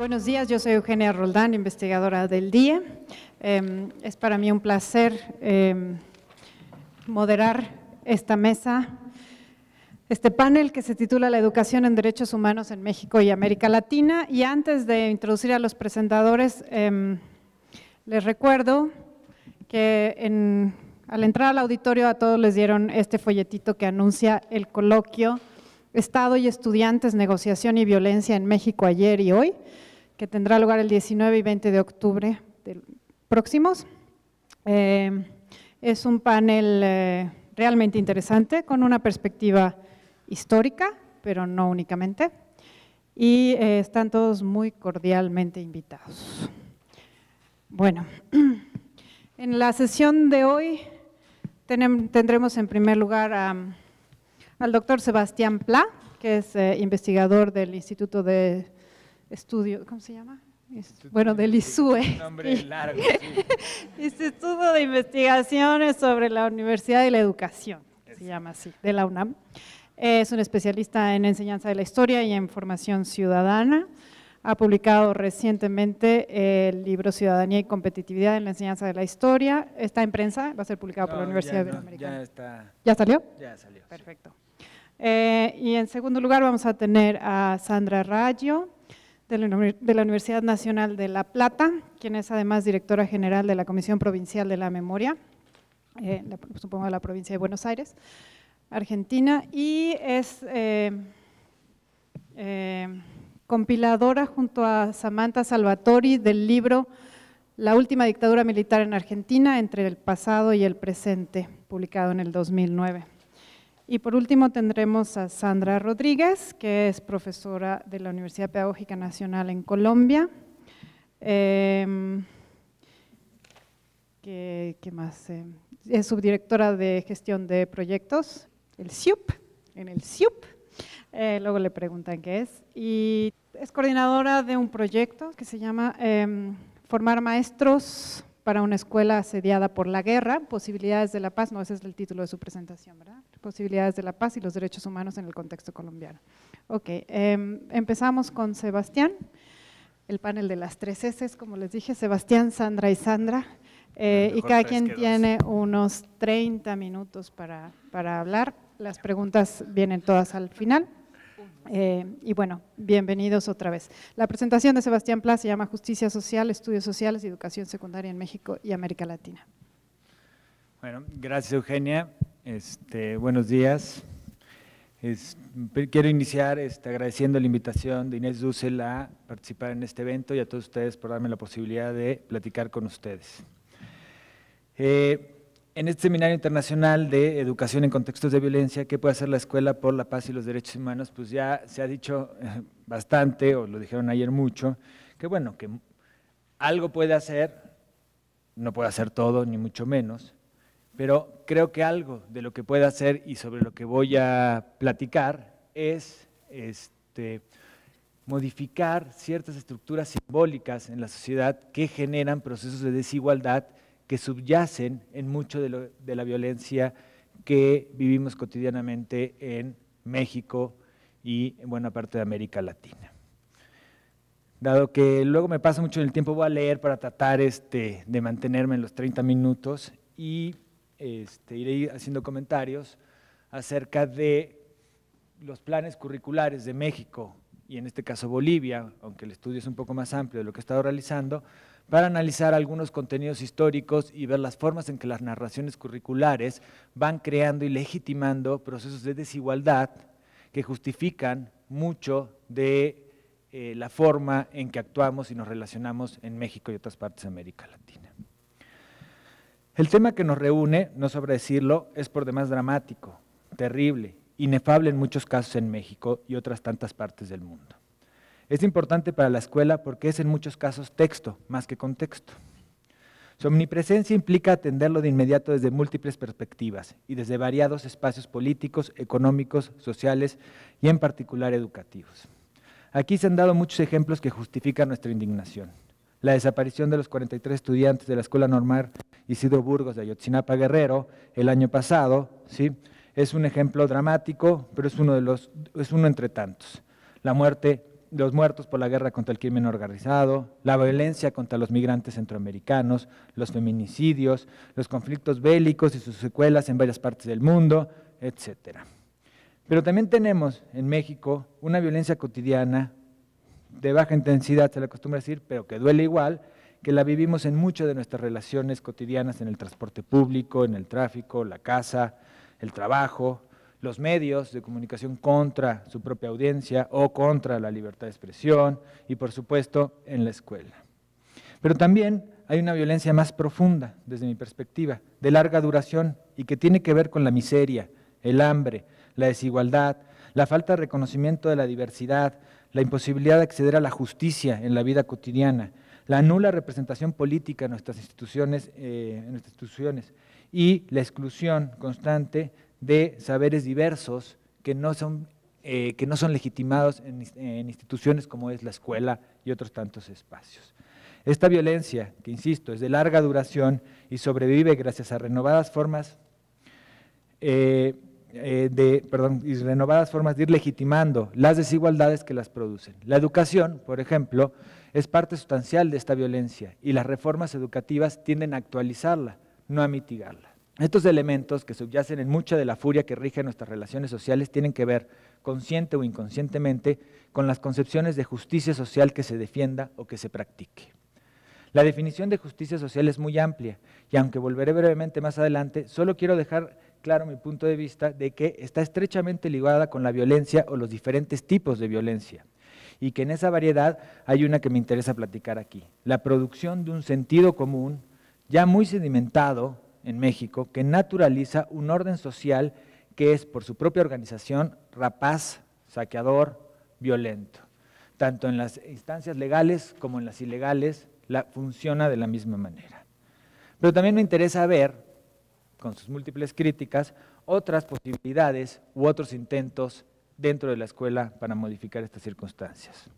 Buenos días, yo soy Eugenia Roldán, investigadora del día. Em, es para mí un placer em, moderar esta mesa, este panel que se titula La educación en derechos humanos en México y América Latina. Y antes de introducir a los presentadores, em, les recuerdo que al entrar al auditorio a todos les dieron este folletito que anuncia el coloquio Estado y estudiantes, negociación y violencia en México ayer y hoy que tendrá lugar el 19 y 20 de octubre próximos. Eh, es un panel eh, realmente interesante con una perspectiva histórica, pero no únicamente, y eh, están todos muy cordialmente invitados. Bueno, en la sesión de hoy tendremos en primer lugar al doctor Sebastián Pla, que es investigador del Instituto de estudio, ¿cómo se llama? bueno, del ISUE. nombre largo. Instituto de Investigaciones sobre la Universidad y la Educación, se llama así, de la UNAM. Es un especialista en enseñanza de la historia y en formación ciudadana. Ha publicado recientemente el libro Ciudadanía y Competitividad en la enseñanza de la historia. Está en prensa, va a ser publicado por la Universidad Iberoamericana. ya está. ¿Ya salió? Ya salió. Perfecto. Eh, y en segundo lugar vamos a tener a Sandra Rayo, de la, Universidad Nacional de La Plata, quien es además directora general de la Comisión Provincial de la Memoria, eh, supongo de la provincia de Buenos Aires, Argentina, y es eh, eh, compiladora junto a Samantha Salvatori del libro La última dictadura militar en Argentina entre el pasado y el presente, publicado en el 2009. Y por último tendremos a Sandra Rodríguez, que es profesora de la Universidad Pedagógica Nacional en Colombia. Em, ¿qué, más? Eh, es subdirectora de gestión de proyectos, el SIUP, en el SIUP. Eh, luego le preguntan qué es. Y es coordinadora de un proyecto que se llama em, Formar Maestros para una escuela asediada por la guerra, posibilidades de la paz, no ese es el título de su presentación, ¿verdad? Posibilidades de la paz y los derechos humanos en el contexto colombiano. Ok, em, empezamos con Sebastián, el panel de las tres S, como les dije, Sebastián, Sandra y Sandra, eh, y cada quien tiene unos 30 minutos para, para hablar, las preguntas vienen todas al final. Eh, y bueno, bienvenidos otra vez. La presentación de Sebastián Pla se llama Justicia Social, Estudios Sociales y Educación Secundaria en México y América Latina. Bueno, gracias Eugenia. Este, buenos días. quiero iniciar este, agradeciendo la invitación de Inés Dussel a participar en este evento y a todos ustedes por darme la posibilidad de platicar con ustedes. Eh, en este seminario internacional de educación en contextos de violencia, ¿qué puede hacer la escuela por la paz y los derechos humanos? Pues ya se ha dicho eh, bastante, o lo dijeron ayer mucho, que bueno, que algo puede hacer, no puede hacer todo, ni mucho menos, pero creo que algo de lo que puede hacer y sobre lo que voy a platicar es este, modificar ciertas estructuras simbólicas en la sociedad que generan procesos de desigualdad que subyacen en mucho de, la violencia que vivimos cotidianamente en México y en buena parte de América Latina. Dado que luego me pasa mucho en el tiempo, voy a leer para tratar este, de mantenerme en los 30 minutos y este, iré haciendo comentarios acerca de los planes curriculares de México y en este caso Bolivia, aunque el estudio es un poco más amplio de lo que he estado realizando, para analizar algunos contenidos históricos y ver las formas en que las narraciones curriculares van creando y legitimando procesos de desigualdad que justifican mucho de eh, la forma en que actuamos y nos relacionamos en México y otras partes de América Latina. El tema que nos reúne, no sobre decirlo, es por demás dramático, terrible, inefable en muchos casos en México y otras tantas partes del mundo. Es importante para la escuela porque es en muchos casos texto más que contexto. Su omnipresencia implica atenderlo de inmediato desde múltiples perspectivas y desde variados espacios políticos, económicos, sociales y en particular educativos. Aquí se han dado muchos ejemplos que justifican nuestra indignación. La desaparición de los 43 estudiantes de la Escuela Normal Isidro Burgos de Ayotzinapa Guerrero el año pasado, ¿sí? es un ejemplo dramático, pero es uno, de los, es uno entre tantos. La muerte los muertos por la guerra contra el crimen organizado, la violencia contra los migrantes centroamericanos, los feminicidios, los conflictos bélicos y sus secuelas en varias partes del mundo, etc. Pero también tenemos en México una violencia cotidiana de baja intensidad, se le acostumbra decir, pero que duele igual, que la vivimos en muchas de nuestras relaciones cotidianas, en el transporte público, en el tráfico, la casa, el trabajo, los medios de comunicación contra su propia audiencia o contra la libertad de expresión y por supuesto en la escuela. Pero también hay una violencia más profunda, desde mi perspectiva, de larga duración y que tiene que ver con la miseria, el hambre, la desigualdad, la falta de reconocimiento de la diversidad, la imposibilidad de acceder a la justicia en la vida cotidiana, la nula representación política en nuestras instituciones, eh, y la exclusión constante de saberes diversos que no son, eh, que no son legitimados en, instituciones como es la escuela y otros tantos espacios. Esta violencia, que insisto, es de larga duración y sobrevive gracias a renovadas formas eh, eh, de, perdón, y renovadas formas de ir legitimando las desigualdades que las producen. La educación, por ejemplo, es parte sustancial de esta violencia y las reformas educativas tienden a actualizarla, no a mitigarla. Estos elementos que subyacen en mucha de la furia que rige nuestras relaciones sociales tienen que ver, consciente o inconscientemente, con las concepciones de justicia social que se defienda o que se practique. La definición de justicia social es muy amplia y aunque volveré brevemente más adelante, solo quiero dejar claro mi punto de vista de que está estrechamente ligada con la violencia o los diferentes tipos de violencia y que en esa variedad hay una que me interesa platicar aquí, la producción de un sentido común ya muy sedimentado en México que naturaliza un orden social que es, por su propia organización, rapaz, saqueador, violento. Tanto en las instancias legales como en las ilegales, la, funciona de la misma manera. Pero también me interesa ver, con sus múltiples críticas, otras posibilidades u otros intentos dentro de la escuela para modificar estas circunstancias.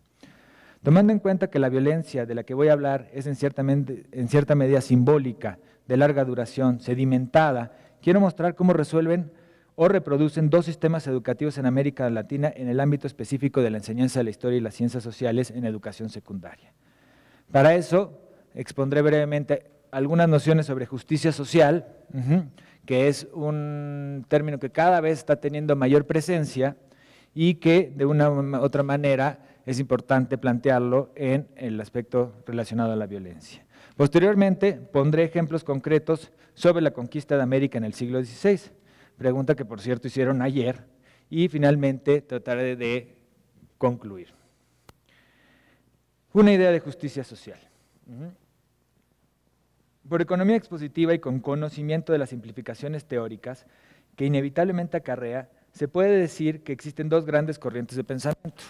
Tomando en cuenta que la violencia de la que voy a hablar es en cierta, en cierta medida simbólica de larga duración, sedimentada, quiero mostrar cómo resuelven o reproducen dos sistemas educativos en América Latina en el ámbito específico de la enseñanza de la historia y las ciencias sociales en educación secundaria. Para eso, expondré brevemente algunas nociones sobre justicia social, que es un término que cada vez está teniendo mayor presencia y que de una u otra manera es importante plantearlo en el aspecto relacionado a la violencia. Posteriormente, pondré ejemplos concretos sobre la conquista de América en el siglo XVI, pregunta que por cierto hicieron ayer, y finalmente trataré de concluir. Una idea de justicia social. Por economía expositiva y con conocimiento de las implicaciones teóricas que inevitablemente acarrea, se puede decir que existen dos grandes corrientes de pensamiento.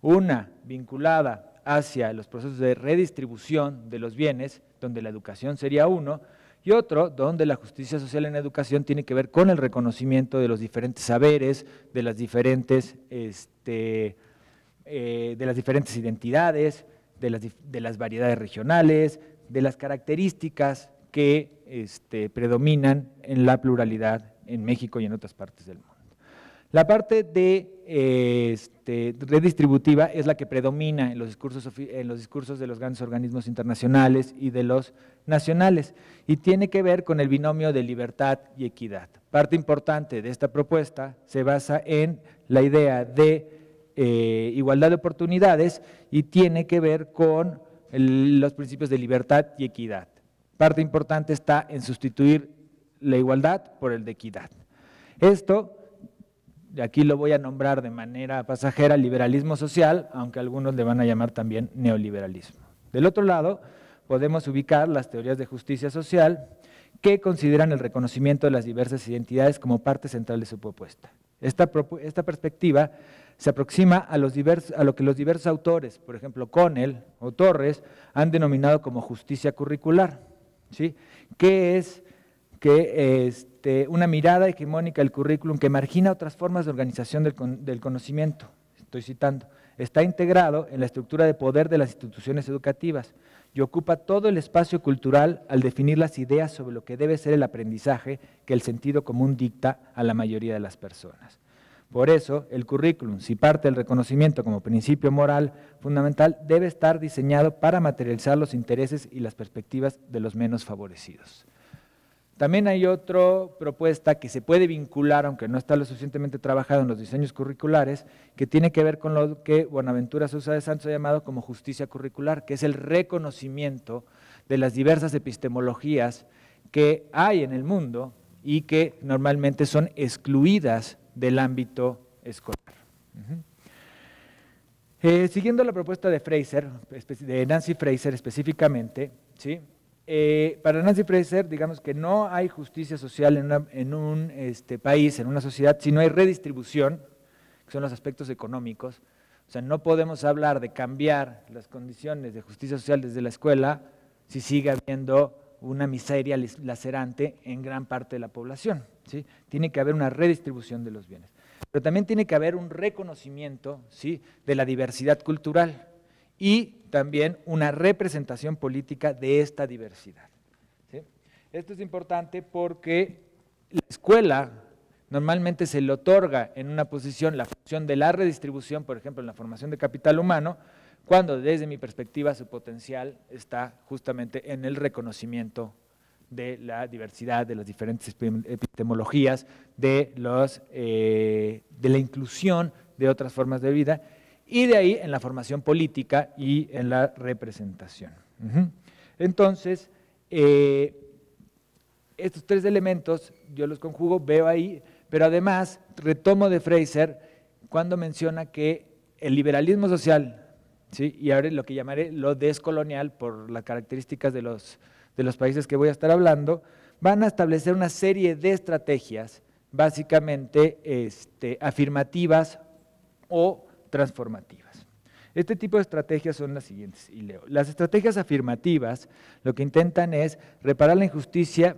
Una vinculada hacia los procesos de redistribución de los bienes, donde la educación sería uno, y otro donde la justicia social en educación tiene que ver con el reconocimiento de los diferentes saberes, de las diferentes, este, eh, de las diferentes identidades, de las, de las, variedades regionales, de las características que este, predominan en la pluralidad en México y en otras partes del mundo. La parte de este, redistributiva es la que predomina en los, discursos, en los discursos de los grandes organismos internacionales y de los nacionales y tiene que ver con el binomio de libertad y equidad. Parte importante de esta propuesta se basa en la idea de eh, igualdad de oportunidades y tiene que ver con los principios de libertad y equidad. Parte importante está en sustituir la igualdad por el de equidad. Esto aquí lo voy a nombrar de manera pasajera liberalismo social, aunque algunos le van a llamar también neoliberalismo. Del otro lado, podemos ubicar las teorías de justicia social que consideran el reconocimiento de las diversas identidades como parte central de su propuesta. Esta, perspectiva se aproxima a, lo que los diversos autores, por ejemplo, Connell o Torres, han denominado como justicia curricular, ¿sí? que es que este, una mirada hegemónica del currículum que margina otras formas de organización del, del conocimiento, estoy citando, está integrado en la estructura de poder de las instituciones educativas y ocupa todo el espacio cultural al definir las ideas sobre lo que debe ser el aprendizaje que el sentido común dicta a la mayoría de las personas. Por eso, el currículum, si parte del reconocimiento como principio moral fundamental, debe estar diseñado para materializar los intereses y las perspectivas de los menos favorecidos. También hay otra propuesta que se puede vincular, aunque no está lo suficientemente trabajado en los diseños curriculares, que tiene que ver con lo que Buenaventura Sousa de Santos ha llamado como justicia curricular, que es el reconocimiento de las diversas epistemologías que hay en el mundo y que normalmente son excluidas del ámbito escolar. Eh, siguiendo la propuesta de Fraser, de Nancy Fraser específicamente, ¿sí? Eh, para Nancy Fraser, digamos que no hay justicia social en, un este, país, en una sociedad, si no hay redistribución, que son los aspectos económicos. O sea, no podemos hablar de cambiar las condiciones de justicia social desde la escuela si sigue habiendo una miseria lacerante en gran parte de la población. ¿sí? Tiene que haber una redistribución de los bienes. Pero también tiene que haber un reconocimiento ¿sí? de la diversidad cultural y también una representación política de esta diversidad. Esto es importante porque la escuela normalmente se le otorga en una posición la función de la redistribución, por ejemplo, en la formación de capital humano, cuando desde mi perspectiva su potencial está justamente en el reconocimiento de la diversidad, de las diferentes epistemologías, de, los, eh, de la inclusión de otras formas de vida y de ahí en la formación política y en la representación. Entonces, eh, estos tres elementos yo los conjugo, veo ahí, pero además retomo de Fraser cuando menciona que el liberalismo social ¿sí? y ahora lo que llamaré lo descolonial por las características de los, de los países que voy a estar hablando, van a establecer una serie de estrategias básicamente este, afirmativas o transformativas. Este tipo de estrategias son las siguientes, leo. Las estrategias afirmativas lo que intentan es reparar la injusticia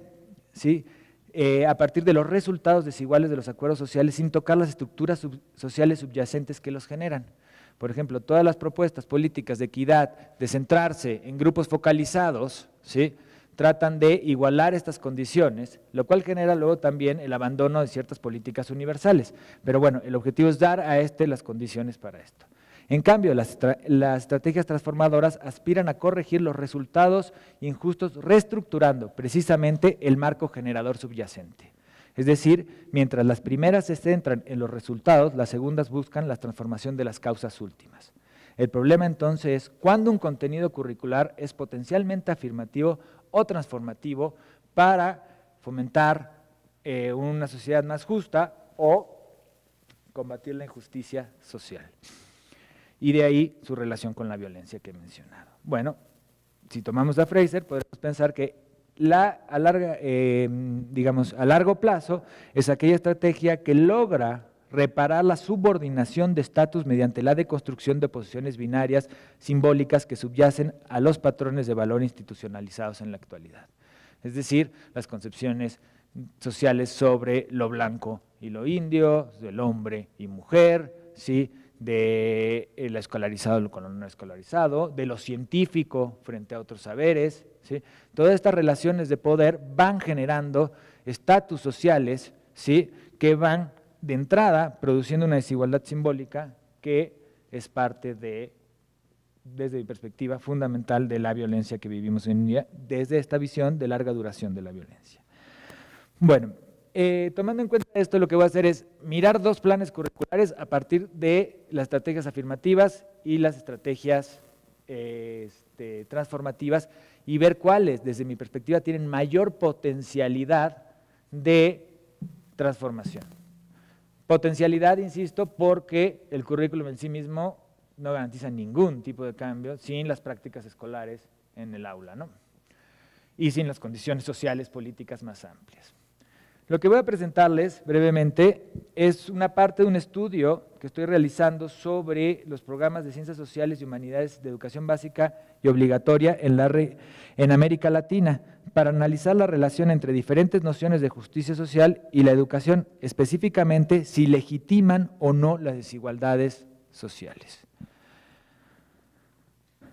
¿sí? Eh, a partir de los resultados desiguales de los acuerdos sociales sin tocar las estructuras sociales subyacentes que los generan. Por ejemplo, todas las propuestas políticas de equidad, de centrarse en grupos focalizados, ¿sí? Tratan de igualar estas condiciones, lo cual genera luego también el abandono de ciertas políticas universales. Pero bueno, el objetivo es dar a este las condiciones para esto. En cambio, las, las, estrategias transformadoras aspiran a corregir los resultados injustos reestructurando precisamente el marco generador subyacente. Es decir, mientras las primeras se centran en los resultados, las segundas buscan la transformación de las causas últimas. El problema entonces es cuando un contenido curricular es potencialmente afirmativo o transformativo para fomentar eh, una sociedad más justa o combatir la injusticia social. Y de ahí su relación con la violencia que he mencionado. Bueno, si tomamos a Fraser, podemos pensar que la, a, larga, eh, digamos, a largo plazo es aquella estrategia que logra reparar la subordinación de estatus mediante la deconstrucción de posiciones binarias simbólicas que subyacen a los patrones de valor institucionalizados en la actualidad. Es decir, las concepciones sociales sobre lo blanco y lo indio, del hombre y mujer, ¿sí? de lo escolarizado con lo no escolarizado, de lo científico frente a otros saberes. ¿sí? Todas estas relaciones de poder van generando estatus sociales ¿sí? que van de entrada produciendo una desigualdad simbólica que es parte de, desde mi perspectiva, fundamental de la violencia que vivimos en día, desde esta visión de larga duración de la violencia. Bueno, eh, tomando en cuenta esto, lo que voy a hacer es mirar dos planes curriculares a partir de las estrategias afirmativas y las estrategias este, transformativas y ver cuáles, desde mi perspectiva, tienen mayor potencialidad de transformación. Potencialidad, insisto, porque el currículum en sí mismo no garantiza ningún tipo de cambio sin las prácticas escolares en el aula, ¿no? Y sin las condiciones sociales, políticas más amplias. Lo que voy a presentarles brevemente es una parte de un estudio que estoy realizando sobre los programas de ciencias sociales y humanidades de educación básica y obligatoria en, América Latina para analizar la relación entre diferentes nociones de justicia social y la educación, específicamente si legitiman o no las desigualdades sociales.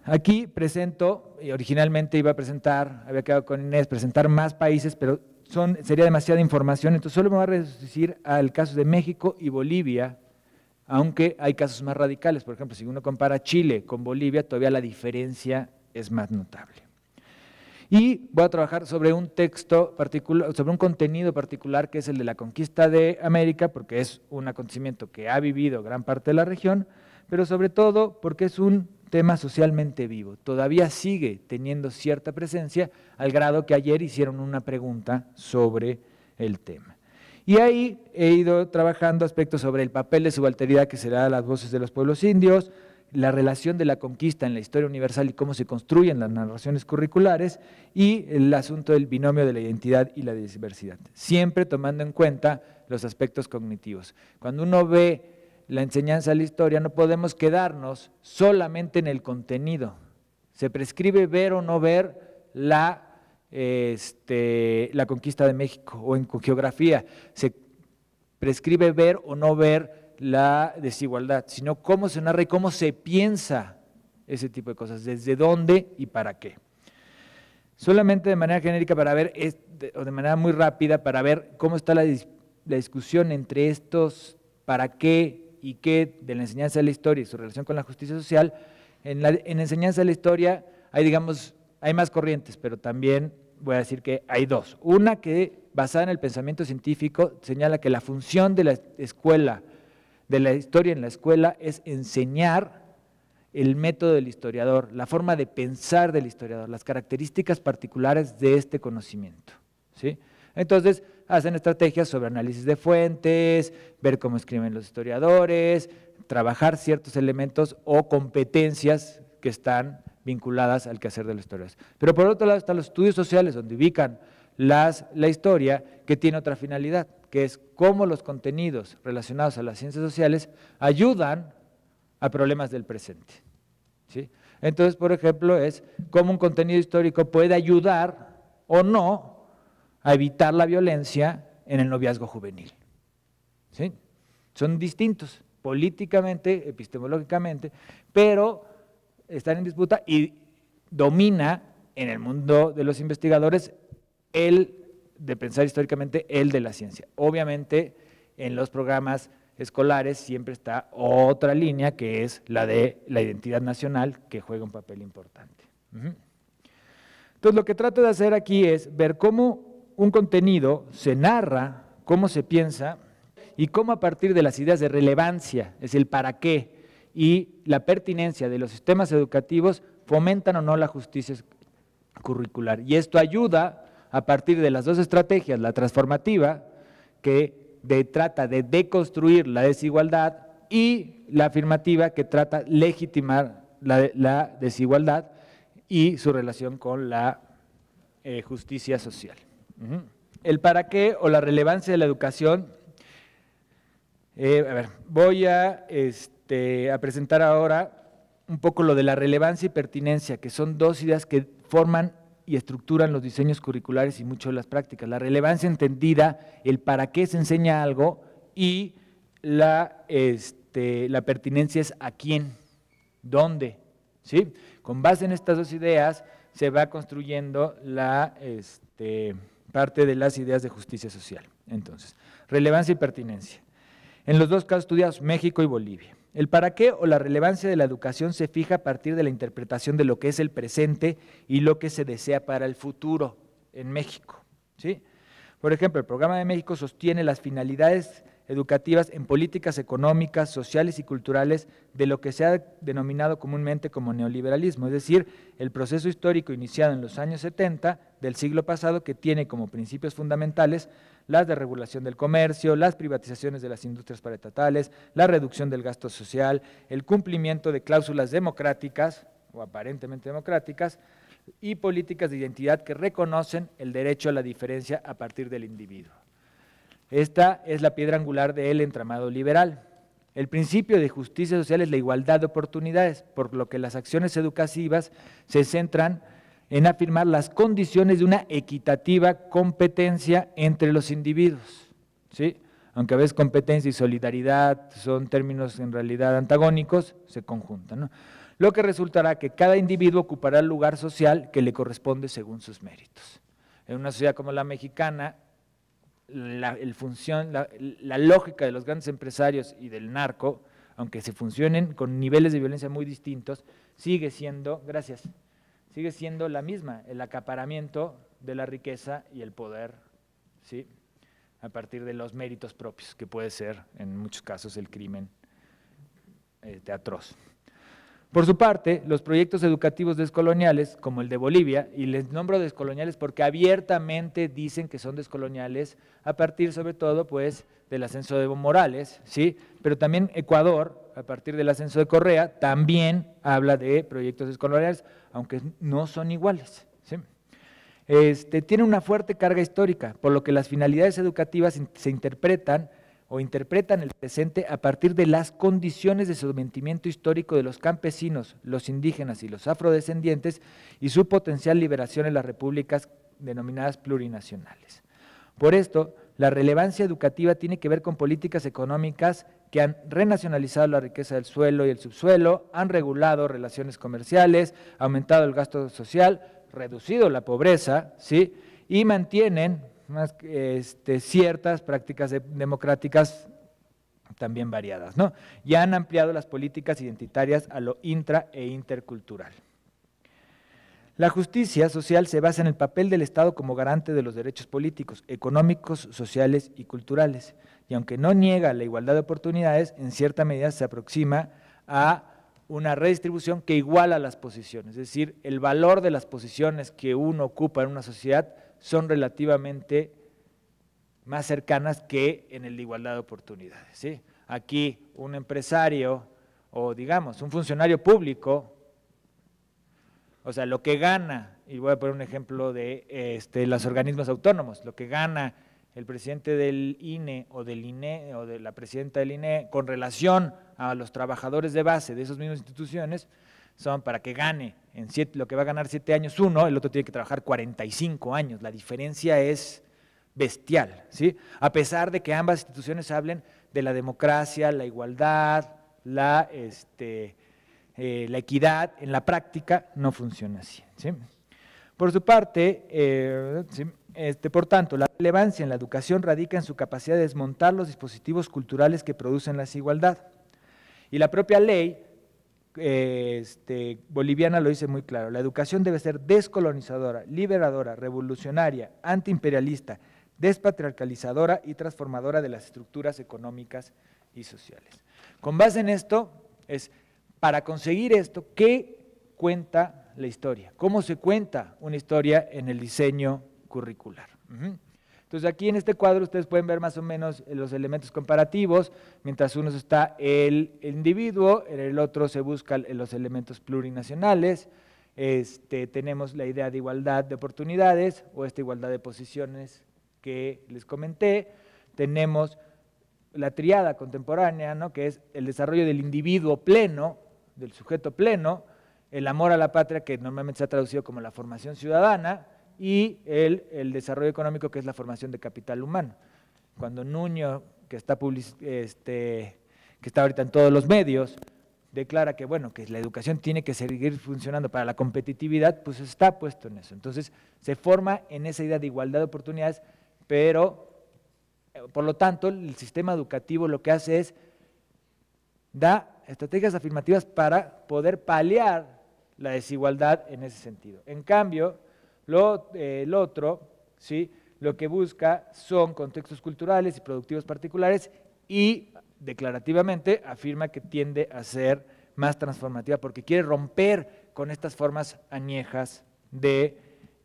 Aquí presento, y originalmente iba a presentar, había quedado con Inés, presentar más países, pero sería demasiada información, entonces solo me voy a reducir al caso de México y Bolivia, aunque hay casos más radicales. Por ejemplo, si uno compara Chile con Bolivia, todavía la diferencia es más notable. Y voy a trabajar sobre un texto particular, sobre un contenido particular que es el de la conquista de América, porque es un acontecimiento que ha vivido gran parte de la región, pero sobre todo porque es un tema socialmente vivo. Todavía sigue teniendo cierta presencia, al grado que ayer hicieron una pregunta sobre el tema. Y ahí he ido trabajando aspectos sobre el papel de subalteridad que se da a las voces de los pueblos indios, la relación de la conquista en la historia universal y cómo se construyen las narraciones curriculares y el asunto del binomio de la identidad y la diversidad, siempre tomando en cuenta los aspectos cognitivos. Cuando uno ve la enseñanza de la historia no podemos quedarnos solamente en el contenido. Se prescribe ver o no ver la, este, la conquista de México o en geografía. Se prescribe ver o no ver la desigualdad, sino cómo se narra y cómo se piensa ese tipo de cosas, desde dónde y para qué. Solamente de manera genérica para ver, o de manera muy rápida, para ver cómo está la, discusión entre estos para qué y qué de la enseñanza de la historia y su relación con la justicia social. En la, en enseñanza de la historia hay, digamos, hay más corrientes, pero también voy a decir que hay dos. Una que, basada en el pensamiento científico, señala que la función de la escuela de la historia en la escuela es enseñar el método del historiador, la forma de pensar del historiador, las características particulares de este conocimiento. ¿sí? Entonces, hacen estrategias sobre análisis de fuentes, ver cómo escriben los historiadores, trabajar ciertos elementos o competencias que están vinculadas al quehacer de los historiadores. Pero por otro lado están los estudios sociales, donde ubican las, la historia, que tiene otra finalidad que es cómo los contenidos relacionados a las ciencias sociales ayudan a problemas del presente. ¿sí? Entonces, por ejemplo, es cómo un contenido histórico puede ayudar o no a evitar la violencia en el noviazgo juvenil. ¿sí? Son distintos políticamente, epistemológicamente, pero están en disputa y domina en el mundo de los investigadores el de pensar históricamente el de la ciencia. Obviamente, en los programas escolares siempre está otra línea que es la de la identidad nacional, que juega un papel importante. Entonces, lo que trato de hacer aquí es ver cómo un contenido se narra, cómo se piensa y cómo a partir de las ideas de relevancia, es el para qué y la pertinencia de los sistemas educativos fomentan o no la justicia curricular. Y esto ayuda a partir de las dos estrategias, la transformativa, que trata de deconstruir la desigualdad, y la afirmativa, que trata de legitimar la, desigualdad y su relación con la eh, justicia social. El para qué o la relevancia de la educación. Eh, a ver, voy a, este, a presentar ahora un poco lo de la relevancia y pertinencia, que son dos ideas que forman y estructuran los diseños curriculares y mucho de las prácticas. La relevancia entendida, el para qué se enseña algo y la, este, la pertinencia es a quién, dónde. ¿sí? Con base en estas dos ideas se va construyendo la este, parte de las ideas de justicia social. Entonces, relevancia y pertinencia. En los dos casos estudiados, México y Bolivia. El para qué o la relevancia de la educación se fija a partir de la interpretación de lo que es el presente y lo que se desea para el futuro en México. ¿sí? Por ejemplo, el programa de México sostiene las finalidades educativas en políticas económicas, sociales y culturales de lo que se ha denominado comúnmente como neoliberalismo, es decir, el proceso histórico iniciado en los años 70 del siglo pasado que tiene como principios fundamentales las de regulación del comercio, las privatizaciones de las industrias paraestatales, la reducción del gasto social, el cumplimiento de cláusulas democráticas o aparentemente democráticas y políticas de identidad que reconocen el derecho a la diferencia a partir del individuo. Esta es la piedra angular del entramado liberal. El principio de justicia social es la igualdad de oportunidades, por lo que las acciones educativas se centran en afirmar las condiciones de una equitativa competencia entre los individuos. ¿sí? Aunque a veces competencia y solidaridad son términos en realidad antagónicos, se conjuntan. Lo que resultará que cada individuo ocupará el lugar social que le corresponde según sus méritos. En una sociedad como la mexicana, la, el función, la, lógica de los grandes empresarios y del narco, aunque se funcionen con niveles de violencia muy distintos, sigue siendo, gracias, sigue siendo la misma, el acaparamiento de la riqueza y el poder, ¿sí? a partir de los méritos propios, que puede ser en muchos casos el crimen eh, atroz. Por su parte, los proyectos educativos descoloniales, como el de Bolivia, y les nombro descoloniales porque abiertamente dicen que son descoloniales, a partir sobre todo pues, del ascenso de Evo Morales, ¿sí? pero también Ecuador, a partir del ascenso de Correa, también habla de proyectos descoloniales, aunque no son iguales. ¿sí? Este, tiene una fuerte carga histórica, por lo que las finalidades educativas se interpretan o interpretan el presente a partir de las condiciones de sometimiento histórico de los campesinos, los indígenas y los afrodescendientes y su potencial liberación en las repúblicas denominadas plurinacionales. Por esto, la relevancia educativa tiene que ver con políticas económicas que han renacionalizado la riqueza del suelo y el subsuelo, han regulado relaciones comerciales, aumentado el gasto social, reducido la pobreza, ¿sí? y mantienen este, ciertas prácticas democráticas también variadas, ¿no? y han ampliado las políticas identitarias a lo intra e intercultural. La justicia social se basa en el papel del Estado como garante de los derechos políticos, económicos, sociales y culturales. Y aunque no niega la igualdad de oportunidades, en cierta medida se aproxima a una redistribución que iguala las posiciones, es decir, el valor de las posiciones que uno ocupa en una sociedad son relativamente más cercanas que en el de igualdad de oportunidades. Aquí un empresario o digamos un funcionario público, o sea, lo que gana, y voy a poner un ejemplo de este, los organismos autónomos, lo que gana el presidente del INE o del INE o de la presidenta del INE con relación a los trabajadores de base de esas mismas instituciones son para que gane en siete, lo que va a ganar siete años uno, el otro tiene que trabajar 45 años. La diferencia es bestial, ¿sí? A pesar de que ambas instituciones hablen de la democracia, la igualdad, la, este, eh, la equidad, en la práctica no funciona así. ¿sí? Por su parte, eh, este, por tanto, la relevancia en la educación radica en su capacidad de desmontar los dispositivos culturales que producen la desigualdad. Y la propia ley este, boliviana lo dice muy claro, la educación debe ser descolonizadora, liberadora, revolucionaria, antiimperialista, despatriarcalizadora y transformadora de las estructuras económicas y sociales. Con base en esto, es para conseguir esto, ¿qué cuenta la historia? ¿Cómo se cuenta una historia en el diseño curricular? Entonces aquí en este cuadro ustedes pueden ver más o menos eh, los elementos comparativos, mientras uno está el individuo, en el otro se buscan los elementos plurinacionales, este, tenemos la idea de igualdad de oportunidades o esta igualdad de posiciones que les comenté, tenemos la triada contemporánea, ¿no? que es el desarrollo del individuo pleno, del sujeto pleno, el amor a la patria, que normalmente se ha traducido como la formación ciudadana, y el, el, desarrollo económico, que es la formación de capital humano. Cuando Nuño, que está, este, que está ahorita en todos los medios, declara que, bueno, que la educación tiene que seguir funcionando para la competitividad, pues está puesto en eso. Entonces, se forma en esa idea de igualdad de oportunidades, pero, eh, por lo tanto, el sistema educativo lo que hace es, da estrategias afirmativas para poder paliar la desigualdad en ese sentido. En cambio, lo, eh, el otro, ¿sí? lo que busca son contextos culturales y productivos particulares y declarativamente afirma que tiende a ser más transformativa porque quiere romper con estas formas añejas de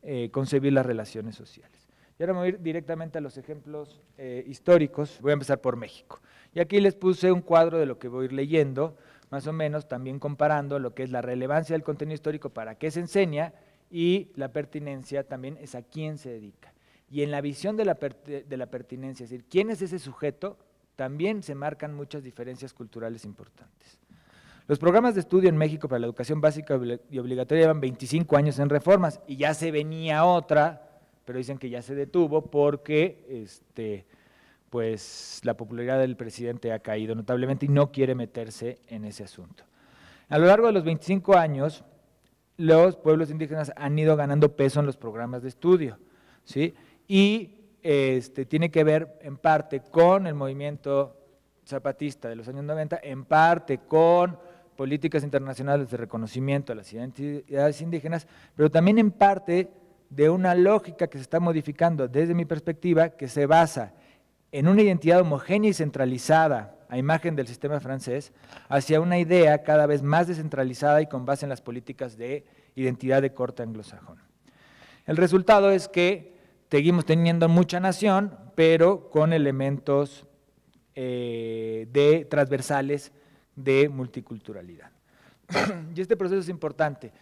eh, concebir las relaciones sociales. Y ahora voy a ir directamente a los ejemplos eh, históricos. Voy a empezar por México. Y aquí les puse un cuadro de lo que voy a ir leyendo, más o menos también comparando lo que es la relevancia del contenido histórico para qué se enseña y la pertinencia también es a quién se dedica. Y en la visión de la, de la pertinencia, es decir, quién es ese sujeto, también se marcan muchas diferencias culturales importantes. Los programas de estudio en México para la educación básica y obligatoria llevan 25 años en reformas y ya se venía otra, pero dicen que ya se detuvo porque este, pues, la popularidad del presidente ha caído notablemente y no quiere meterse en ese asunto. A lo largo de los 25 años, los pueblos indígenas han ido ganando peso en los programas de estudio. ¿sí? y este, tiene que ver en parte con el movimiento zapatista de los años 90, en parte con políticas internacionales de reconocimiento a las identidades indígenas, pero también en parte de una lógica que se está modificando desde mi perspectiva, que se basa en una identidad homogénea y centralizada a imagen del sistema francés, hacia una idea cada vez más descentralizada y con base en las políticas de identidad de corte anglosajón. El resultado es que seguimos teniendo mucha nación, pero con elementos eh, de transversales de multiculturalidad. y este proceso es importante.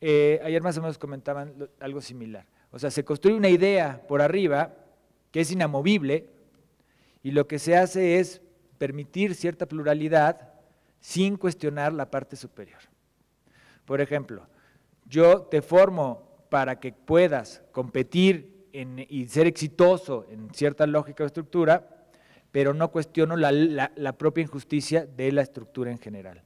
Eh, ayer más o menos comentaban algo similar. O sea, se construye una idea por arriba que es inamovible y lo que se hace es permitir cierta pluralidad sin cuestionar la parte superior. Por ejemplo, yo te formo para que puedas competir y ser exitoso en cierta lógica o estructura, pero no cuestiono la, propia injusticia de la estructura en general.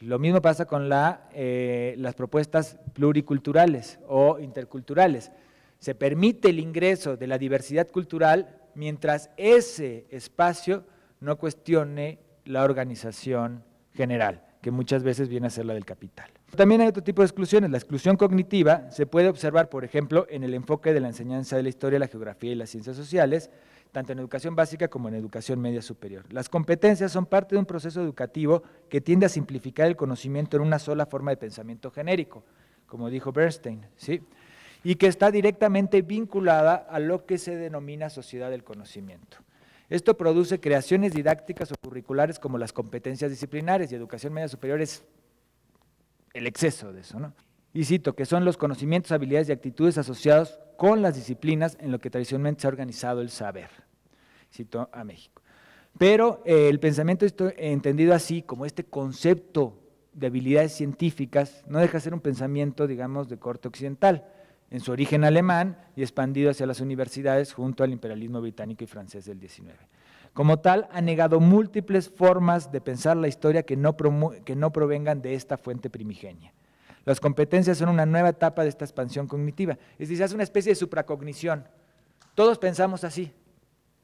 Lo mismo pasa con eh, las propuestas pluriculturales o interculturales. Se permite el ingreso de la diversidad cultural mientras ese espacio no cuestione la organización general, que muchas veces viene a ser la del capital. También hay otro tipo de exclusiones. La exclusión cognitiva se puede observar, por ejemplo, en el enfoque de la enseñanza de la historia, la geografía y las ciencias sociales, tanto en educación básica como en educación media superior. Las competencias son parte de un proceso educativo que tiende a simplificar el conocimiento en una sola forma de pensamiento genérico, como dijo Bernstein, ¿sí? y que está directamente vinculada a lo que se denomina sociedad del conocimiento. Esto produce creaciones didácticas o curriculares como las competencias disciplinares y educación media superior es el exceso de eso. ¿no? Y cito, que son los conocimientos, habilidades y actitudes asociados con las disciplinas en lo que tradicionalmente se ha organizado el saber. Cito a México. Pero eh, el pensamiento entendido así, como este concepto de habilidades científicas, no deja de ser un pensamiento, digamos, de corte occidental en su origen alemán y expandido hacia las universidades junto al imperialismo británico y francés del XIX. Como tal, ha negado múltiples formas de pensar la historia que no, que no provengan de esta fuente primigenia. Las competencias son una nueva etapa de esta expansión cognitiva. Es decir, es una especie de supracognición. Todos pensamos así,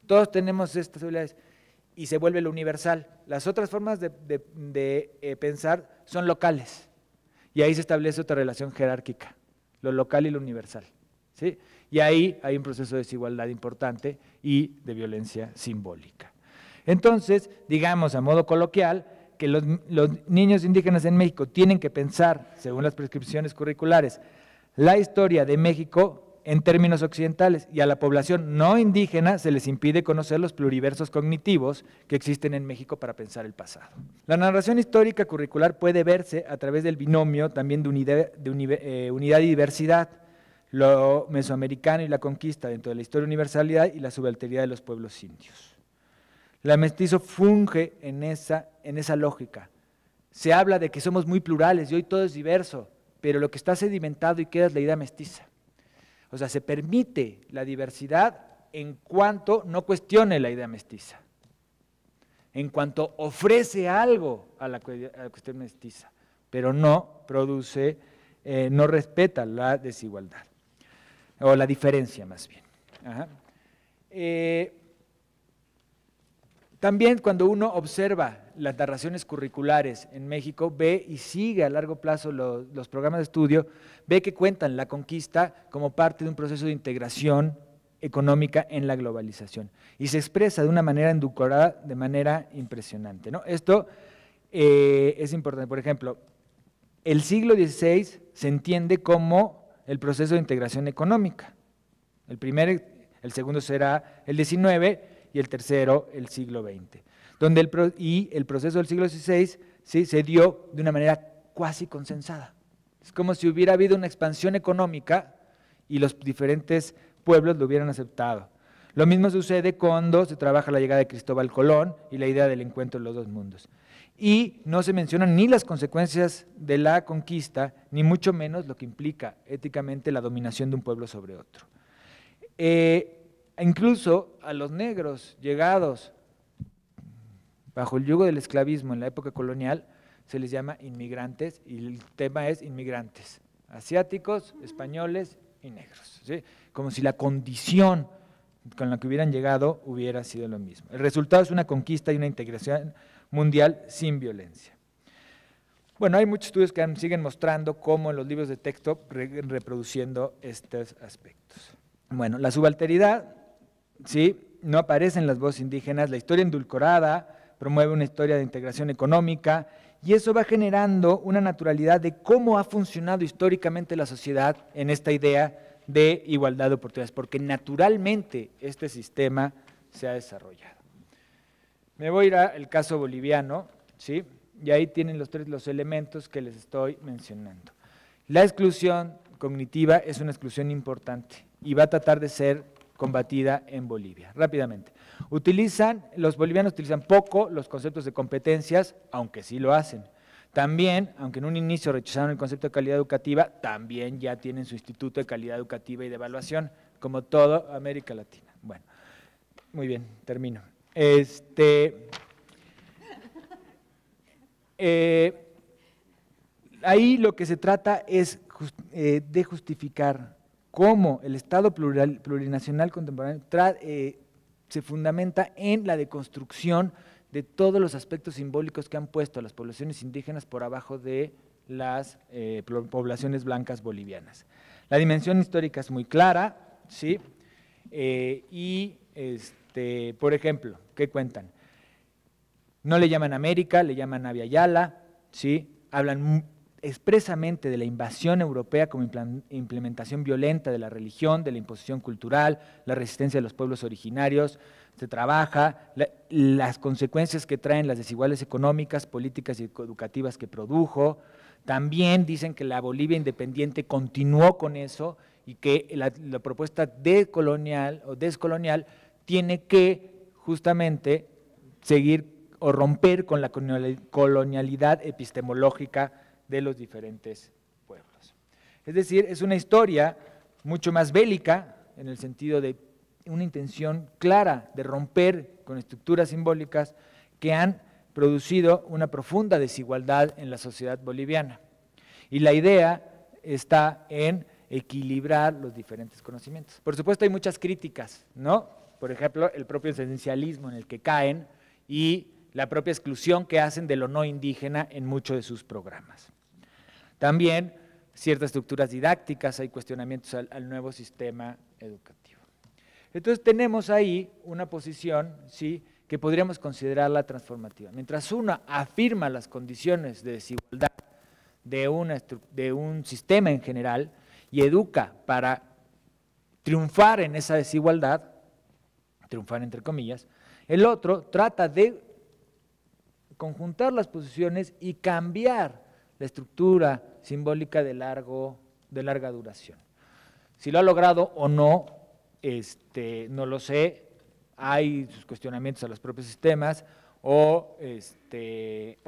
todos tenemos estas habilidades y se vuelve lo universal. Las otras formas de, eh, pensar son locales y ahí se establece otra relación jerárquica lo local y lo universal. ¿sí? Y ahí hay un proceso de desigualdad importante y de violencia simbólica. Entonces, digamos a modo coloquial, que los, los, niños indígenas en México tienen que pensar, según las prescripciones curriculares, la historia de México en términos occidentales y a la población no indígena se les impide conocer los pluriversos cognitivos que existen en México para pensar el pasado. La narración histórica curricular puede verse a través del binomio también de eh, unidad y diversidad, lo mesoamericano y la conquista dentro de la historia universalidad y la subalteridad de los pueblos indios. La mestizo funge en esa, en esa lógica. Se habla de que somos muy plurales y hoy todo es diverso, pero lo que está sedimentado y queda es la idea mestiza. O sea, se permite la diversidad en cuanto no cuestione la idea mestiza, en cuanto ofrece algo a la, cuestión mestiza, pero no produce, eh, no respeta la desigualdad, o la diferencia más bien. Eh, también cuando uno observa las narraciones curriculares en México, ve y sigue a largo plazo los, programas de estudio, ve que cuentan la conquista como parte de un proceso de integración económica en la globalización. Y se expresa de una manera endulcorada, de manera impresionante. ¿no? Esto eh, es importante. Por ejemplo, el siglo XVI se entiende como el proceso de integración económica. El primero, el segundo será el XIX y el tercero el siglo XX. Donde el, y el proceso del siglo XVI ¿sí? se dio de una manera cuasi consensada. Es como si hubiera habido una expansión económica y los diferentes pueblos lo hubieran aceptado. Lo mismo sucede cuando se trabaja la llegada de Cristóbal Colón y la idea del encuentro de los dos mundos. Y no se mencionan ni las consecuencias de la conquista, ni mucho menos lo que implica éticamente la dominación de un pueblo sobre otro. Eh, incluso a los negros llegados bajo el yugo del esclavismo en la época colonial se les llama inmigrantes y el tema es inmigrantes, asiáticos, españoles, y negros, como si la condición con la que hubieran llegado hubiera sido lo mismo. El resultado es una conquista y una integración mundial sin violencia. Bueno, hay muchos estudios que siguen mostrando cómo en los libros de texto reproduciendo estos aspectos. Bueno, la subalteridad, ¿sí? no aparece en las voces indígenas, la historia endulcorada promueve una historia de integración económica y eso va generando una naturalidad de cómo ha funcionado históricamente la sociedad en esta idea de igualdad de oportunidades, porque naturalmente este sistema se ha desarrollado. Me voy a ir al caso boliviano, ¿sí? y ahí tienen los tres los elementos que les estoy mencionando. La exclusión cognitiva es una exclusión importante y va a tratar de ser combatida en Bolivia. Rápidamente. Utilizan, los bolivianos utilizan poco los conceptos de competencias, aunque sí lo hacen. También, aunque en un inicio rechazaron el concepto de calidad educativa, también ya tienen su Instituto de Calidad Educativa y de Evaluación, como toda América Latina. Bueno, muy bien, termino. Este, eh, ahí lo que se trata es eh, de justificar cómo el Estado plurinacional contemporáneo eh, se fundamenta en la deconstrucción de todos los aspectos simbólicos que han puesto a las poblaciones indígenas por abajo de las eh, poblaciones blancas bolivianas. La dimensión histórica es muy clara, ¿sí? Eh, y, este, por ejemplo, ¿qué cuentan? No le llaman América, le llaman Yala, ¿sí? Hablan expresamente de la invasión europea como implementación violenta de la religión, de la imposición cultural, la resistencia de los pueblos originarios, se trabaja, las consecuencias que traen las desigualdades económicas, políticas y educativas que produjo. También dicen que la Bolivia independiente continuó con eso y que la, la propuesta decolonial o descolonial tiene que justamente seguir o romper con la colonialidad epistemológica de los diferentes pueblos. Es decir, es una historia mucho más bélica en el sentido de una intención clara de romper con estructuras simbólicas que han producido una profunda desigualdad en la sociedad boliviana. Y la idea está en equilibrar los diferentes conocimientos. Por supuesto hay muchas críticas, ¿no? Por ejemplo, el propio esencialismo en el que caen y la propia exclusión que hacen de lo no indígena en muchos de sus programas. También ciertas estructuras didácticas, hay cuestionamientos al nuevo sistema educativo. Entonces tenemos ahí una posición ¿sí? que podríamos considerarla transformativa. Mientras uno afirma las condiciones de desigualdad de, de un sistema en general y educa para triunfar en esa desigualdad, triunfar entre comillas, el otro trata de conjuntar las posiciones y cambiar la estructura simbólica de, largo, de larga duración. Si lo ha logrado o no, este, no lo sé, hay sus cuestionamientos a los propios sistemas o, este,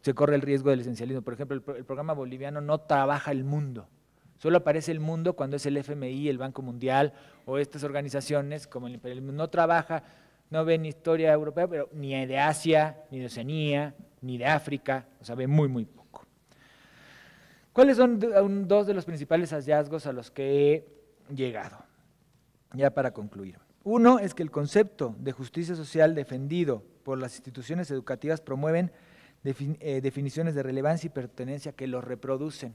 se corre el riesgo del esencialismo. Por ejemplo, el, programa boliviano no trabaja el mundo, solo aparece el mundo cuando es el FMI, el Banco Mundial o estas organizaciones como el imperialismo. No trabaja, no ven historia europea, pero ni de Asia, ni de Oceanía, ni de África, o sea, ve muy, muy poco. ¿Cuáles son dos de los principales hallazgos a los que he llegado? Ya para concluir. Uno es que el concepto de justicia social defendido por las instituciones educativas promueven eh, definiciones de relevancia y pertenencia que lo reproducen.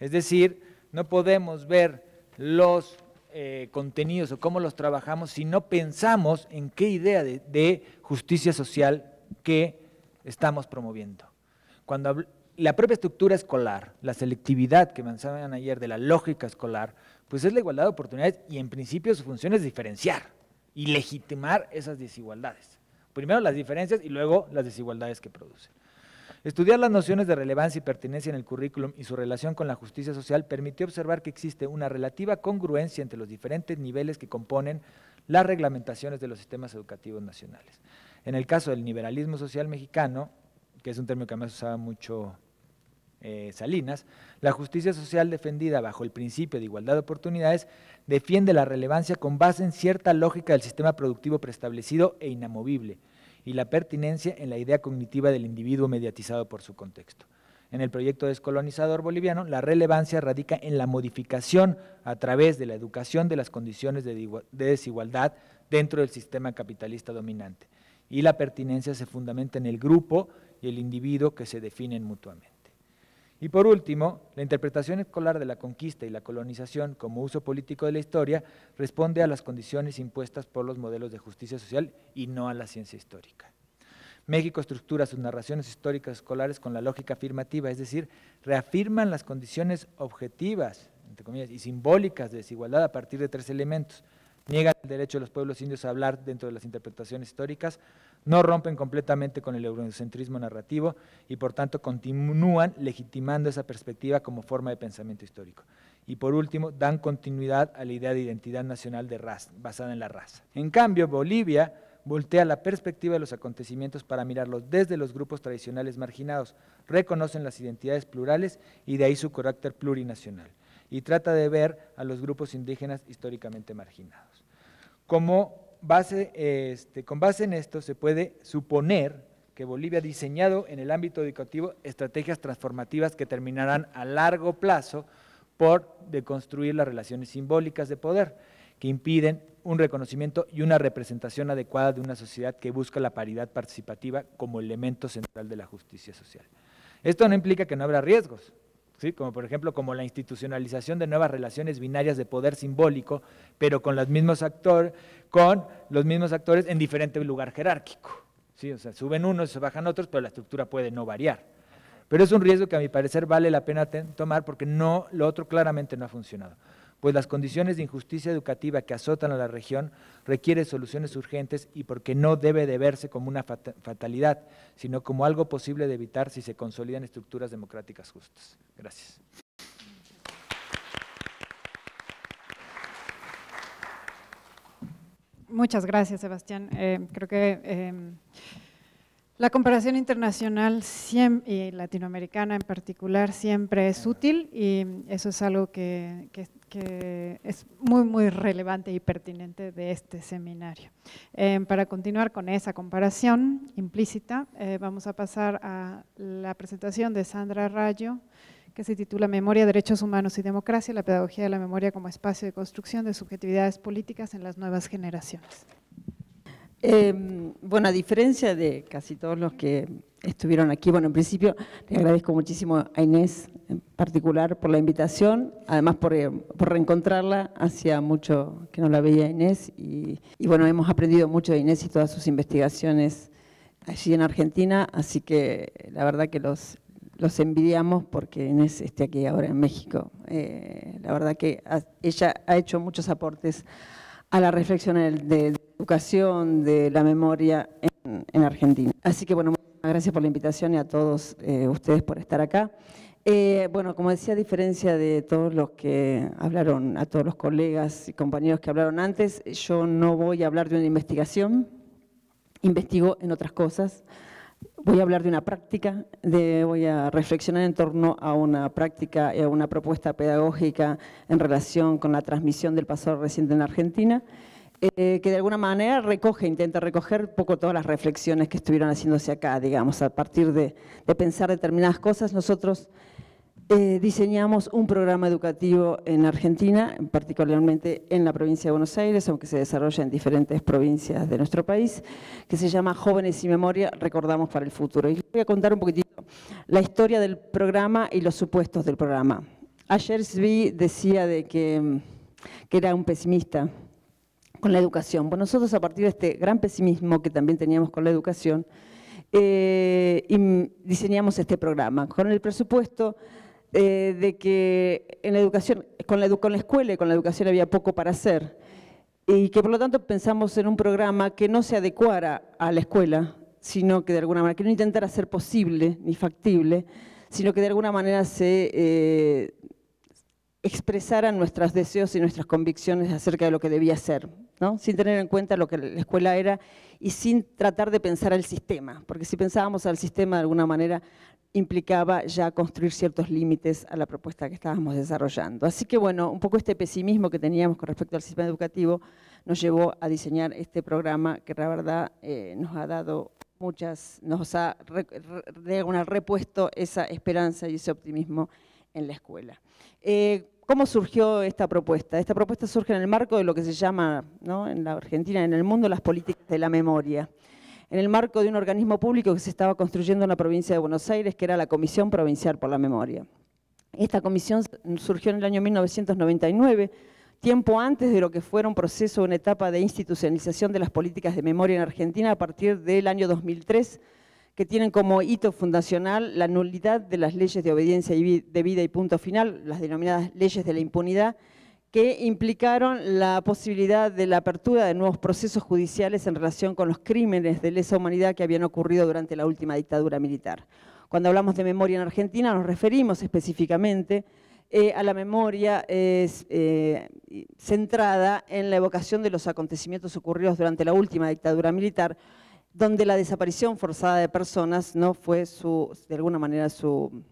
Es decir, no podemos ver los eh, contenidos o cómo los trabajamos si no pensamos en qué idea de, de justicia social que estamos promoviendo. Cuando la propia estructura escolar, la selectividad que mencionaban ayer de la lógica escolar, pues es la igualdad de oportunidades y en principio su función es diferenciar y legitimar esas desigualdades. Primero las diferencias y luego las desigualdades que producen. Estudiar las nociones de relevancia y pertinencia en el currículum y su relación con la justicia social permitió observar que existe una relativa congruencia entre los diferentes niveles que componen las reglamentaciones de los sistemas educativos nacionales. En el caso del liberalismo social mexicano, que es un término que además usaba mucho eh, Salinas, la justicia social defendida bajo el principio de igualdad de oportunidades defiende la relevancia con base en cierta lógica del sistema productivo preestablecido e inamovible y la pertinencia en la idea cognitiva del individuo mediatizado por su contexto. en el proyecto descolonizador boliviano, la relevancia radica en la modificación a través de la educación de las condiciones de desigualdad dentro del sistema capitalista dominante. Y la pertinencia se fundamenta en el grupo y el individuo que se definen mutuamente. Y por último, la interpretación escolar de la conquista y la colonización como uso político de la historia responde a las condiciones impuestas por los modelos de justicia social y no a la ciencia histórica. México estructura sus narraciones históricas escolares con la lógica afirmativa, es decir, reafirman las condiciones objetivas entre comillas, y simbólicas de desigualdad a partir de tres elementos. Niegan el derecho de los pueblos indios a hablar dentro de las interpretaciones históricas, no rompen completamente con el eurocentrismo narrativo y por tanto continúan legitimando esa perspectiva como forma de pensamiento histórico. Y por último, dan continuidad a la idea de identidad nacional de raza, basada en la raza. En cambio, Bolivia voltea la perspectiva de los acontecimientos para mirarlos desde los grupos tradicionales marginados, reconocen las identidades plurales y de ahí su carácter plurinacional, y trata de ver a los grupos indígenas históricamente marginados. Como base, este, con base en esto se puede suponer que Bolivia ha diseñado en el ámbito educativo estrategias transformativas que terminarán a largo plazo por deconstruir las relaciones simbólicas de poder que impiden un reconocimiento y una representación adecuada de una sociedad que busca la paridad participativa como elemento central de la justicia social. Esto no implica que no habrá riesgos, ¿sí? como por ejemplo como la institucionalización de nuevas relaciones binarias de poder simbólico, pero con los mismos, con los mismos actores en diferente lugar jerárquico. ¿sí? O sea, suben unos, se bajan otros, pero la estructura puede no variar. Pero es un riesgo que a mi parecer vale la pena tomar porque no, lo otro claramente no ha funcionado pues las condiciones de injusticia educativa que azotan a la región requieren soluciones urgentes y porque no debe de verse como una fatalidad, sino como algo posible de evitar si se consolidan estructuras democráticas justas. Gracias. Muchas gracias, Sebastián. Eh, creo que em, la comparación internacional y latinoamericana en particular siempre es útil y eso es algo que, es muy, muy relevante y pertinente de este seminario. Eh, para continuar con esa comparación implícita, eh, vamos a pasar a la presentación de Sandra Rayo, que se titula Memoria, Derechos Humanos y Democracia, la pedagogía de la memoria como espacio de construcción de subjetividades políticas en las nuevas generaciones. Em, bueno, a diferencia de casi todos los que estuvieron aquí, bueno, en principio le agradezco muchísimo a Inés en particular por la invitación, además por, eh, reencontrarla, hacía mucho que no la veía Inés y, bueno, hemos aprendido mucho de Inés y todas sus investigaciones allí en Argentina, así que la verdad que los, los envidiamos porque Inés esté aquí ahora en México. Eh, la verdad que ella ha hecho muchos aportes a la reflexión de educación de la memoria en, Argentina. Así que bueno, muchas gracias por la invitación y a todos eh, ustedes por estar acá. Eh, bueno, como decía, a diferencia de todos los que hablaron, a todos los colegas y compañeros que hablaron antes, yo no voy a hablar de una investigación, investigo en otras cosas. Voy a hablar de una práctica, de, voy a reflexionar en torno a una práctica y a una propuesta pedagógica en relación con la transmisión del pasado reciente en Argentina eh, que de alguna manera recoge, intenta recoger un poco todas las reflexiones que estuvieron haciéndose acá, digamos, a partir de, pensar determinadas cosas, nosotros eh, diseñamos un programa educativo en Argentina, particularmente en la provincia de Buenos Aires, aunque se desarrolla en diferentes provincias de nuestro país, que se llama Jóvenes y Memoria, Recordamos para el Futuro. Y voy a contar un poquitito la historia del programa y los supuestos del programa. Ayer Svi decía de que, que era un pesimista, con la educación. Bueno, nosotros a partir de este gran pesimismo que también teníamos con la educación, eh, diseñamos este programa con el presupuesto eh, de que en la educación, con la, escuela y con la educación había poco para hacer y que por lo tanto pensamos en un programa que no se adecuara a la escuela, sino que de alguna manera, que no intentara ser posible ni factible, sino que de alguna manera se eh, expresaran nuestros deseos y nuestras convicciones acerca de lo que debía ser, ¿no? sin tener en cuenta lo que la escuela era y sin tratar de pensar al sistema, porque si pensábamos al sistema de alguna manera implicaba ya construir ciertos límites a la propuesta que estábamos desarrollando. Así que bueno, un poco este pesimismo que teníamos con respecto al sistema educativo nos llevó a diseñar este programa que la verdad eh, nos ha dado muchas, nos ha de repuesto esa esperanza y ese optimismo en la escuela. Eh, ¿Cómo surgió esta propuesta? Esta propuesta surge en el marco de lo que se llama en la Argentina en el mundo las políticas de la memoria. En el marco de un organismo público que se estaba construyendo en la provincia de Buenos Aires, que era la Comisión Provincial por la Memoria. Esta comisión surgió en el año 1999, tiempo antes de lo que fuera un proceso, una etapa de institucionalización de las políticas de memoria en Argentina a partir del año 2003, que tienen como hito fundacional la nulidad de las leyes de obediencia de vida y punto final, las denominadas leyes de la impunidad, que implicaron la posibilidad de la apertura de nuevos procesos judiciales en relación con los crímenes de lesa humanidad que habían ocurrido durante la última dictadura militar. Cuando hablamos de memoria en Argentina nos referimos específicamente eh, a la memoria eh, centrada en la evocación de los acontecimientos ocurridos durante la última dictadura militar, donde la desaparición forzada de personas no fue su, de alguna manera su,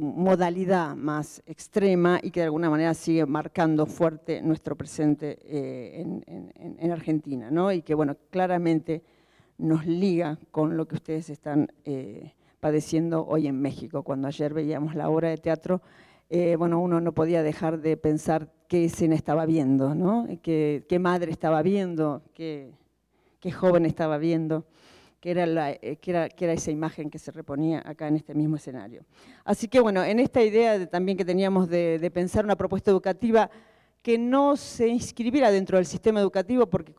modalidad más extrema y que de alguna manera sigue marcando fuerte nuestro presente eh, en, Argentina, ¿no? y que bueno, claramente nos liga con lo que ustedes están eh, padeciendo hoy en México. Cuando ayer veíamos la obra de teatro, eh, bueno, uno no podía dejar de pensar qué escena estaba viendo, ¿no? qué, qué madre estaba viendo, qué, qué joven estaba viendo, que era, eh, que, esa imagen que se reponía acá en este mismo escenario. Así que bueno, en esta idea también que teníamos de, pensar una propuesta educativa que no se inscribiera dentro del sistema educativo, porque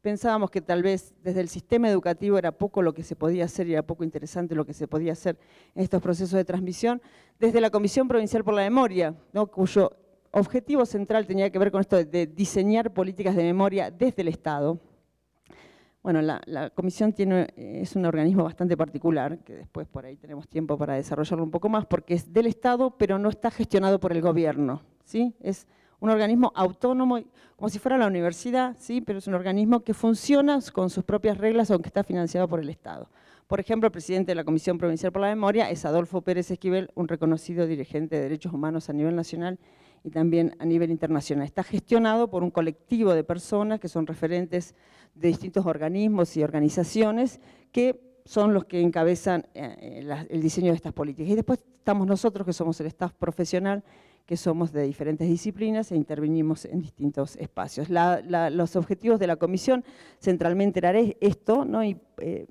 pensábamos que tal vez desde el sistema educativo era poco lo que se podía hacer y era poco interesante lo que se podía hacer en estos procesos de transmisión, desde la Comisión Provincial por la Memoria, cuyo objetivo central tenía que ver con esto de diseñar políticas de memoria desde el Estado, bueno, la, comisión tiene, es un organismo bastante particular, que después por ahí tenemos tiempo para desarrollarlo un poco más, porque es del Estado, pero no está gestionado por el gobierno. ¿sí? Es un organismo autónomo, como si fuera la universidad, ¿sí? pero es un organismo que funciona con sus propias reglas, aunque está financiado por el Estado. Por ejemplo, el presidente de la Comisión Provincial por la Memoria es Adolfo Pérez Esquivel, un reconocido dirigente de derechos humanos a nivel nacional y también a nivel internacional. Está gestionado por un colectivo de personas que son referentes de distintos organismos y organizaciones que son los que encabezan eh, eh, el diseño de estas políticas. Y después estamos nosotros, que somos el staff profesional, que somos de diferentes disciplinas e intervenimos en distintos espacios. los objetivos de la comisión centralmente eran esto, ¿no? y, eh,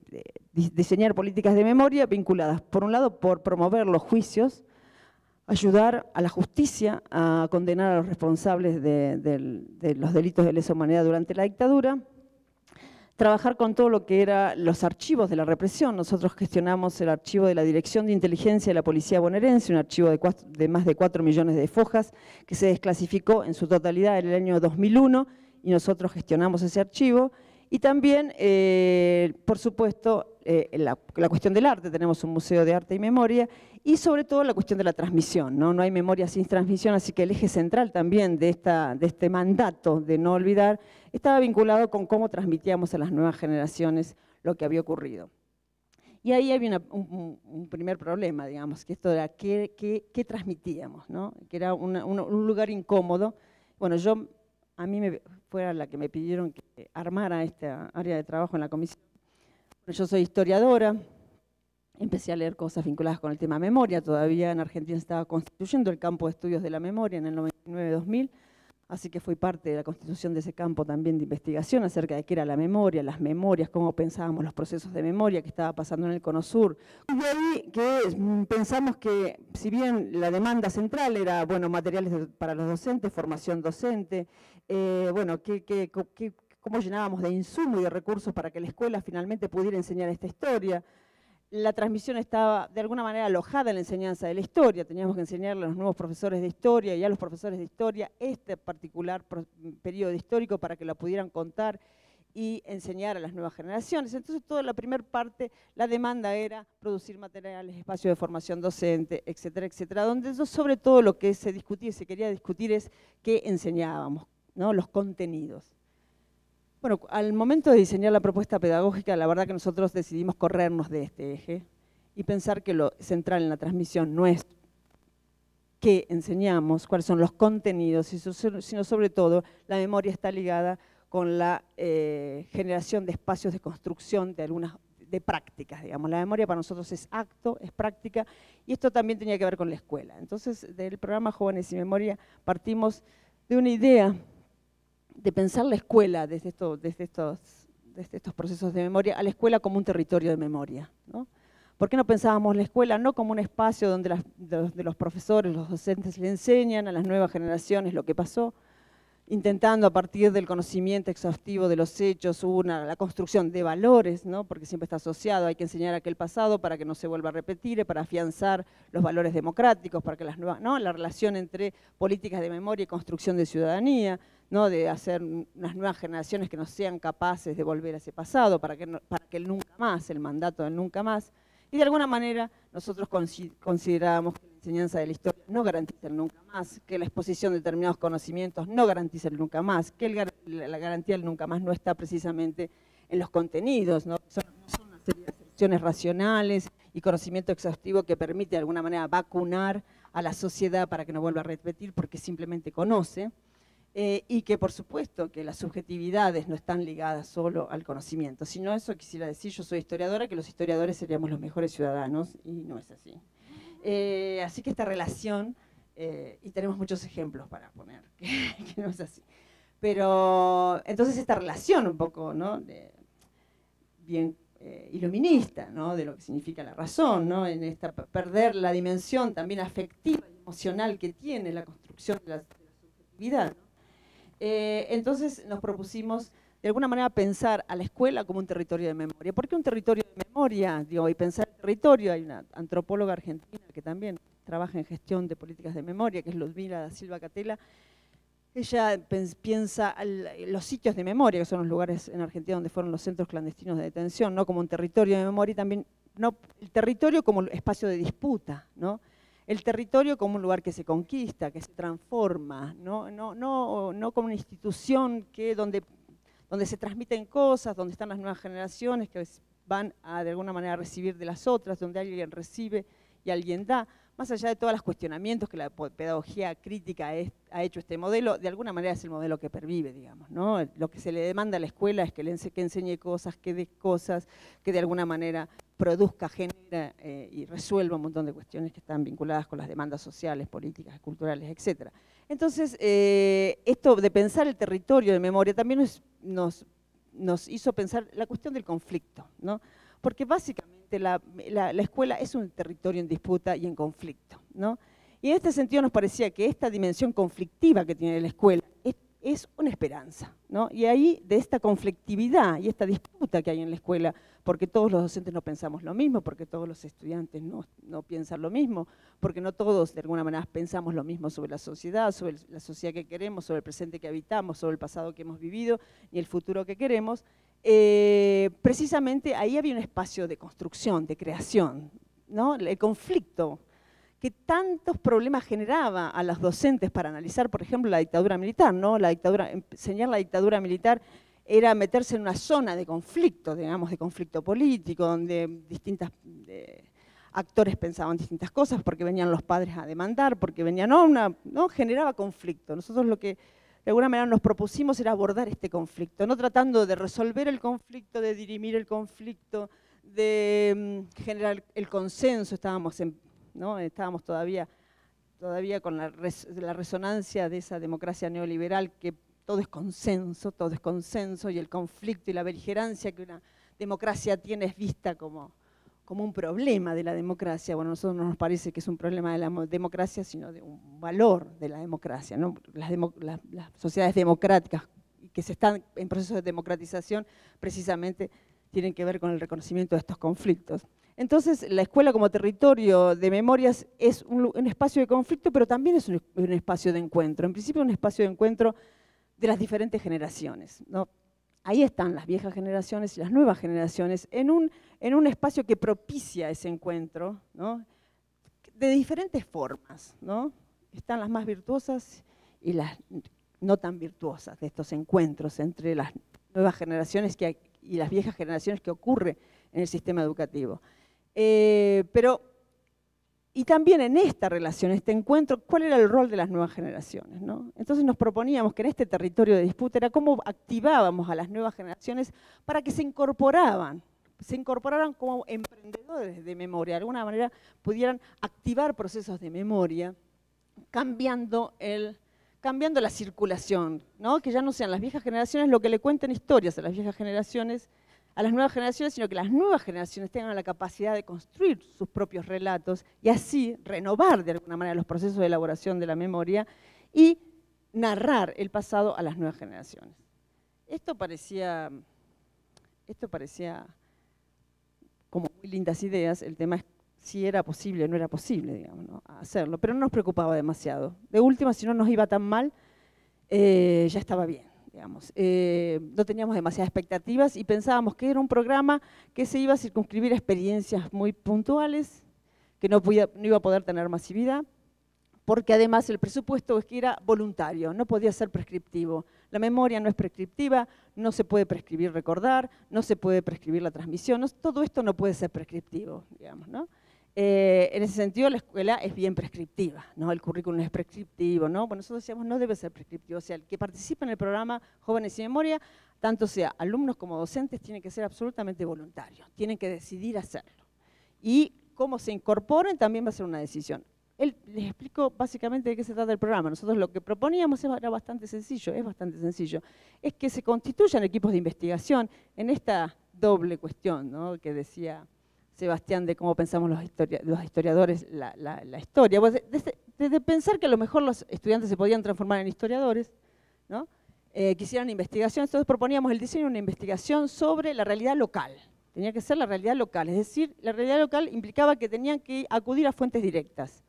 diseñar políticas de memoria vinculadas, por un lado, por promover los juicios, ayudar a la justicia a condenar a los responsables de, de los delitos de lesa humanidad durante la dictadura, trabajar con todo lo que eran los archivos de la represión. Nosotros gestionamos el archivo de la Dirección de Inteligencia de la Policía Bonaerense, un archivo de, más de 4 millones de fojas que se desclasificó en su totalidad en el año 2001 y nosotros gestionamos ese archivo. Y también, eh, por supuesto, eh, la, cuestión del arte, tenemos un museo de arte y memoria, y sobre todo la cuestión de la transmisión, ¿no? No hay memoria sin transmisión, así que el eje central también de, esta, de este mandato de no olvidar estaba vinculado con cómo transmitíamos a las nuevas generaciones lo que había ocurrido. Y ahí había un, primer problema, digamos, que esto era qué, qué, transmitíamos, ¿no? que era un lugar incómodo. Bueno, yo, a mí me, fuera la que me pidieron que armara esta área de trabajo en la comisión. Yo soy historiadora, empecé a leer cosas vinculadas con el tema memoria, todavía en Argentina se estaba constituyendo el campo de estudios de la memoria en el 99-2000, Así que fui parte de la constitución de ese campo también de investigación acerca de qué era la memoria, las memorias, cómo pensábamos los procesos de memoria que estaba pasando en el Cono Sur. Y ahí que mm, pensamos que, si bien la demanda central era, bueno, materiales para los docentes, formación docente, eh, bueno, cómo llenábamos de insumo y de recursos para que la escuela finalmente pudiera enseñar esta historia, la transmisión estaba de alguna manera alojada en la enseñanza de la historia. Teníamos que enseñarle a los nuevos profesores de historia y a los profesores de historia este particular periodo histórico para que lo pudieran contar y enseñar a las nuevas generaciones. Entonces, toda la primera parte, la demanda era producir materiales, espacios de formación docente, etcétera, etcétera, donde sobre todo lo que se discutía y se quería discutir es qué enseñábamos, ¿no? los contenidos. Bueno, al momento de diseñar la propuesta pedagógica, la verdad que nosotros decidimos corrernos de este eje y pensar que lo central en la transmisión no es qué enseñamos, cuáles son los contenidos, sino sobre todo la memoria está ligada con la eh, generación de espacios de construcción de algunas de prácticas, digamos. La memoria para nosotros es acto, es práctica, y esto también tenía que ver con la escuela. Entonces, del programa Jóvenes y Memoria partimos de una idea de pensar la escuela desde, estos, procesos de memoria, a la escuela como un territorio de memoria. ¿Por qué no pensábamos la escuela no como un espacio donde los profesores, los docentes le enseñan a las nuevas generaciones lo que pasó, intentando a partir del conocimiento exhaustivo de los hechos, una, la construcción de valores, ¿no? porque siempre está asociado, hay que enseñar aquel pasado para que no se vuelva a repetir, para afianzar los valores democráticos, para que las nuevas, ¿no? la relación entre políticas de memoria y construcción de ciudadanía, ¿no? de hacer unas nuevas generaciones que no sean capaces de volver a ese pasado, para que, para que el nunca más, el mandato del nunca más, y de alguna manera nosotros considerábamos que la enseñanza de la historia no garantiza el nunca más, que la exposición de determinados conocimientos no garantiza el nunca más, que la garantía del nunca más no está precisamente en los contenidos, no son, una serie de excepciones racionales y conocimiento exhaustivo que permite de alguna manera vacunar a la sociedad para que no vuelva a repetir porque simplemente conoce. Eh, y que por supuesto que las subjetividades no están ligadas solo al conocimiento, sino eso quisiera decir, yo soy historiadora, que los historiadores seríamos los mejores ciudadanos, y no es así. Eh, así que esta relación, eh, y tenemos muchos ejemplos para poner, que, no es así. Pero entonces esta relación un poco, ¿no? bien iluminista, ¿no? De lo que significa la razón, ¿no? En esta perder la dimensión también afectiva y emocional que tiene la construcción de la, de la subjetividad, ¿no? Eh, entonces nos propusimos de alguna manera pensar a la escuela como un territorio de memoria. ¿Por qué un territorio de memoria? Digo, y pensar el territorio, hay una antropóloga argentina que también trabaja en gestión de políticas de memoria, que es Ludmila da Silva Catela. Ella piensa los sitios de memoria, que son los lugares en Argentina donde fueron los centros clandestinos de detención, no como un territorio de memoria, y también no, el territorio como espacio de disputa, ¿no? El territorio como un lugar que se conquista, que se transforma, no, no, no, no como una institución que donde, donde se transmiten cosas, donde están las nuevas generaciones que van a de alguna manera recibir de las otras, donde alguien recibe y alguien da, más allá de todos los cuestionamientos que la pedagogía crítica ha hecho este modelo, de alguna manera es el modelo que pervive, digamos. Lo que se le demanda a la escuela es que enseñe cosas, que dé cosas, que de alguna manera produzca, genera eh, y resuelva un montón de cuestiones que están vinculadas con las demandas sociales, políticas, culturales, etc. Entonces, eh, esto de pensar el territorio de memoria también nos, nos hizo pensar la cuestión del conflicto, ¿no? porque básicamente la, escuela es un territorio en disputa y en conflicto. ¿no? Y en este sentido nos parecía que esta dimensión conflictiva que tiene la escuela es, una esperanza. ¿no? Y ahí de esta conflictividad y esta disputa que hay en la escuela, porque todos los docentes no pensamos lo mismo, porque todos los estudiantes no, no piensan lo mismo, porque no todos de alguna manera pensamos lo mismo sobre la sociedad, sobre la sociedad que queremos, sobre el presente que habitamos, sobre el pasado que hemos vivido y el futuro que queremos, eh, precisamente ahí había un espacio de construcción, de creación, ¿no? el conflicto que tantos problemas generaba a los docentes para analizar, por ejemplo, la dictadura militar. ¿no? La dictadura, enseñar la dictadura militar era meterse en una zona de conflicto, digamos, de conflicto político, donde distintos actores pensaban distintas cosas, porque venían los padres a demandar, porque venían, no, una, no generaba conflicto. Nosotros lo que de alguna manera nos propusimos era abordar este conflicto, no tratando de resolver el conflicto, de dirimir el conflicto, de mm, generar el consenso, estábamos, ¿no? estábamos todavía, todavía con la, la resonancia de esa democracia neoliberal que todo es consenso, todo es consenso y el conflicto y la beligerancia que una democracia tiene es vista como como un problema de la democracia. Bueno, a nosotros no nos parece que es un problema de la democracia, sino de un valor de la democracia. Las, sociedades democráticas que se están en proceso de democratización precisamente tienen que ver con el reconocimiento de estos conflictos. Entonces, la escuela como territorio de memorias es un, espacio de conflicto, pero también es un, un, espacio de encuentro. En principio, un espacio de encuentro de las diferentes generaciones. ¿no? Ahí están las viejas generaciones y las nuevas generaciones en un, en un espacio que propicia ese encuentro, de diferentes formas. ¿no? Están las más virtuosas y las no tan virtuosas de estos encuentros entre las nuevas generaciones y las viejas generaciones que ocurre en el sistema educativo. Eh, pero y también en esta relación, este encuentro, cuál era el rol de las nuevas generaciones. Entonces nos proponíamos que en este territorio de disputa era cómo activábamos a las nuevas generaciones para que se incorporaban se incorporaran como emprendedores de memoria, de alguna manera pudieran activar procesos de memoria, cambiando, el, cambiando la circulación, ¿no? que ya no sean las viejas generaciones lo que le cuenten historias a las viejas generaciones, a las nuevas generaciones, sino que las nuevas generaciones tengan la capacidad de construir sus propios relatos y así renovar de alguna manera los procesos de elaboración de la memoria y narrar el pasado a las nuevas generaciones. Esto parecía, esto parecía como muy lindas ideas, el tema es si era posible o no era posible, digamos, hacerlo, pero no nos preocupaba demasiado. De última, si no nos iba tan mal, eh, ya estaba bien. Eh, no teníamos demasiadas expectativas y pensábamos que era un programa que se iba a circunscribir a experiencias muy puntuales, que no, iba a poder tener masividad, porque además el presupuesto es que era voluntario, no podía ser prescriptivo. La memoria no es prescriptiva, no se puede prescribir recordar, no se puede prescribir la transmisión, todo esto no puede ser prescriptivo, digamos. Eh, en ese sentido, la escuela es bien prescriptiva, ¿no? El currículum es prescriptivo, ¿no? Nosotros decíamos, no debe ser prescriptivo. O sea, el que participa en el programa Jóvenes y Memoria, tanto sea alumnos como docentes, tiene que ser absolutamente voluntario, tienen que decidir hacerlo. Y cómo se incorporen también va a ser una decisión. Él, les explico básicamente de qué se trata el programa. Nosotros lo que proponíamos era bastante sencillo, es bastante sencillo, es que se constituyan equipos de investigación en esta doble cuestión ¿no? que decía Sebastián, de cómo pensamos los, historiadores la, historia. Pues, desde, pensar que a lo mejor los estudiantes se podían transformar en historiadores, ¿no? Eh, quisieran investigación, entonces proponíamos el diseño de una investigación sobre la realidad local. Tenía que ser la realidad local, es decir, la realidad local implicaba que tenían que acudir a fuentes directas,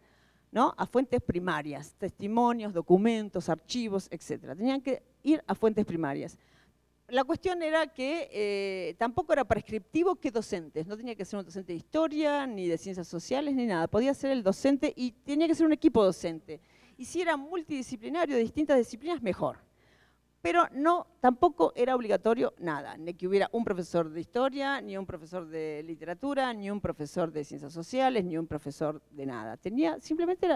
¿no? a fuentes primarias, testimonios, documentos, archivos, etc. Tenían que ir a fuentes primarias la cuestión era que eh, tampoco era prescriptivo que docentes, no tenía que ser un docente de historia, ni de ciencias sociales, ni nada, podía ser el docente y tenía que ser un equipo docente. Y si era multidisciplinario de distintas disciplinas, mejor. Pero no, tampoco era obligatorio nada, ni que hubiera un profesor de historia, ni un profesor de literatura, ni un profesor de ciencias sociales, ni un profesor de nada. Tenía, simplemente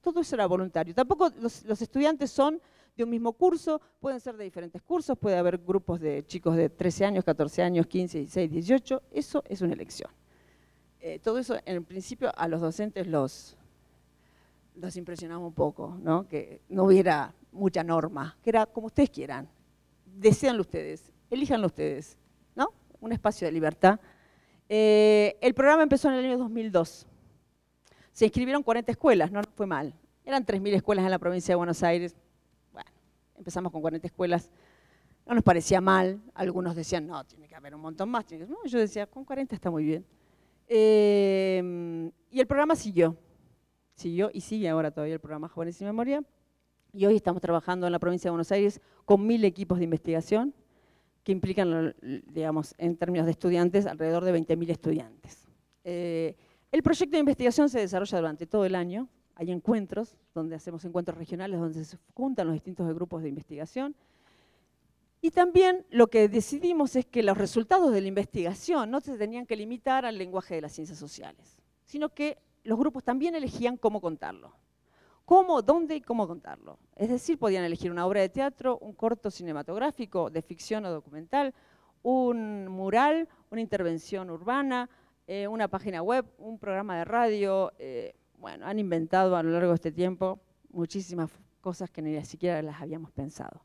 todo eso era voluntario. Tampoco los estudiantes son de un mismo curso, pueden ser de diferentes cursos, puede haber grupos de chicos de 13 años, 14 años, 15, 16, 18, eso es una elección. Eh, todo eso, en principio, a los docentes los, los impresionaba un poco, ¿no? que no hubiera mucha norma, que era como ustedes quieran, deseanlo ustedes, elíjanlo ustedes, ¿no? un espacio de libertad. Eh, el programa empezó en el año 2002. Se inscribieron 40 escuelas, no fue mal. Eran 3.000 escuelas en la provincia de Buenos Aires, empezamos con 40 escuelas, no nos parecía mal, algunos decían, no, tiene que haber un montón más, yo decía, con 40 está muy bien. Eh, y el programa siguió, siguió y sigue ahora todavía el programa Jóvenes sin Memoria, y hoy estamos trabajando en la provincia de Buenos Aires con mil equipos de investigación, que implican, digamos, en términos de estudiantes, alrededor de 20.000 estudiantes. Eh, el proyecto de investigación se desarrolla durante todo el año, hay encuentros, donde hacemos encuentros regionales, donde se juntan los distintos grupos de investigación. Y también lo que decidimos es que los resultados de la investigación no se tenían que limitar al lenguaje de las ciencias sociales, sino que los grupos también elegían cómo contarlo. Cómo, dónde y cómo contarlo. Es decir, podían elegir una obra de teatro, un corto cinematográfico de ficción o documental, un mural, una intervención urbana, eh, una página web, un programa de radio, eh, bueno, han inventado a lo largo de este tiempo muchísimas cosas que ni siquiera las habíamos pensado.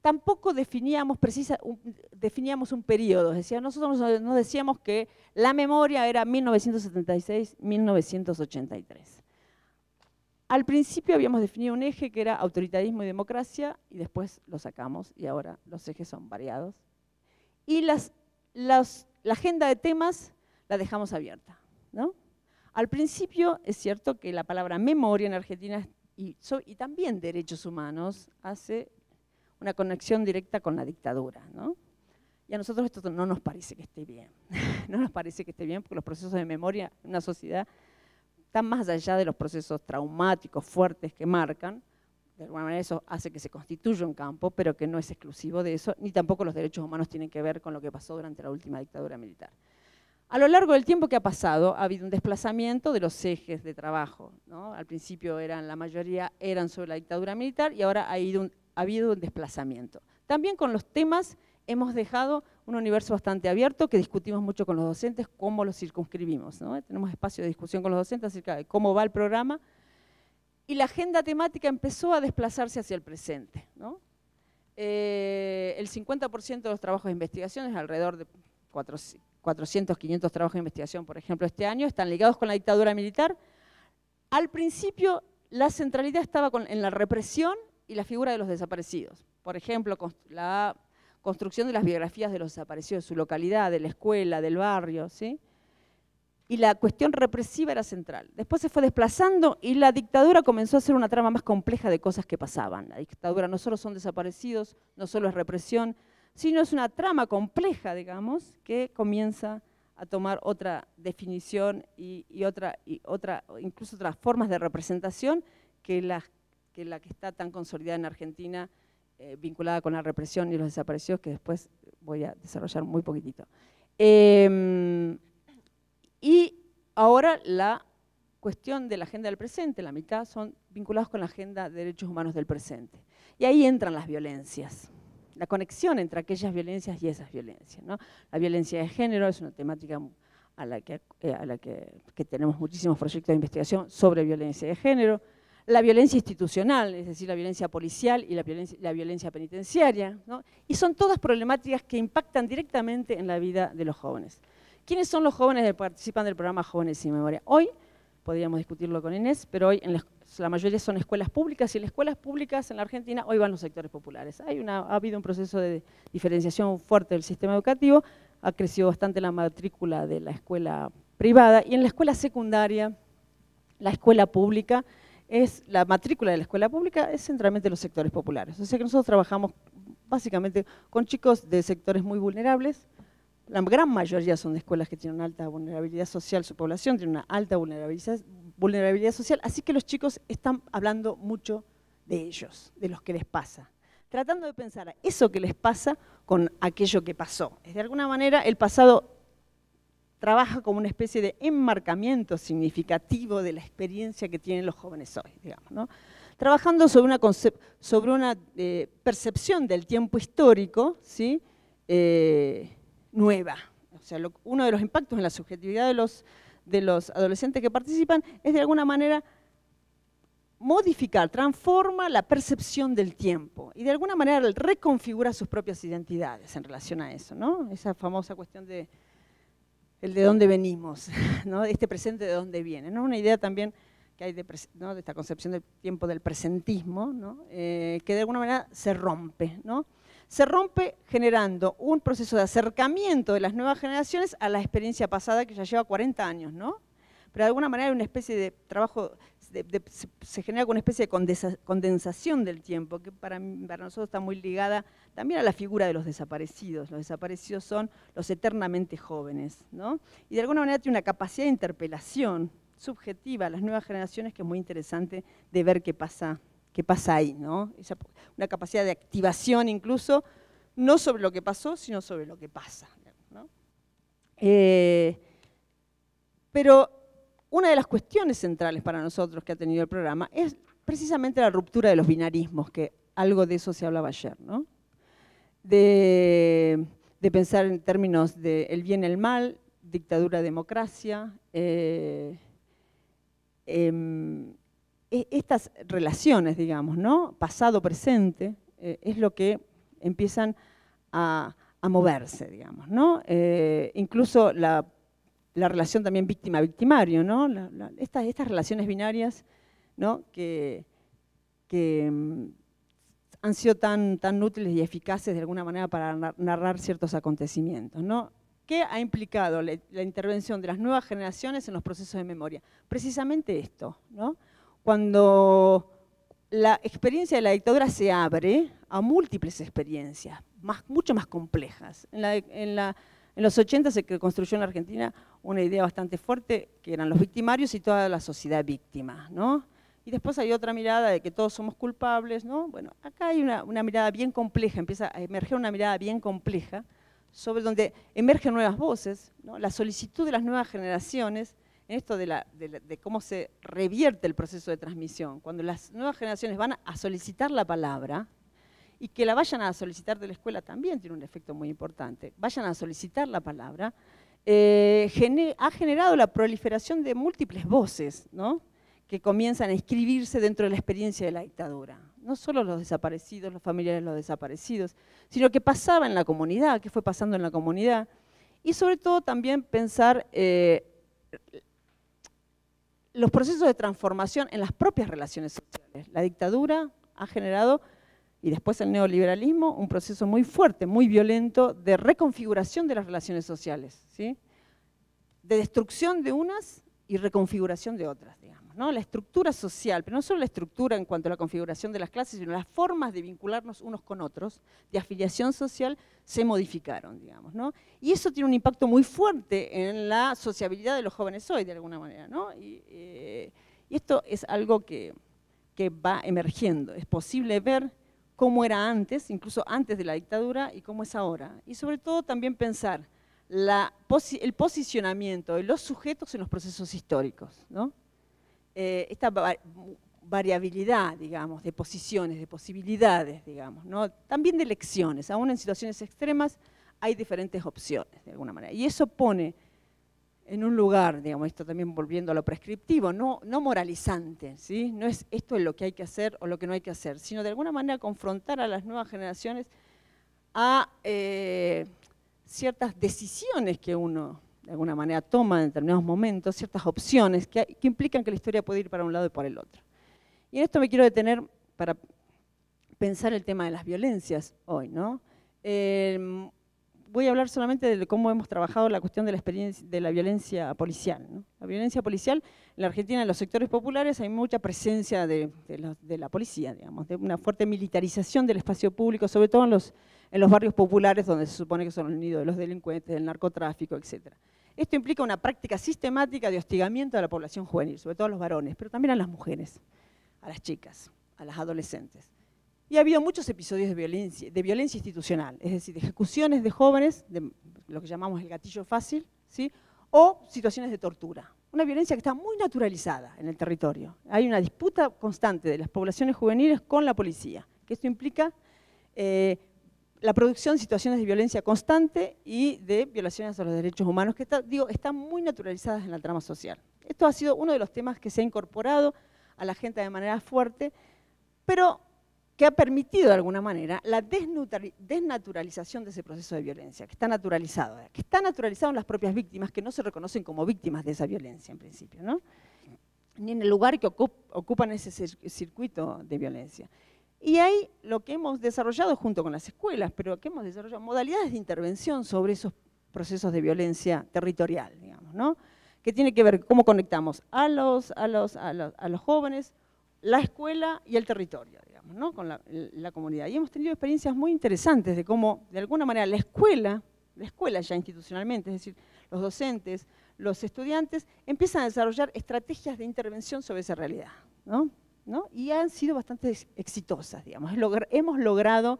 Tampoco definíamos, precisa, un, definíamos un periodo, decía, nosotros no decíamos que la memoria era 1976-1983. Al principio habíamos definido un eje que era autoritarismo y democracia y después lo sacamos y ahora los ejes son variados. Y la agenda de temas la dejamos abierta. Al principio es cierto que la palabra memoria en Argentina y, también derechos humanos hace una conexión directa con la dictadura. ¿no? Y a nosotros esto no nos parece que esté bien. no nos parece que esté bien porque los procesos de memoria en una sociedad están más allá de los procesos traumáticos fuertes que marcan. De alguna manera eso hace que se constituya un campo, pero que no es exclusivo de eso, ni tampoco los derechos humanos tienen que ver con lo que pasó durante la última dictadura militar. A lo largo del tiempo que ha pasado, ha habido un desplazamiento de los ejes de trabajo. Al principio eran, la mayoría eran sobre la dictadura militar y ahora ha, ha habido un desplazamiento. También con los temas hemos dejado un universo bastante abierto que discutimos mucho con los docentes, cómo lo circunscribimos. Tenemos espacio de discusión con los docentes acerca de cómo va el programa. Y la agenda temática empezó a desplazarse hacia el presente. Eh, el 50% de los trabajos de investigación, es alrededor de 400, 500 trabajos de investigación, por ejemplo, este año, están ligados con la dictadura militar. Al principio, la centralidad estaba en la represión y la figura de los desaparecidos. Por ejemplo, la construcción de las biografías de los desaparecidos de su localidad, de la escuela, del barrio, ¿sí? Y la cuestión represiva era central. Después se fue desplazando y la dictadura comenzó a ser una trama más compleja de cosas que pasaban. La dictadura no solo son desaparecidos, no solo es represión, sino es una trama compleja, digamos, que comienza a tomar otra definición y, otra, y otra, incluso otras formas de representación que la, que está tan consolidada en Argentina eh, vinculada con la represión y los desaparecidos, que después voy a desarrollar muy poquitito. Em, y ahora la cuestión de la agenda del presente, la mitad son vinculados con la agenda de derechos humanos del presente. Y ahí entran las violencias, la conexión entre aquellas violencias y esas violencias. La violencia de género es una temática a la, que, eh, que tenemos muchísimos proyectos de investigación sobre violencia de género, la violencia institucional, es decir, la violencia policial y la violencia, penitenciaria. Y son todas problemáticas que impactan directamente en la vida de los jóvenes. ¿Quiénes son los jóvenes que participan del programa Jóvenes sin Memoria? Hoy, podríamos discutirlo con Inés, pero hoy la, mayoría son escuelas públicas y en las escuelas públicas en la Argentina hoy van los sectores populares. Hay una, ha habido un proceso de diferenciación fuerte del sistema educativo, ha crecido bastante la matrícula de la escuela privada y en la escuela secundaria, la escuela pública, es la matrícula de la escuela pública es centralmente los sectores populares. O sea que nosotros trabajamos básicamente con chicos de sectores muy vulnerables. La gran mayoría son de escuelas que tienen una alta vulnerabilidad social, su población tiene una alta vulnerabilidad, social, así que los chicos están hablando mucho de ellos, de los que les pasa tratando de pensar eso que les pasa con aquello que pasó. De alguna manera el pasado trabaja como una especie de enmarcamiento significativo de la experiencia que tienen los jóvenes hoy, digamos, trabajando sobre una, sobre una eh, percepción del tiempo histórico ¿sí? Eh, nueva. O sea, uno de los impactos en la subjetividad de los, de los adolescentes que participan es de alguna manera modificar, transforma la percepción del tiempo y de alguna manera reconfigura sus propias identidades en relación a eso, ¿no? Esa famosa cuestión de el de dónde venimos, ¿no? este presente de dónde viene. ¿no? Una idea también que hay de, esta concepción del tiempo del presentismo, eh, que de alguna manera se rompe. ¿no? Se rompe generando un proceso de acercamiento de las nuevas generaciones a la experiencia pasada que ya lleva 40 años, ¿no? pero de alguna manera hay una especie de trabajo se, genera una especie de condensación del tiempo, que para, nosotros está muy ligada también a la figura de los desaparecidos. Los desaparecidos son los eternamente jóvenes, ¿no? Y de alguna manera tiene una capacidad de interpelación subjetiva a las nuevas generaciones que es muy interesante de ver qué pasa, qué pasa ahí, ¿no? una capacidad de activación incluso, no sobre lo que pasó, sino sobre lo que pasa. Eh, pero una de las cuestiones centrales para nosotros que ha tenido el programa es precisamente la ruptura de los binarismos, que algo de eso se hablaba ayer, ¿no? de, pensar en términos de el bien el mal, dictadura, democracia, eh, em, estas relaciones, digamos, ¿no? pasado-presente, eh, es lo que empiezan a, moverse, digamos. ¿no? Eh, incluso la la relación también víctima-victimario, ¿no? estas, relaciones binarias ¿no? que, mm, han sido tan, útiles y eficaces de alguna manera para narrar ciertos acontecimientos. ¿no? ¿Qué ha implicado la, intervención de las nuevas generaciones en los procesos de memoria? Precisamente esto, ¿no? Cuando la experiencia de la dictadura se abre a múltiples experiencias, más, mucho más complejas. En los 80 se construyó en la Argentina una idea bastante fuerte, que eran los victimarios y toda la sociedad víctima, ¿no? Y después hay otra mirada de que todos somos culpables, ¿no? Bueno, acá hay una, mirada bien compleja, empieza a emerger una mirada bien compleja, sobre donde emergen nuevas voces, la solicitud de las nuevas generaciones, en esto de, cómo se revierte el proceso de transmisión. Cuando las nuevas generaciones van a solicitar la palabra, y que la vayan a solicitar de la escuela también tiene un efecto muy importante. Vayan a solicitar la palabra, eh, ha generado la proliferación de múltiples voces, ¿no? que comienzan a inscribirse dentro de la experiencia de la dictadura. No solo los desaparecidos, los familiares de los desaparecidos, sino que pasaba en la comunidad, que fue pasando en la comunidad. Y sobre todo también pensar eh, los procesos de transformación en las propias relaciones sociales. La dictadura ha generado, y después el neoliberalismo, un proceso muy fuerte, muy violento de reconfiguración de las relaciones sociales, ¿sí? de destrucción de unas y reconfiguración de otras, digamos. La estructura social, pero no solo la estructura en cuanto a la configuración de las clases, sino las formas de vincularnos unos con otros, de afiliación social, se modificaron, digamos, Y eso tiene un impacto muy fuerte en la sociabilidad de los jóvenes hoy, de alguna manera, eh, Y, esto es algo que, que va emergiendo. Es posible ver cómo era antes, incluso antes de la dictadura, y cómo es ahora. Y sobre todo también pensar el posicionamiento de los sujetos en los procesos históricos, ¿no? Eh, esta variabilidad, digamos, de posiciones, de posibilidades, digamos, ¿no? también de elecciones. Aún en situaciones extremas hay diferentes opciones, de alguna manera. Y eso pone en un lugar, digamos, esto también volviendo a lo prescriptivo, no, no moralizante, ¿sí? no es esto es lo que hay que hacer o lo que no hay que hacer, sino de alguna manera confrontar a las nuevas generaciones a eh, ciertas decisiones que uno de alguna manera toma en determinados momentos ciertas opciones que, implican que la historia puede ir para un lado y por el otro. Y en esto me quiero detener para pensar el tema de las violencias hoy. ¿no? Em, voy a hablar solamente de cómo hemos trabajado la cuestión de la, experiencia, de la violencia policial. La violencia policial, en la Argentina, en los sectores populares, hay mucha presencia de, la policía, digamos, de una fuerte militarización del espacio público, sobre todo en los, en los barrios populares, donde se supone que son el nido de los delincuentes, del narcotráfico, etcétera. Esto implica una práctica sistemática de hostigamiento a la población juvenil, sobre todo a los varones, pero también a las mujeres, a las chicas, a las adolescentes. Y ha habido muchos episodios de violencia, de violencia institucional, es decir, de ejecuciones de jóvenes, de lo que llamamos el gatillo fácil, ¿sí? o situaciones de tortura. Una violencia que está muy naturalizada en el territorio. Hay una disputa constante de las poblaciones juveniles con la policía, que esto implica eh, la producción de situaciones de violencia constante y de violaciones a los derechos humanos que digo, están muy naturalizadas en la trama social. Esto ha sido uno de los temas que se ha incorporado a la gente de manera fuerte, pero que ha permitido de alguna manera la desnaturalización de ese proceso de violencia, que está naturalizado, que está naturalizado en las propias víctimas, que no se reconocen como víctimas de esa violencia en principio, ¿no? ni en el lugar que ocupan ese circuito de violencia. Y ahí lo que hemos desarrollado junto con las escuelas, pero que hemos desarrollado modalidades de intervención sobre esos procesos de violencia territorial, digamos, ¿no? que tiene que ver cómo conectamos a los, a los, a los, jóvenes, la escuela y el territorio, digamos, ¿no? con la, la, comunidad. Y hemos tenido experiencias muy interesantes de cómo, de alguna manera, la escuela, la escuela ya institucionalmente, es decir, los docentes, los estudiantes, empiezan a desarrollar estrategias de intervención sobre esa realidad. ¿no? Y han sido bastante exitosas, digamos. Hemos logrado,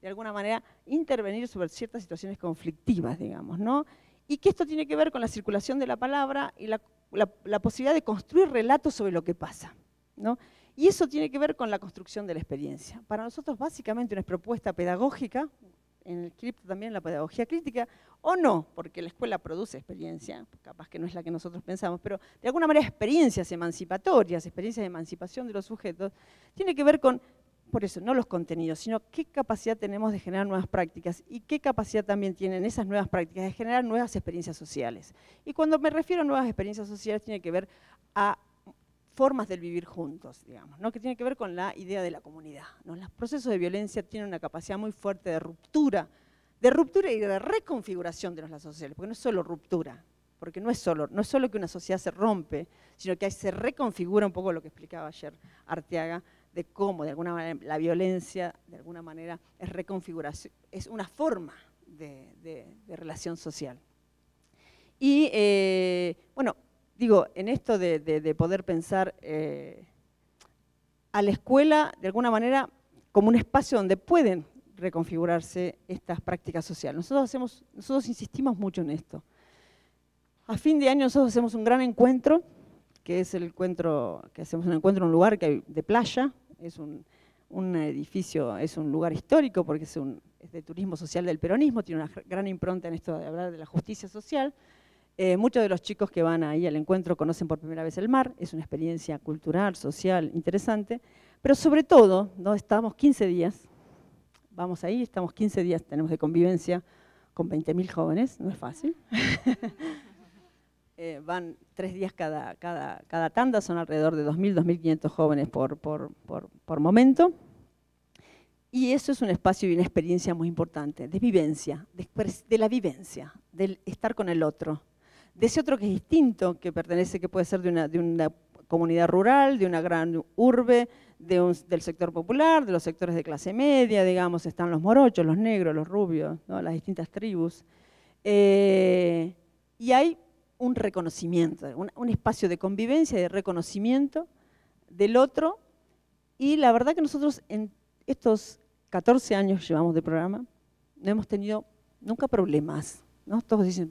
de alguna manera, intervenir sobre ciertas situaciones conflictivas, digamos, ¿no? y que esto tiene que ver con la circulación de la palabra y la, posibilidad de construir relatos sobre lo que pasa. ¿no? Y eso tiene que ver con la construcción de la experiencia. Para nosotros, básicamente, una propuesta pedagógica, en el cripto también la pedagogía crítica, o no, porque la escuela produce experiencia, capaz que no es la que nosotros pensamos, pero de alguna manera experiencias emancipatorias, experiencias de emancipación de los sujetos, tiene que ver con, por eso, no los contenidos, sino qué capacidad tenemos de generar nuevas prácticas y qué capacidad también tienen esas nuevas prácticas de generar nuevas experiencias sociales. Y cuando me refiero a nuevas experiencias sociales, tiene que ver a formas del vivir juntos, digamos, ¿no? que tiene que ver con la idea de la comunidad. Los procesos de violencia tienen una capacidad muy fuerte de ruptura, de ruptura y de reconfiguración de las sociales, porque no es solo ruptura, porque no es solo, no es solo que una sociedad se rompe, sino que se reconfigura un poco lo que explicaba ayer Arteaga, de cómo de alguna manera la violencia de alguna manera es reconfiguración, es una forma de, relación social. Y eh, bueno, digo, en esto de, poder pensar eh, a la escuela, de alguna manera, como un espacio donde pueden reconfigurarse estas prácticas sociales. Nosotros, hacemos, nosotros insistimos mucho en esto. A fin de año nosotros hacemos un gran encuentro, que es el encuentro, que hacemos un encuentro en un lugar que hay de playa, es un, un edificio, es un lugar histórico porque es, un, de turismo social del peronismo, tiene una gran impronta en esto de hablar de la justicia social. Eh, muchos de los chicos que van ahí al encuentro conocen por primera vez el mar, es una experiencia cultural, social, interesante, pero sobre todo, ¿no? estamos 15 días, vamos ahí, estamos 15 días, tenemos de convivencia con 20.000 jóvenes, no es fácil. Eh, van tres días cada, cada, cada, tanda, son alrededor de 2.000, 2.500 jóvenes por, por, por, por, momento. Y eso es un espacio y una experiencia muy importante, de vivencia, de, de, la vivencia, del estar con el otro, de ese otro que es distinto, que pertenece, que puede ser de una, comunidad rural, de una gran urbe, del sector popular, de los sectores de clase media, digamos, están los morochos, los negros, los rubios, ¿no? las distintas tribus. Eh, y hay un reconocimiento, un, espacio de convivencia de reconocimiento del otro. Y la verdad que nosotros en estos 14 años llevamos de programa, no hemos tenido nunca problemas. ¿no? Todos dicen,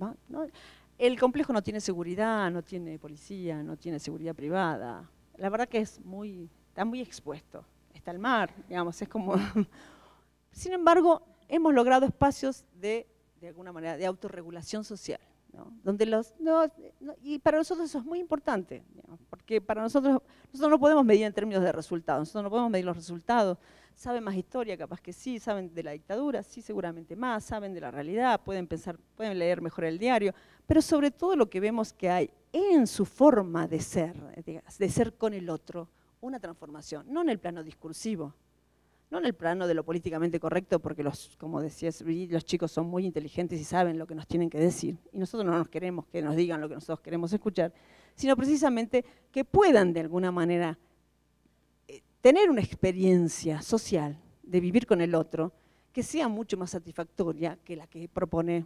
el complejo no tiene seguridad, no tiene policía, no tiene seguridad privada. La verdad que es muy, está muy expuesto. Está el mar, digamos, es como... Sin embargo, hemos logrado espacios de, de alguna manera, de autorregulación social. Donde los, y para nosotros eso es muy importante, porque para nosotros, nosotros no podemos medir en términos de resultados, nosotros no podemos medir los resultados. Saben más historia, capaz que sí, saben de la dictadura, sí, seguramente más, saben de la realidad, pueden pensar, pueden leer mejor el diario, pero sobre todo lo que vemos que hay en su forma de ser, de ser con el otro, una transformación, no en el plano discursivo, no en el plano de lo políticamente correcto, porque los, como decías, los chicos son muy inteligentes y saben lo que nos tienen que decir, y nosotros no nos queremos que nos digan lo que nosotros queremos escuchar, sino precisamente que puedan de alguna manera eh, tener una experiencia social de vivir con el otro que sea mucho más satisfactoria que la que propone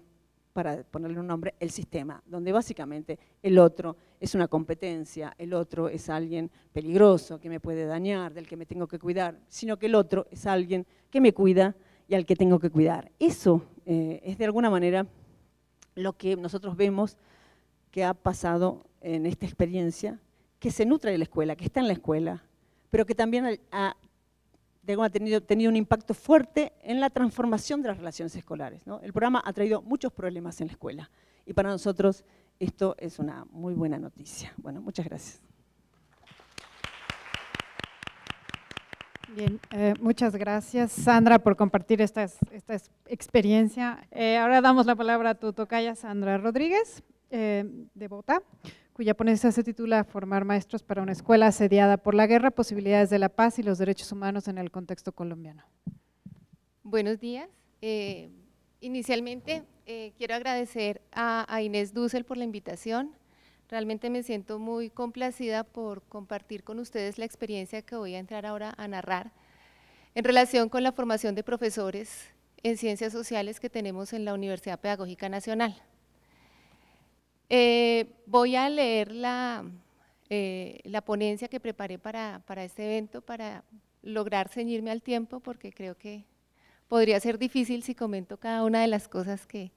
para ponerle un nombre, el sistema, donde básicamente el otro es una competencia, el otro es alguien peligroso que me puede dañar, del que me tengo que cuidar, sino que el otro es alguien que me cuida y al que tengo que cuidar. Eso eh, es de alguna manera lo que nosotros vemos que ha pasado en esta experiencia, que se nutre de la escuela, que está en la escuela, pero que también ha ha tenido, tenido un impacto fuerte en la transformación de las relaciones escolares. El programa ha traído muchos problemas en la escuela y para nosotros esto es una muy buena noticia. Bueno, muchas gracias. Bien, eh, muchas gracias Sandra por compartir esta, esta experiencia. Eh, ahora damos la palabra a tu tocaya Sandra Rodríguez eh, de Bogotá cuya ponencia se titula Formar maestros para una escuela asediada por la guerra, posibilidades de la paz y los derechos humanos en el contexto colombiano. Buenos días. Eh, inicialmente eh, quiero agradecer a, Inés Dussel por la invitación. Realmente me siento muy complacida por compartir con ustedes la experiencia que voy a entrar ahora a narrar en relación con la formación de profesores en ciencias sociales que tenemos en la Universidad Pedagógica Nacional. Eh, voy a leer la, eh, la, ponencia que preparé para, para este evento para lograr ceñirme al tiempo porque creo que podría ser difícil si comento cada una de las cosas que,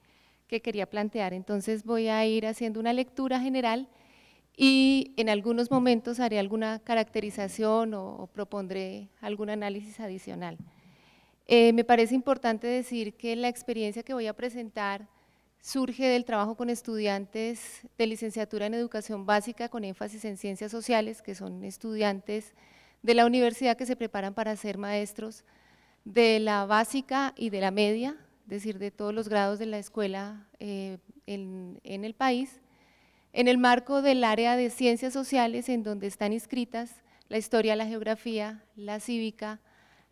que quería plantear. Entonces voy a ir haciendo una lectura general y en algunos momentos haré alguna caracterización o, propondré algún análisis adicional. Eh, me parece importante decir que la experiencia que voy a presentar surge del trabajo con estudiantes de licenciatura en educación básica con énfasis en ciencias sociales, que son estudiantes de la universidad que se preparan para ser maestros de la básica y de la media, es decir, de todos los grados de la escuela eh, en, el país, en el marco del área de ciencias sociales en donde están inscritas la historia, la geografía, la cívica,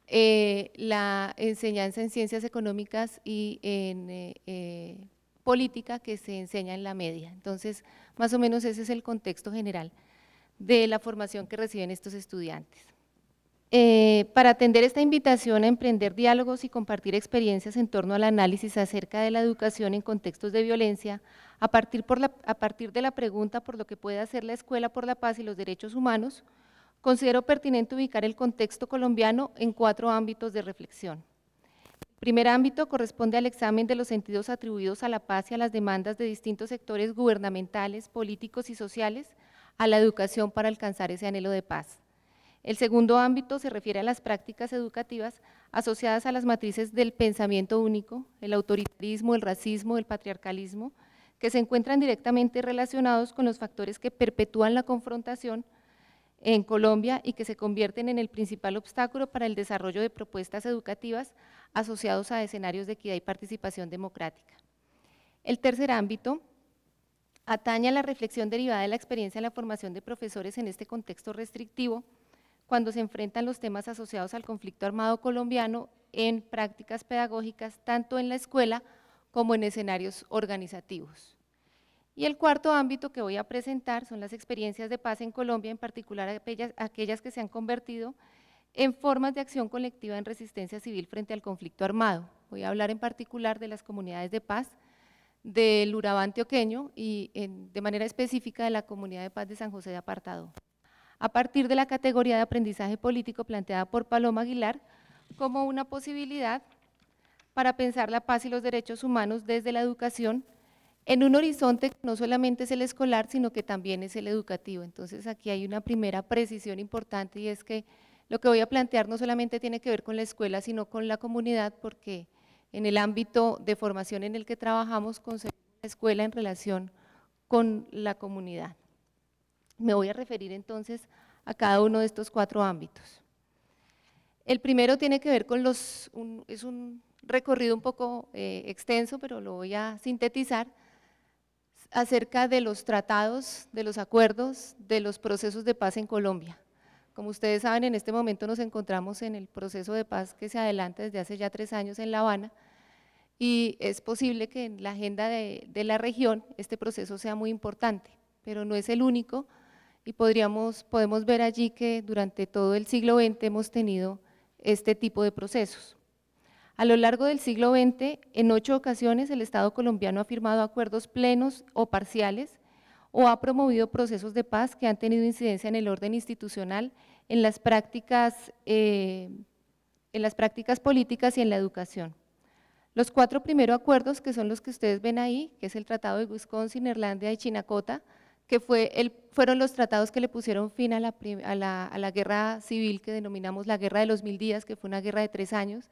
eh, la enseñanza en ciencias económicas y en eh, política que se enseña en la media. Entonces, más o menos ese es el contexto general de la formación que reciben estos estudiantes. Eh, para atender esta invitación a emprender diálogos y compartir experiencias en torno al análisis acerca de la educación en contextos de violencia, a partir, por a partir de la pregunta por lo que puede hacer la Escuela por la Paz y los Derechos Humanos, considero pertinente ubicar el contexto colombiano en cuatro ámbitos de reflexión. Primer ámbito corresponde al examen de los sentidos atribuidos a la paz y a las demandas de distintos sectores gubernamentales, políticos y sociales a la educación para alcanzar ese anhelo de paz. El segundo ámbito se refiere a las prácticas educativas asociadas a las matrices del pensamiento único, el autoritarismo, el racismo, el patriarcalismo, que se encuentran directamente relacionados con los factores que perpetúan la confrontación en Colombia y que se convierten en el principal obstáculo para el desarrollo de propuestas educativas asociados a escenarios de equidad y participación democrática. El tercer ámbito atañe a la reflexión derivada de la experiencia en la formación de profesores en este contexto restrictivo, cuando se enfrentan los temas asociados al conflicto armado colombiano en prácticas pedagógicas, tanto en la escuela como en escenarios organizativos. Y el cuarto ámbito que voy a presentar son las experiencias de paz en Colombia, en particular aquellas, aquellas que se han convertido en formas de acción colectiva en resistencia civil frente al conflicto armado. Voy a hablar en particular de las comunidades de paz, del Urabá antioqueño y de manera específica de la comunidad de paz de San José de Apartado. A partir de la categoría de aprendizaje político planteada por Paloma Aguilar como una posibilidad para pensar la paz y los derechos humanos desde la educación en un horizonte que no solamente es el escolar, sino que también es el educativo. Entonces aquí hay una primera precisión importante y es que lo que voy a plantear no solamente tiene que ver con la escuela, sino con la comunidad, porque en el ámbito de formación en el que trabajamos concebimos la escuela en relación con la comunidad. Me voy a referir entonces a cada uno de estos cuatro ámbitos. El primero tiene que ver con los, es un recorrido un poco eh, extenso, pero lo voy a sintetizar, acerca de los tratados, de los acuerdos, de los procesos de paz en Colombia. Como ustedes saben, en este momento nos encontramos en el proceso de paz que se adelanta desde hace ya tres años en La Habana y es posible que en la agenda de, la región este proceso sea muy importante, pero no es el único y podríamos, podemos ver allí que durante todo el siglo XX hemos tenido este tipo de procesos. A lo largo del siglo XX, en ocho ocasiones el Estado colombiano ha firmado acuerdos plenos o parciales o ha promovido procesos de paz que han tenido incidencia en el orden institucional, en las prácticas, eh, en las prácticas políticas y en la educación. Los cuatro primeros acuerdos, que son los que ustedes ven ahí, que es el Tratado de Wisconsin, Irlanda y Chinacota, que fue el, fueron los tratados que le pusieron fin a la, a, la, a la, guerra civil que denominamos la Guerra de los Mil Días, que fue una guerra de tres años,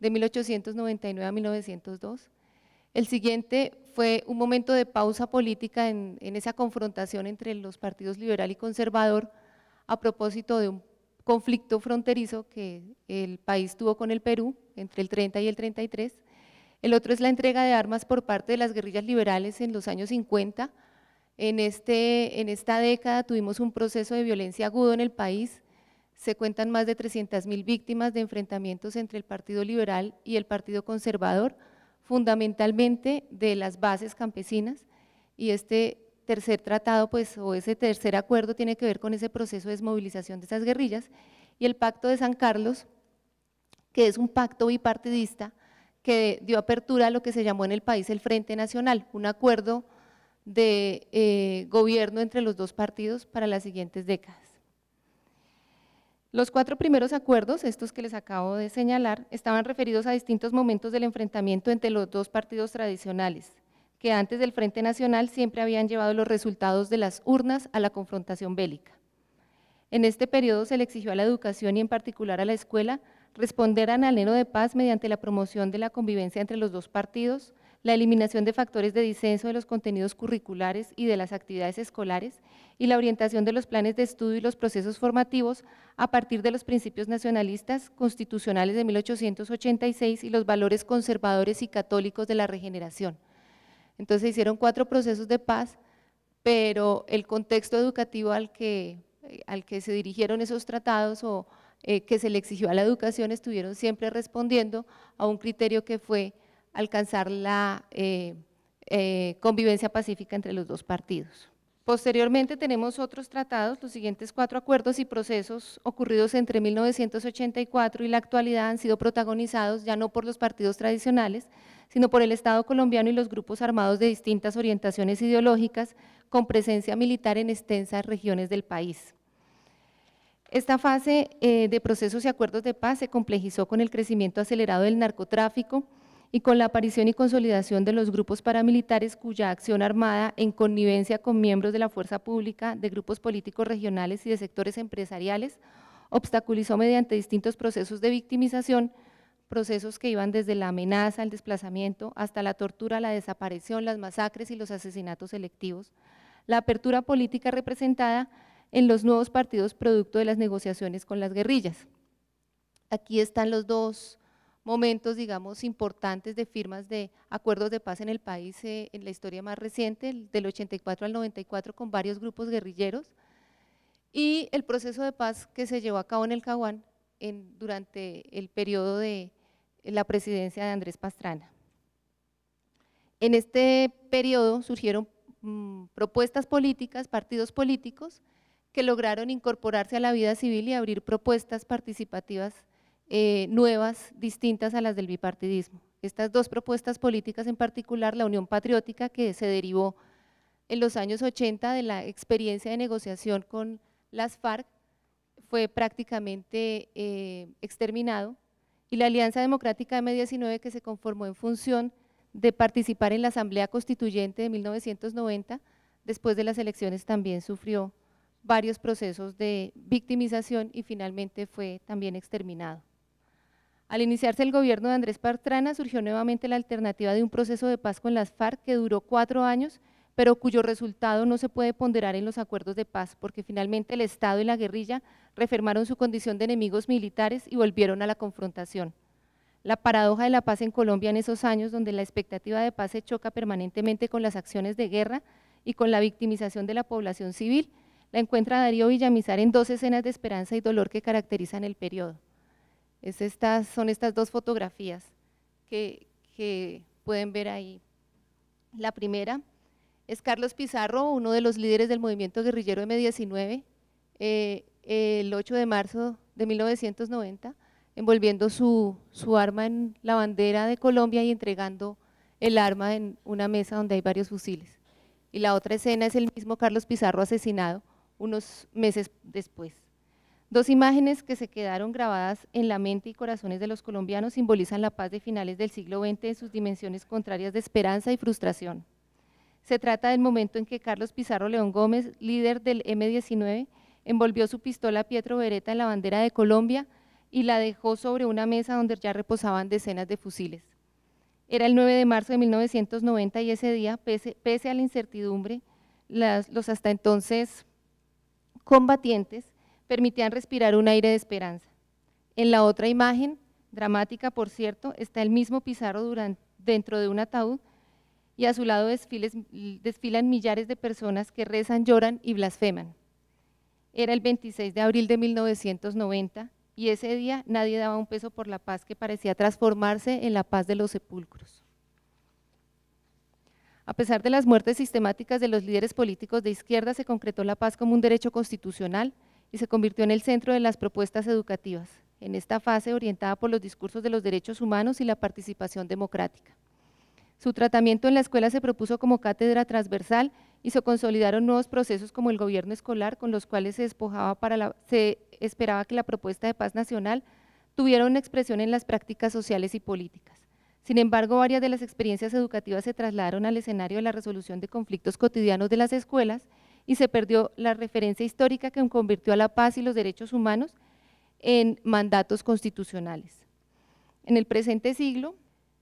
de 1899 a 1902. El siguiente fue un momento de pausa política en, esa confrontación entre los partidos liberal y conservador a propósito de un conflicto fronterizo que el país tuvo con el Perú entre el 30 y el 33. El otro es la entrega de armas por parte de las guerrillas liberales en los años 50. En, este, en esta década tuvimos un proceso de violencia agudo en el país. Se cuentan más de 300.000 víctimas de enfrentamientos entre el Partido Liberal y el Partido Conservador, fundamentalmente de las bases campesinas y este tercer tratado, pues, o ese tercer acuerdo tiene que ver con ese proceso de desmovilización de esas guerrillas y el Pacto de San Carlos, que es un pacto bipartidista que dio apertura a lo que se llamó en el país el Frente Nacional, un acuerdo de eh, gobierno entre los dos partidos para las siguientes décadas. Los cuatro primeros acuerdos, estos que les acabo de señalar, estaban referidos a distintos momentos del enfrentamiento entre los dos partidos tradicionales, que antes del Frente Nacional siempre habían llevado los resultados de las urnas a la confrontación bélica. En este periodo se le exigió a la educación y en particular a la escuela responder al anhelo de paz mediante la promoción de la convivencia entre los dos partidos, la eliminación de factores de disenso de los contenidos curriculares y de las actividades escolares y la orientación de los planes de estudio y los procesos formativos a partir de los principios nacionalistas constitucionales de 1886 y los valores conservadores y católicos de la regeneración. Entonces se hicieron cuatro procesos de paz, pero el contexto educativo al que, al que se dirigieron esos tratados o eh, que se le exigió a la educación estuvieron siempre respondiendo a un criterio que fue alcanzar la eh, eh, convivencia pacífica entre los dos partidos. Posteriormente tenemos otros tratados, los siguientes cuatro acuerdos y procesos ocurridos entre 1984 y la actualidad han sido protagonizados ya no por los partidos tradicionales, sino por el Estado colombiano y los grupos armados de distintas orientaciones ideológicas con presencia militar en extensas regiones del país. Esta fase eh, de procesos y acuerdos de paz se complejizó con el crecimiento acelerado del narcotráfico, y con la aparición y consolidación de los grupos paramilitares cuya acción armada en connivencia con miembros de la fuerza pública, de grupos políticos regionales y de sectores empresariales obstaculizó mediante distintos procesos de victimización, procesos que iban desde la amenaza, el desplazamiento, hasta la tortura, la desaparición, las masacres y los asesinatos selectivos, la apertura política representada en los nuevos partidos producto de las negociaciones con las guerrillas. Aquí están los dos momentos, digamos, importantes de firmas de acuerdos de paz en el país eh, en la historia más reciente, del 84 al 94, con varios grupos guerrilleros, y el proceso de paz que se llevó a cabo en el Caguán durante el periodo de la presidencia de Andrés Pastrana. En este periodo surgieron mm, propuestas políticas, partidos políticos, que lograron incorporarse a la vida civil y abrir propuestas participativas eh, nuevas, distintas a las del bipartidismo. Estas dos propuestas políticas en particular, la Unión Patriótica, que se derivó en los años 80 de la experiencia de negociación con las FARC, fue prácticamente eh, exterminado, y la Alianza Democrática M19, que se conformó en función de participar en la Asamblea Constituyente de 1990, después de las elecciones también sufrió varios procesos de victimización y finalmente fue también exterminado. Al iniciarse el gobierno de Andrés Pastrana surgió nuevamente la alternativa de un proceso de paz con las FARC que duró cuatro años, pero cuyo resultado no se puede ponderar en los acuerdos de paz, porque finalmente el Estado y la guerrilla reafirmaron su condición de enemigos militares y volvieron a la confrontación. La paradoja de la paz en Colombia en esos años, donde la expectativa de paz se choca permanentemente con las acciones de guerra y con la victimización de la población civil, la encuentra Darío Villamizar en dos escenas de esperanza y dolor que caracterizan el periodo. Son estas dos fotografías que, pueden ver ahí. La primera es Carlos Pizarro, uno de los líderes del movimiento guerrillero M19, eh, el 8 de marzo de 1990, envolviendo su, arma en la bandera de Colombia y entregando el arma en una mesa donde hay varios fusiles. Y la otra escena es el mismo Carlos Pizarro asesinado unos meses después. Dos imágenes que se quedaron grabadas en la mente y corazones de los colombianos simbolizan la paz de finales del siglo XX en sus dimensiones contrarias de esperanza y frustración. Se trata del momento en que Carlos Pizarro León Gómez, líder del M-19, envolvió su pistola Pietro Beretta en la bandera de Colombia y la dejó sobre una mesa donde ya reposaban decenas de fusiles. Era el 9 de marzo de 1990 y ese día, pese, a la incertidumbre, los hasta entonces combatientes permitían respirar un aire de esperanza. En la otra imagen, dramática por cierto, está el mismo Pizarro dentro de un ataúd y a su lado desfilan millares de personas que rezan, lloran y blasfeman. Era el 26 de abril de 1990 y ese día nadie daba un peso por la paz que parecía transformarse en la paz de los sepulcros. A pesar de las muertes sistemáticas de los líderes políticos de izquierda, se concretó la paz como un derecho constitucional y se convirtió en el centro de las propuestas educativas, en esta fase orientada por los discursos de los derechos humanos y la participación democrática. Su tratamiento en la escuela se propuso como cátedra transversal y se consolidaron nuevos procesos como el gobierno escolar, con los cuales se, despojaba para se esperaba que la propuesta de paz nacional tuviera una expresión en las prácticas sociales y políticas. Sin embargo, varias de las experiencias educativas se trasladaron al escenario de la resolución de conflictos cotidianos de las escuelas y se perdió la referencia histórica que convirtió a la paz y los derechos humanos en mandatos constitucionales. En el presente siglo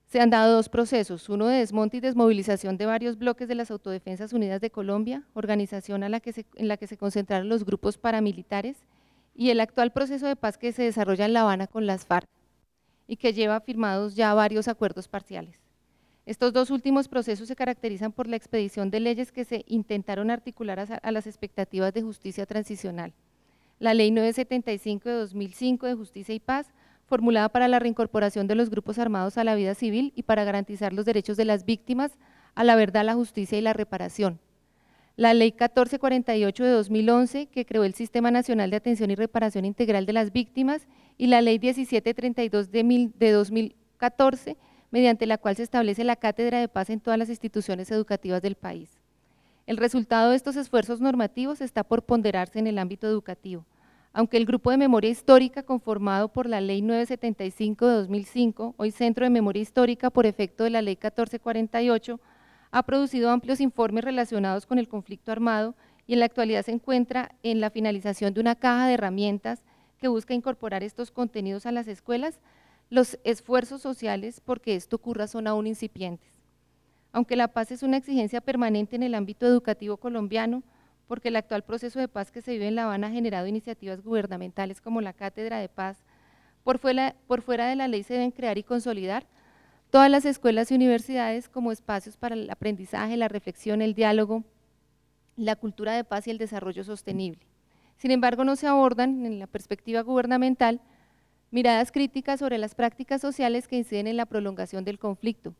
se han dado dos procesos, uno de desmonte y desmovilización de varios bloques de las Autodefensas Unidas de Colombia, organización en la que se concentraron los grupos paramilitares, y el actual proceso de paz que se desarrolla en La Habana con las FARC y que lleva firmados ya varios acuerdos parciales. Estos dos últimos procesos se caracterizan por la expedición de leyes que se intentaron articular a, las expectativas de justicia transicional. La Ley 975 de 2005 de Justicia y Paz, formulada para la reincorporación de los grupos armados a la vida civil y para garantizar los derechos de las víctimas a la verdad, la justicia y la reparación. La Ley 1448 de 2011, que creó el Sistema Nacional de Atención y Reparación Integral de las Víctimas y la Ley 1732 de, de 2014, mediante la cual se establece la Cátedra de Paz en todas las instituciones educativas del país. El resultado de estos esfuerzos normativos está por ponderarse en el ámbito educativo. Aunque el grupo de memoria histórica conformado por la Ley 975 de 2005, hoy Centro de Memoria Histórica por efecto de la Ley 1448, ha producido amplios informes relacionados con el conflicto armado y en la actualidad se encuentra en la finalización de una caja de herramientas que busca incorporar estos contenidos a las escuelas, los esfuerzos sociales porque esto ocurra son aún incipientes. Aunque la paz es una exigencia permanente en el ámbito educativo colombiano, porque el actual proceso de paz que se vive en La Habana ha generado iniciativas gubernamentales como la Cátedra de Paz, por fuera, de la ley se deben crear y consolidar todas las escuelas y universidades como espacios para el aprendizaje, la reflexión, el diálogo, la cultura de paz y el desarrollo sostenible. Sin embargo, no se abordan en la perspectiva gubernamental miradas críticas sobre las prácticas sociales que inciden en la prolongación del conflicto,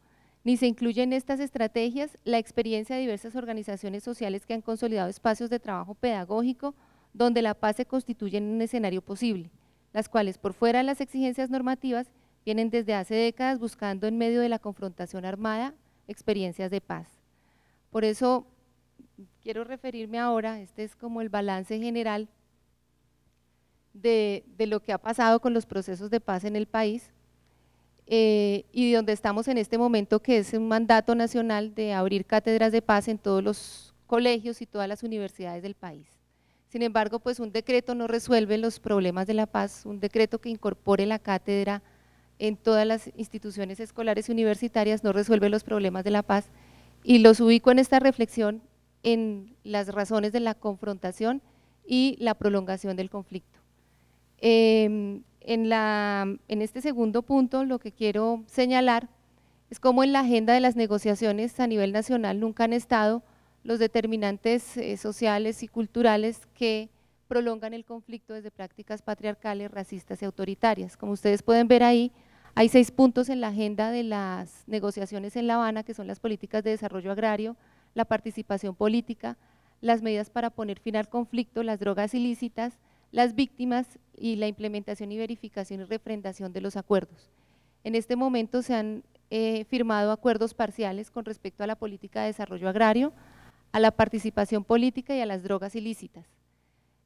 ni se incluye en estas estrategias la experiencia de diversas organizaciones sociales que han consolidado espacios de trabajo pedagógico donde la paz se constituye en un escenario posible, las cuales por fuera de las exigencias normativas vienen desde hace décadas buscando en medio de la confrontación armada experiencias de paz. Por eso quiero referirme ahora, este es como el balance general de, lo que ha pasado con los procesos de paz en el país eh, y donde estamos en este momento que es un mandato nacional de abrir cátedras de paz en todos los colegios y todas las universidades del país. Sin embargo, pues un decreto no resuelve los problemas de la paz, un decreto que incorpore la cátedra en todas las instituciones escolares y universitarias no resuelve los problemas de la paz y los ubico en esta reflexión en las razones de la confrontación y la prolongación del conflicto. Em, en, este segundo punto lo que quiero señalar es cómo en la agenda de las negociaciones a nivel nacional nunca han estado los determinantes eh, sociales y culturales que prolongan el conflicto desde prácticas patriarcales, racistas y autoritarias. Como ustedes pueden ver ahí, hay seis puntos en la agenda de las negociaciones en La Habana, que son las políticas de desarrollo agrario, la participación política, las medidas para poner fin al conflicto, las drogas ilícitas, las víctimas y la implementación y verificación y refrendación de los acuerdos. En este momento se han eh, firmado acuerdos parciales con respecto a la política de desarrollo agrario, a la participación política y a las drogas ilícitas.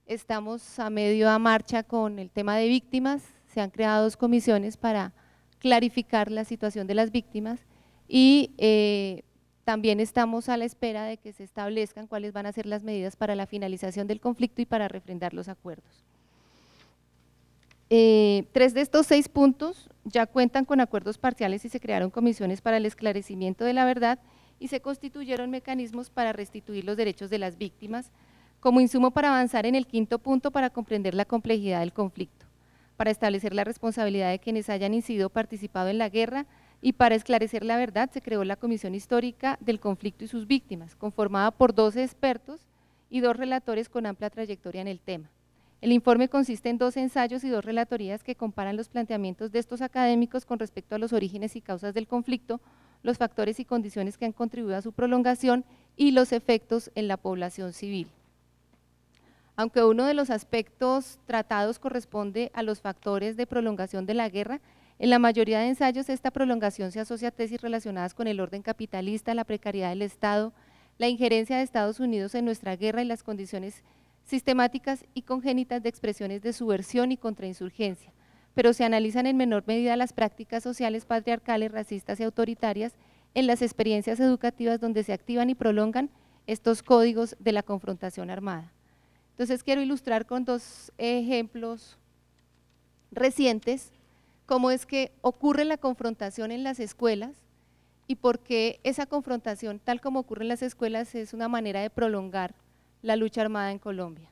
Estamos a medio a marcha con el tema de víctimas, se han creado dos comisiones para clarificar la situación de las víctimas y eh, también estamos a la espera de que se establezcan cuáles van a ser las medidas para la finalización del conflicto y para refrendar los acuerdos. Eh, tres de estos seis puntos ya cuentan con acuerdos parciales y se crearon comisiones para el esclarecimiento de la verdad y se constituyeron mecanismos para restituir los derechos de las víctimas como insumo para avanzar en el quinto punto para comprender la complejidad del conflicto para establecer la responsabilidad de quienes hayan incidido o participado en la guerra y para esclarecer la verdad se creó la Comisión Histórica del Conflicto y sus Víctimas, conformada por 12 expertos y dos relatores con amplia trayectoria en el tema. El informe consiste en dos ensayos y dos relatorías que comparan los planteamientos de estos académicos con respecto a los orígenes y causas del conflicto, los factores y condiciones que han contribuido a su prolongación y los efectos en la población civil. Aunque uno de los aspectos tratados corresponde a los factores de prolongación de la guerra, en la mayoría de ensayos esta prolongación se asocia a tesis relacionadas con el orden capitalista, la precariedad del Estado, la injerencia de Estados Unidos en nuestra guerra y las condiciones sistemáticas y congénitas de expresiones de subversión y contrainsurgencia, pero se analizan en menor medida las prácticas sociales patriarcales, racistas y autoritarias en las experiencias educativas donde se activan y prolongan estos códigos de la confrontación armada. Entonces quiero ilustrar con dos ejemplos recientes cómo es que ocurre la confrontación en las escuelas y por qué esa confrontación, tal como ocurre en las escuelas, es una manera de prolongar la lucha armada en Colombia.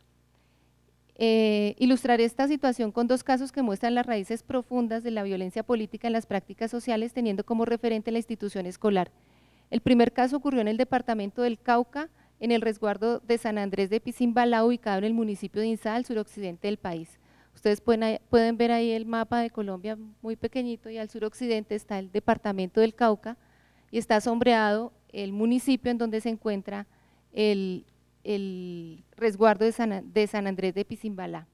Eh, ilustraré esta situación con dos casos que muestran las raíces profundas de la violencia política en las prácticas sociales, teniendo como referente la institución escolar. El primer caso ocurrió en el departamento del Cauca, en el resguardo de San Andrés de Pizimbalá, ubicado en el municipio de Insa, al suroccidente del país. Ustedes pueden, ver ahí el mapa de Colombia muy pequeñito y al suroccidente está el departamento del Cauca y está sombreado el municipio en donde se encuentra el, resguardo de San, de San Andrés de Pizimbalá.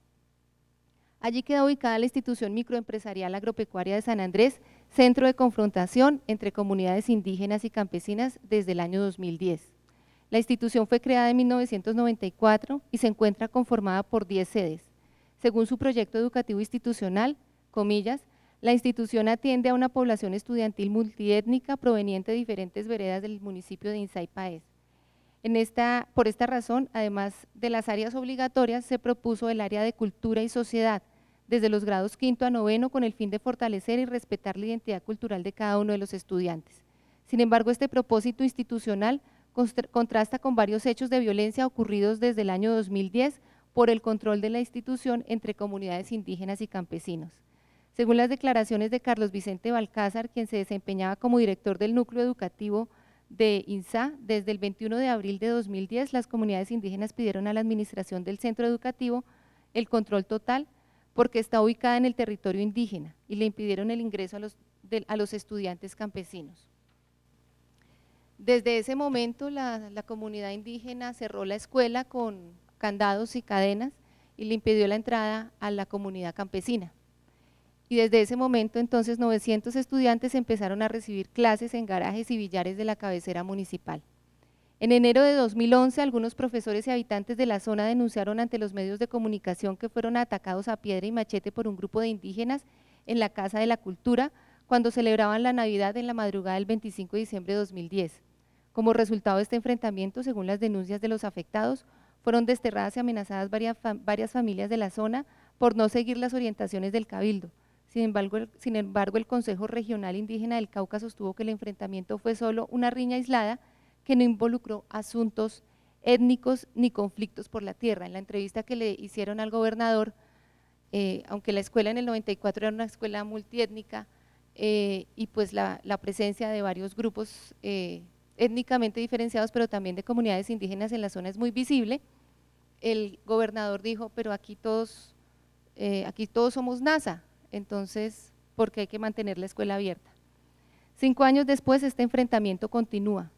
Allí queda ubicada la institución microempresarial agropecuaria de San Andrés, centro de confrontación entre comunidades indígenas y campesinas desde el año 2010. La institución fue creada en 1994 y se encuentra conformada por 10 sedes. Según su proyecto educativo institucional, comillas, la institución atiende a una población estudiantil multiétnica proveniente de diferentes veredas del municipio de Insay Paez. Por esta razón, además de las áreas obligatorias, se propuso el área de cultura y sociedad, desde los grados quinto a noveno con el fin de fortalecer y respetar la identidad cultural de cada uno de los estudiantes. Sin embargo, este propósito institucional contrasta con varios hechos de violencia ocurridos desde el año 2010 por el control de la institución entre comunidades indígenas y campesinos. Según las declaraciones de Carlos Vicente Balcázar, quien se desempeñaba como director del núcleo educativo de INSA, desde el 21 de abril de 2010, las comunidades indígenas pidieron a la administración del centro educativo el control total porque está ubicada en el territorio indígena y le impidieron el ingreso a los, a los estudiantes campesinos. Desde ese momento la, la, comunidad indígena cerró la escuela con candados y cadenas y le impidió la entrada a la comunidad campesina. Y desde ese momento entonces 900 estudiantes empezaron a recibir clases en garajes y billares de la cabecera municipal. En enero de 2011, algunos profesores y habitantes de la zona denunciaron ante los medios de comunicación que fueron atacados a piedra y machete por un grupo de indígenas en la Casa de la Cultura cuando celebraban la Navidad en la madrugada del 25 de diciembre de 2010. Como resultado de este enfrentamiento, según las denuncias de los afectados, fueron desterradas y amenazadas varias, varias familias de la zona por no seguir las orientaciones del Cabildo. Sin embargo, el, sin embargo, el Consejo Regional Indígena del Cauca sostuvo que el enfrentamiento fue solo una riña aislada que no involucró asuntos étnicos ni conflictos por la tierra. En la entrevista que le hicieron al gobernador, eh, aunque la escuela en el 94 era una escuela multiétnica eh, y pues la, presencia de varios grupos eh, étnicamente diferenciados, pero también de comunidades indígenas en la zona es muy visible, el gobernador dijo, pero aquí todos, aquí todos somos NASA, entonces, ¿por qué hay que mantener la escuela abierta? Cinco años después, este enfrentamiento continúa.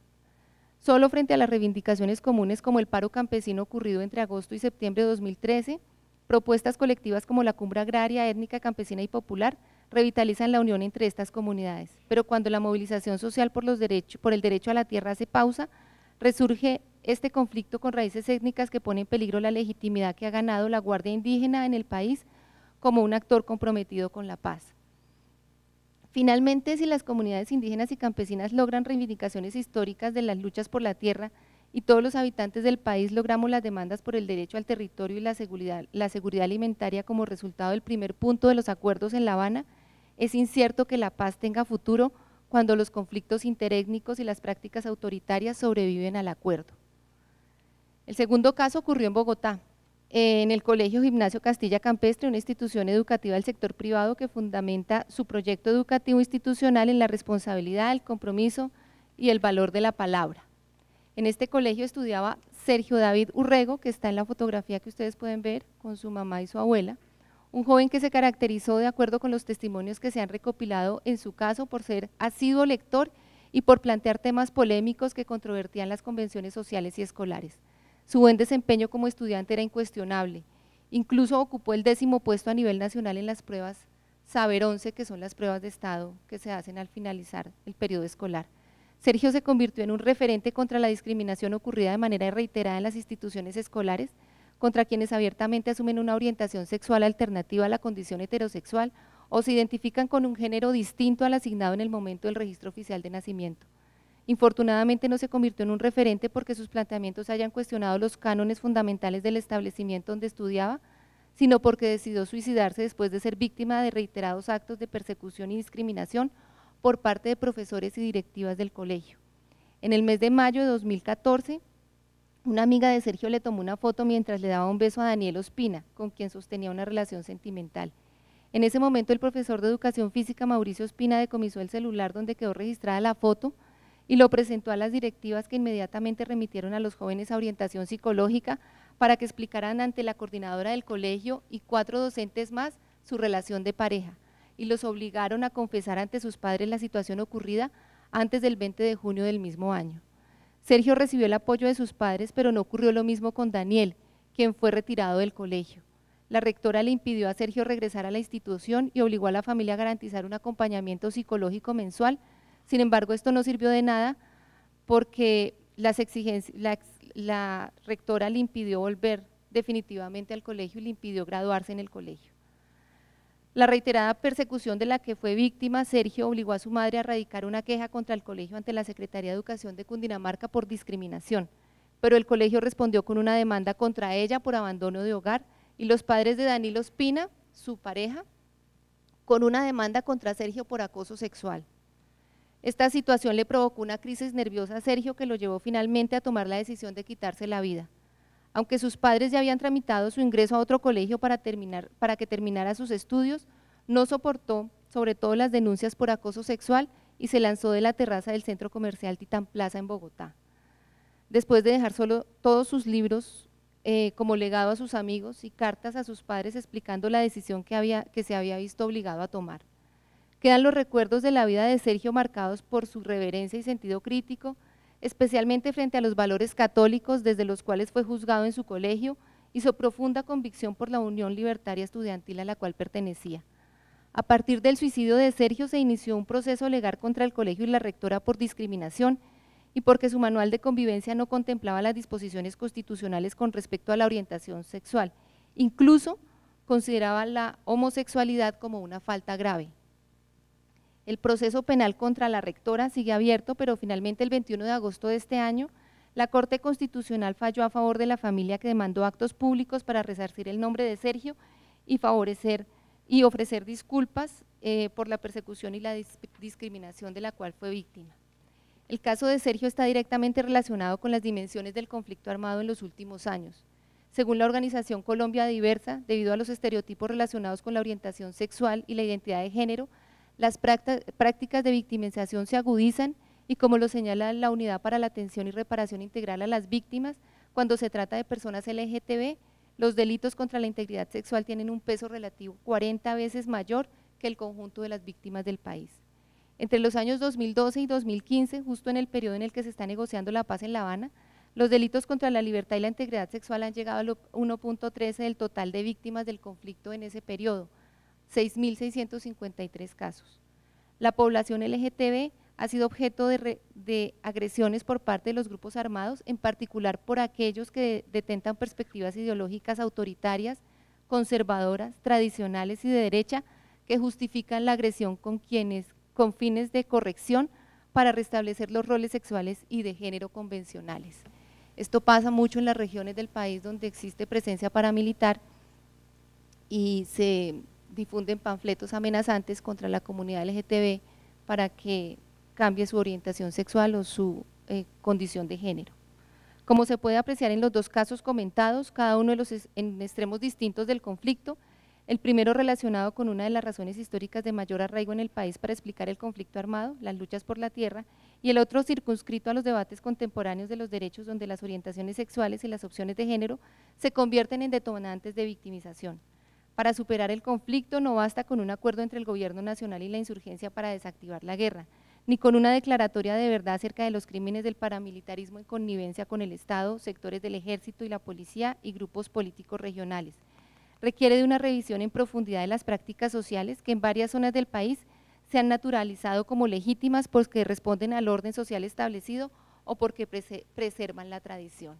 Solo frente a las reivindicaciones comunes como el paro campesino ocurrido entre agosto y septiembre de 2013, propuestas colectivas como la cumbre agraria, étnica, campesina y popular revitalizan la unión entre estas comunidades. Pero cuando la movilización social por, los derechos, por el derecho a la tierra hace pausa, resurge este conflicto con raíces étnicas que pone en peligro la legitimidad que ha ganado la Guardia Indígena en el país como un actor comprometido con la paz. Finalmente, si las comunidades indígenas y campesinas logran reivindicaciones históricas de las luchas por la tierra y todos los habitantes del país logramos las demandas por el derecho al territorio y la seguridad, la seguridad alimentaria como resultado del primer punto de los acuerdos en La Habana, es incierto que la paz tenga futuro cuando los conflictos interétnicos y las prácticas autoritarias sobreviven al acuerdo. El segundo caso ocurrió en Bogotá, en el Colegio Gimnasio Castilla Campestre, una institución educativa del sector privado que fundamenta su proyecto educativo institucional en la responsabilidad, el compromiso y el valor de la palabra. En este colegio estudiaba Sergio David Urrego, que está en la fotografía que ustedes pueden ver con su mamá y su abuela, un joven que se caracterizó de acuerdo con los testimonios que se han recopilado en su caso por ser asiduo lector y por plantear temas polémicos que controvertían las convenciones sociales y escolares. Su buen desempeño como estudiante era incuestionable. Incluso ocupó el décimo puesto a nivel nacional en las pruebas Saber 11, que son las pruebas de Estado que se hacen al finalizar el periodo escolar. Sergio se convirtió en un referente contra la discriminación ocurrida de manera reiterada en las instituciones escolares, contra quienes abiertamente asumen una orientación sexual alternativa a la condición heterosexual o se identifican con un género distinto al asignado en el momento del registro oficial de nacimiento. Infortunadamente no se convirtió en un referente porque sus planteamientos hayan cuestionado los cánones fundamentales del establecimiento donde estudiaba, sino porque decidió suicidarse después de ser víctima de reiterados actos de persecución y discriminación por parte de profesores y directivas del colegio. En el mes de mayo de 2014, una amiga de Sergio le tomó una foto mientras le daba un beso a Daniel Ospina, con quien sostenía una relación sentimental. En ese momento el profesor de educación física Mauricio Ospina decomisó el celular donde quedó registrada la foto y lo presentó a las directivas que inmediatamente remitieron a los jóvenes a orientación psicológica para que explicaran ante la coordinadora del colegio y cuatro docentes más su relación de pareja y los obligaron a confesar ante sus padres la situación ocurrida antes del 20 de junio del mismo año. Sergio recibió el apoyo de sus padres, pero no ocurrió lo mismo con Daniel, quien fue retirado del colegio. La rectora le impidió a Sergio regresar a la institución y obligó a la familia a garantizar un acompañamiento psicológico mensual sin embargo, esto no sirvió de nada porque la, rectora le impidió volver definitivamente al colegio y le impidió graduarse en el colegio. La reiterada persecución de la que fue víctima, Sergio obligó a su madre a radicar una queja contra el colegio ante la Secretaría de Educación de Cundinamarca por discriminación, pero el colegio respondió con una demanda contra ella por abandono de hogar y los padres de Danilo Espina su pareja, con una demanda contra Sergio por acoso sexual. Esta situación le provocó una crisis nerviosa a Sergio que lo llevó finalmente a tomar la decisión de quitarse la vida. Aunque sus padres ya habían tramitado su ingreso a otro colegio para, terminar, para que terminara sus estudios, no soportó sobre todo las denuncias por acoso sexual y se lanzó de la terraza del centro comercial Titán Plaza en Bogotá. Después de dejar solo todos sus libros eh, como legado a sus amigos y cartas a sus padres explicando la decisión que, había, que se había visto obligado a tomar. Quedan los recuerdos de la vida de Sergio marcados por su reverencia y sentido crítico, especialmente frente a los valores católicos desde los cuales fue juzgado en su colegio y su profunda convicción por la Unión Libertaria Estudiantil a la cual pertenecía. A partir del suicidio de Sergio se inició un proceso legal contra el colegio y la rectora por discriminación y porque su manual de convivencia no contemplaba las disposiciones constitucionales con respecto a la orientación sexual. Incluso consideraba la homosexualidad como una falta grave. El proceso penal contra la rectora sigue abierto, pero finalmente el 21 de agosto de este año, la Corte Constitucional falló a favor de la familia que demandó actos públicos para resarcir el nombre de Sergio y favorecer y ofrecer disculpas eh, por la persecución y la discriminación de la cual fue víctima. El caso de Sergio está directamente relacionado con las dimensiones del conflicto armado en los últimos años. Según la organización Colombia Diversa, debido a los estereotipos relacionados con la orientación sexual y la identidad de género, las prácticas de victimización se agudizan y como lo señala la Unidad para la Atención y Reparación Integral a las Víctimas, cuando se trata de personas LGTB, los delitos contra la integridad sexual tienen un peso relativo 40 veces mayor que el conjunto de las víctimas del país. Entre los años 2012 y 2015, justo en el periodo en el que se está negociando la paz en La Habana, los delitos contra la libertad y la integridad sexual han llegado al 1.13 del total de víctimas del conflicto en ese periodo, 6.653 casos. La población LGTB ha sido objeto de, agresiones por parte de los grupos armados, en particular por aquellos que detentan perspectivas ideológicas autoritarias, conservadoras, tradicionales y de derecha, que justifican la agresión con quienes con fines de corrección para restablecer los roles sexuales y de género convencionales. Esto pasa mucho en las regiones del país donde existe presencia paramilitar y se difunden panfletos amenazantes contra la comunidad LGTB para que cambie su orientación sexual o su eh, condición de género. Como se puede apreciar en los dos casos comentados, cada uno de los en extremos distintos del conflicto, el primero relacionado con una de las razones históricas de mayor arraigo en el país para explicar el conflicto armado, las luchas por la tierra, y el otro circunscrito a los debates contemporáneos de los derechos donde las orientaciones sexuales y las opciones de género se convierten en detonantes de victimización. Para superar el conflicto no basta con un acuerdo entre el gobierno nacional y la insurgencia para desactivar la guerra, ni con una declaratoria de verdad acerca de los crímenes del paramilitarismo en connivencia con el Estado, sectores del ejército y la policía y grupos políticos regionales requiere de una revisión en profundidad de las prácticas sociales que en varias zonas del país se han naturalizado como legítimas porque responden al orden social establecido o porque preservan la tradición.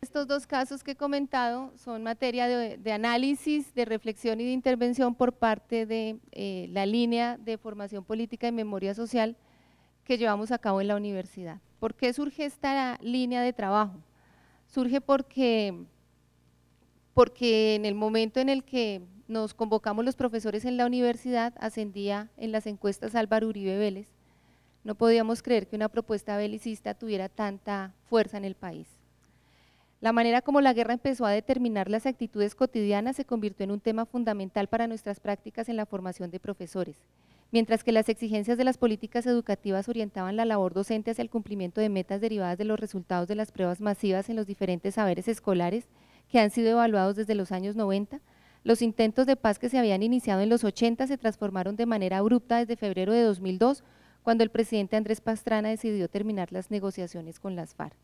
Estos dos casos que he comentado son materia de, análisis, de reflexión y de intervención por parte de eh, la línea de formación política y memoria social que llevamos a cabo en la universidad. ¿Por qué surge esta línea de trabajo? Surge porque porque en el momento en el que nos convocamos los profesores en la universidad, ascendía en las encuestas Álvaro Uribe Vélez. No podíamos creer que una propuesta belicista tuviera tanta fuerza en el país. La manera como la guerra empezó a determinar las actitudes cotidianas se convirtió en un tema fundamental para nuestras prácticas en la formación de profesores. Mientras que las exigencias de las políticas educativas orientaban la labor docente hacia el cumplimiento de metas derivadas de los resultados de las pruebas masivas en los diferentes saberes escolares, que han sido evaluados desde los años 90, los intentos de paz que se habían iniciado en los 80 se transformaron de manera abrupta desde febrero de 2002, cuando el presidente Andrés Pastrana decidió terminar las negociaciones con las FARC.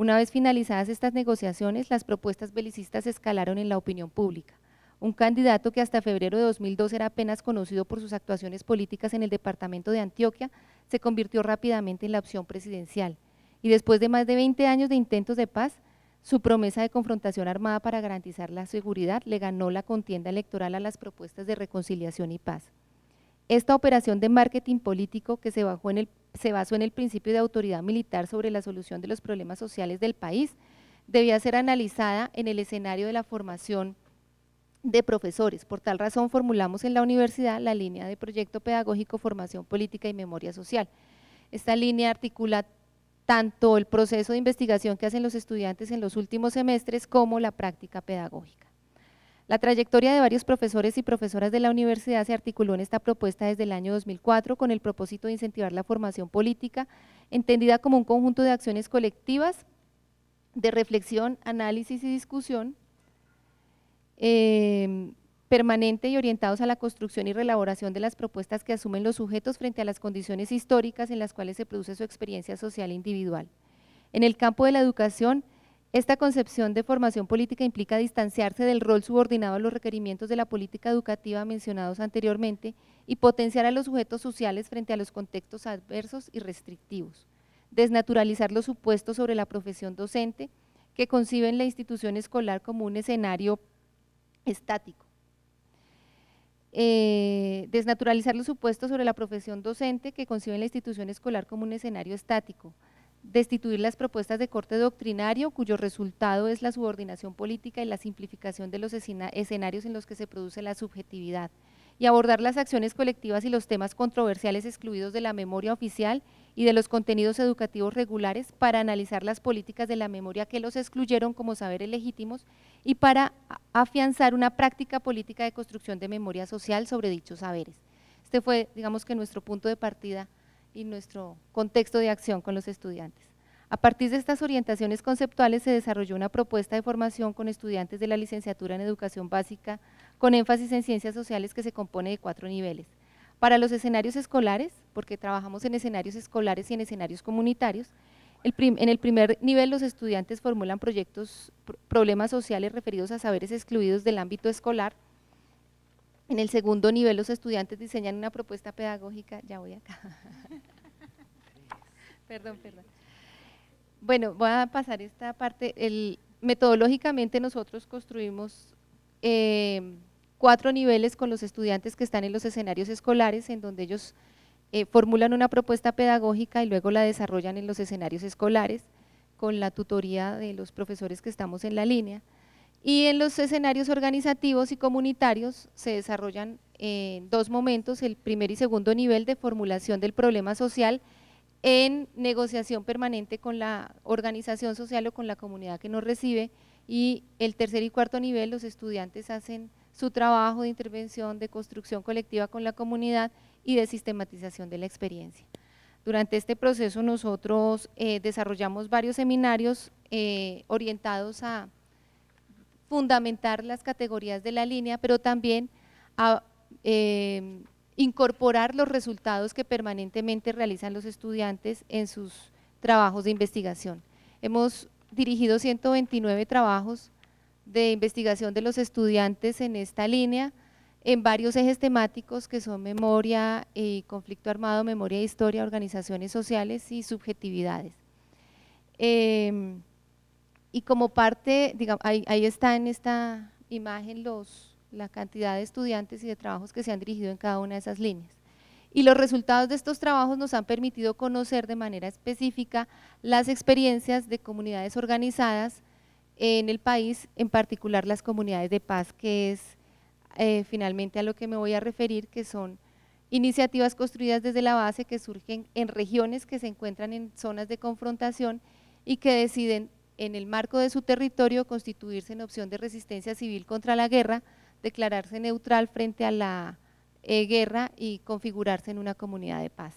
Una vez finalizadas estas negociaciones, las propuestas belicistas escalaron en la opinión pública. Un candidato que hasta febrero de 2002 era apenas conocido por sus actuaciones políticas en el departamento de Antioquia, se convirtió rápidamente en la opción presidencial. Y después de más de 20 años de intentos de paz, su promesa de confrontación armada para garantizar la seguridad le ganó la contienda electoral a las propuestas de reconciliación y paz. Esta operación de marketing político que se, se basó en el principio de autoridad militar sobre la solución de los problemas sociales del país debía ser analizada en el escenario de la formación de profesores. Por tal razón formulamos en la universidad la línea de proyecto pedagógico, formación política y memoria social. Esta línea articula tanto el proceso de investigación que hacen los estudiantes en los últimos semestres como la práctica pedagógica. La trayectoria de varios profesores y profesoras de la universidad se articuló en esta propuesta desde el año 2004 con el propósito de incentivar la formación política, entendida como un conjunto de acciones colectivas de reflexión, análisis y discusión Em, permanente y orientados a la construcción y relaboración de las propuestas que asumen los sujetos frente a las condiciones históricas en las cuales se produce su experiencia social individual. En el campo de la educación, esta concepción de formación política implica distanciarse del rol subordinado a los requerimientos de la política educativa mencionados anteriormente y potenciar a los sujetos sociales frente a los contextos adversos y restrictivos. Desnaturalizar los supuestos sobre la profesión docente que conciben la institución escolar como un escenario estático. Eh, desnaturalizar los supuestos sobre la profesión docente que conciben la institución escolar como un escenario estático. Destituir las propuestas de corte doctrinario cuyo resultado es la subordinación política y la simplificación de los escenarios en los que se produce la subjetividad y abordar las acciones colectivas y los temas controversiales excluidos de la memoria oficial y de los contenidos educativos regulares para analizar las políticas de la memoria que los excluyeron como saberes legítimos y para afianzar una práctica política de construcción de memoria social sobre dichos saberes. Este fue, digamos que, nuestro punto de partida y nuestro contexto de acción con los estudiantes. A partir de estas orientaciones conceptuales se desarrolló una propuesta de formación con estudiantes de la licenciatura en Educación Básica con énfasis en ciencias sociales que se compone de cuatro niveles. Para los escenarios escolares, porque trabajamos en escenarios escolares y en escenarios comunitarios, en el primer nivel los estudiantes formulan proyectos, problemas sociales referidos a saberes excluidos del ámbito escolar. En el segundo nivel los estudiantes diseñan una propuesta pedagógica, ya voy acá. perdón, perdón. Bueno, voy a pasar esta parte. El, metodológicamente nosotros construimos eh, cuatro niveles con los estudiantes que están en los escenarios escolares, en donde ellos eh, formulan una propuesta pedagógica y luego la desarrollan en los escenarios escolares, con la tutoría de los profesores que estamos en la línea. Y en los escenarios organizativos y comunitarios se desarrollan en dos momentos, el primer y segundo nivel de formulación del problema social en negociación permanente con la organización social o con la comunidad que nos recibe, y el tercer y cuarto nivel los estudiantes hacen su trabajo de intervención, de construcción colectiva con la comunidad y de sistematización de la experiencia. Durante este proceso nosotros eh, desarrollamos varios seminarios eh, orientados a fundamentar las categorías de la línea, pero también eh, incorporar los resultados que permanentemente realizan los estudiantes en sus trabajos de investigación. Hemos dirigido 129 trabajos de investigación de los estudiantes en esta línea, en varios ejes temáticos que son memoria y conflicto armado, memoria e historia, organizaciones sociales y subjetividades. Em, y como parte, digamos, ahí, está en esta imagen la cantidad de estudiantes y de trabajos que se han dirigido en cada una de esas líneas. Y los resultados de estos trabajos nos han permitido conocer de manera específica las experiencias de comunidades organizadas en el país, en particular las comunidades de paz, que es eh, finalmente a lo que me voy a referir, que son iniciativas construidas desde la base que surgen en regiones que se encuentran en zonas de confrontación y que deciden en el marco de su territorio constituirse en opción de resistencia civil contra la guerra, declararse neutral frente a la eh, guerra y configurarse en una comunidad de paz.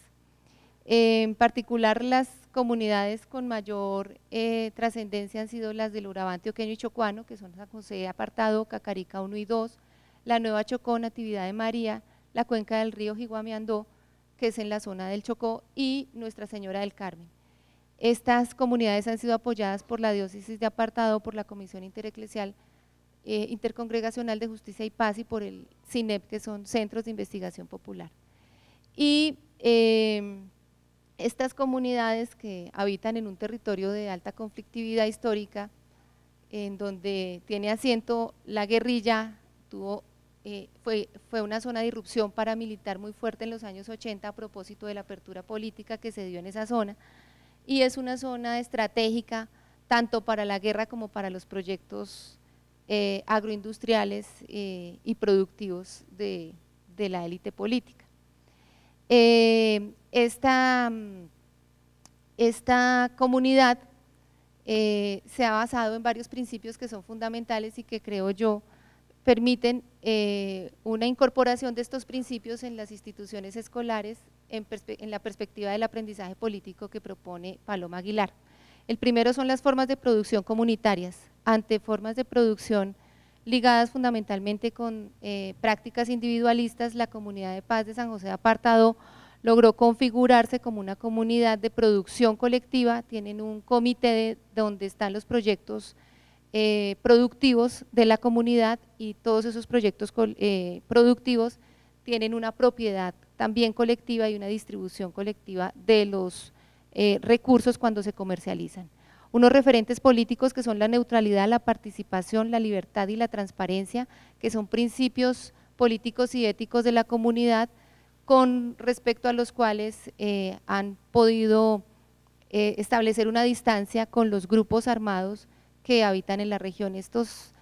En particular, las comunidades con mayor eh, trascendencia han sido las del Urabá antioqueño y chocuano, que son San José Apartado, Cacarica 1 y 2, la Nueva Chocó, Natividad de María, la cuenca del río Jiguamiandó, que es en la zona del Chocó, y Nuestra Señora del Carmen. Estas comunidades han sido apoyadas por la diócesis de Apartado, por la Comisión Intereclesial eh, Intercongregacional de Justicia y Paz y por el CINEP, que son Centros de Investigación Popular. Y eh, estas comunidades que habitan en un territorio de alta conflictividad histórica, en donde tiene asiento la guerrilla, tuvo, eh, fue, fue una zona de irrupción paramilitar muy fuerte en los años 80 a propósito de la apertura política que se dio en esa zona, y es una zona estratégica tanto para la guerra como para los proyectos eh, agroindustriales eh, y productivos de, la élite política. esta, esta, comunidad se ha basado en varios principios que son fundamentales y que creo yo permiten una incorporación de estos principios en las instituciones escolares en, la perspectiva del aprendizaje político que propone Paloma Aguilar. El primero son las formas de producción comunitarias, ante formas de producción ligadas fundamentalmente con eh, prácticas individualistas, la comunidad de paz de San José de Apartado logró configurarse como una comunidad de producción colectiva, tienen un comité donde están los proyectos eh, productivos de la comunidad y todos esos proyectos eh, productivos tienen una propiedad también colectiva y una distribución colectiva de los recursos cuando se comercializan unos referentes políticos que son la neutralidad, la participación, la libertad y la transparencia, que son principios políticos y éticos de la comunidad con respecto a los cuales eh, han podido eh, establecer una distancia con los grupos armados que habitan en la región. Estos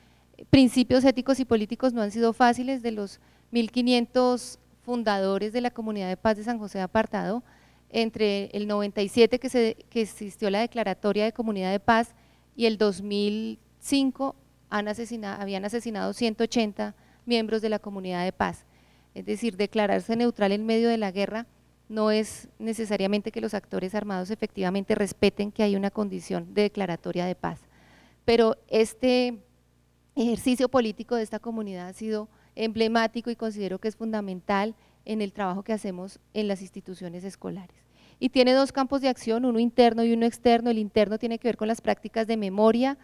principios éticos y políticos no han sido fáciles de los 1.500 fundadores de la Comunidad de Paz de San José de Apartado, entre el 97 que, se, que existió la Declaratoria de Comunidad de Paz y el 2005 han asesinado, habían asesinado 180 miembros de la Comunidad de Paz. Es decir, declararse neutral en medio de la guerra no es necesariamente que los actores armados efectivamente respeten que hay una condición de declaratoria de paz. Pero este ejercicio político de esta comunidad ha sido emblemático y considero que es fundamental en el trabajo que hacemos en las instituciones escolares. Y tiene dos campos de acción, uno interno y uno externo. El interno tiene que ver con las prácticas de memoria,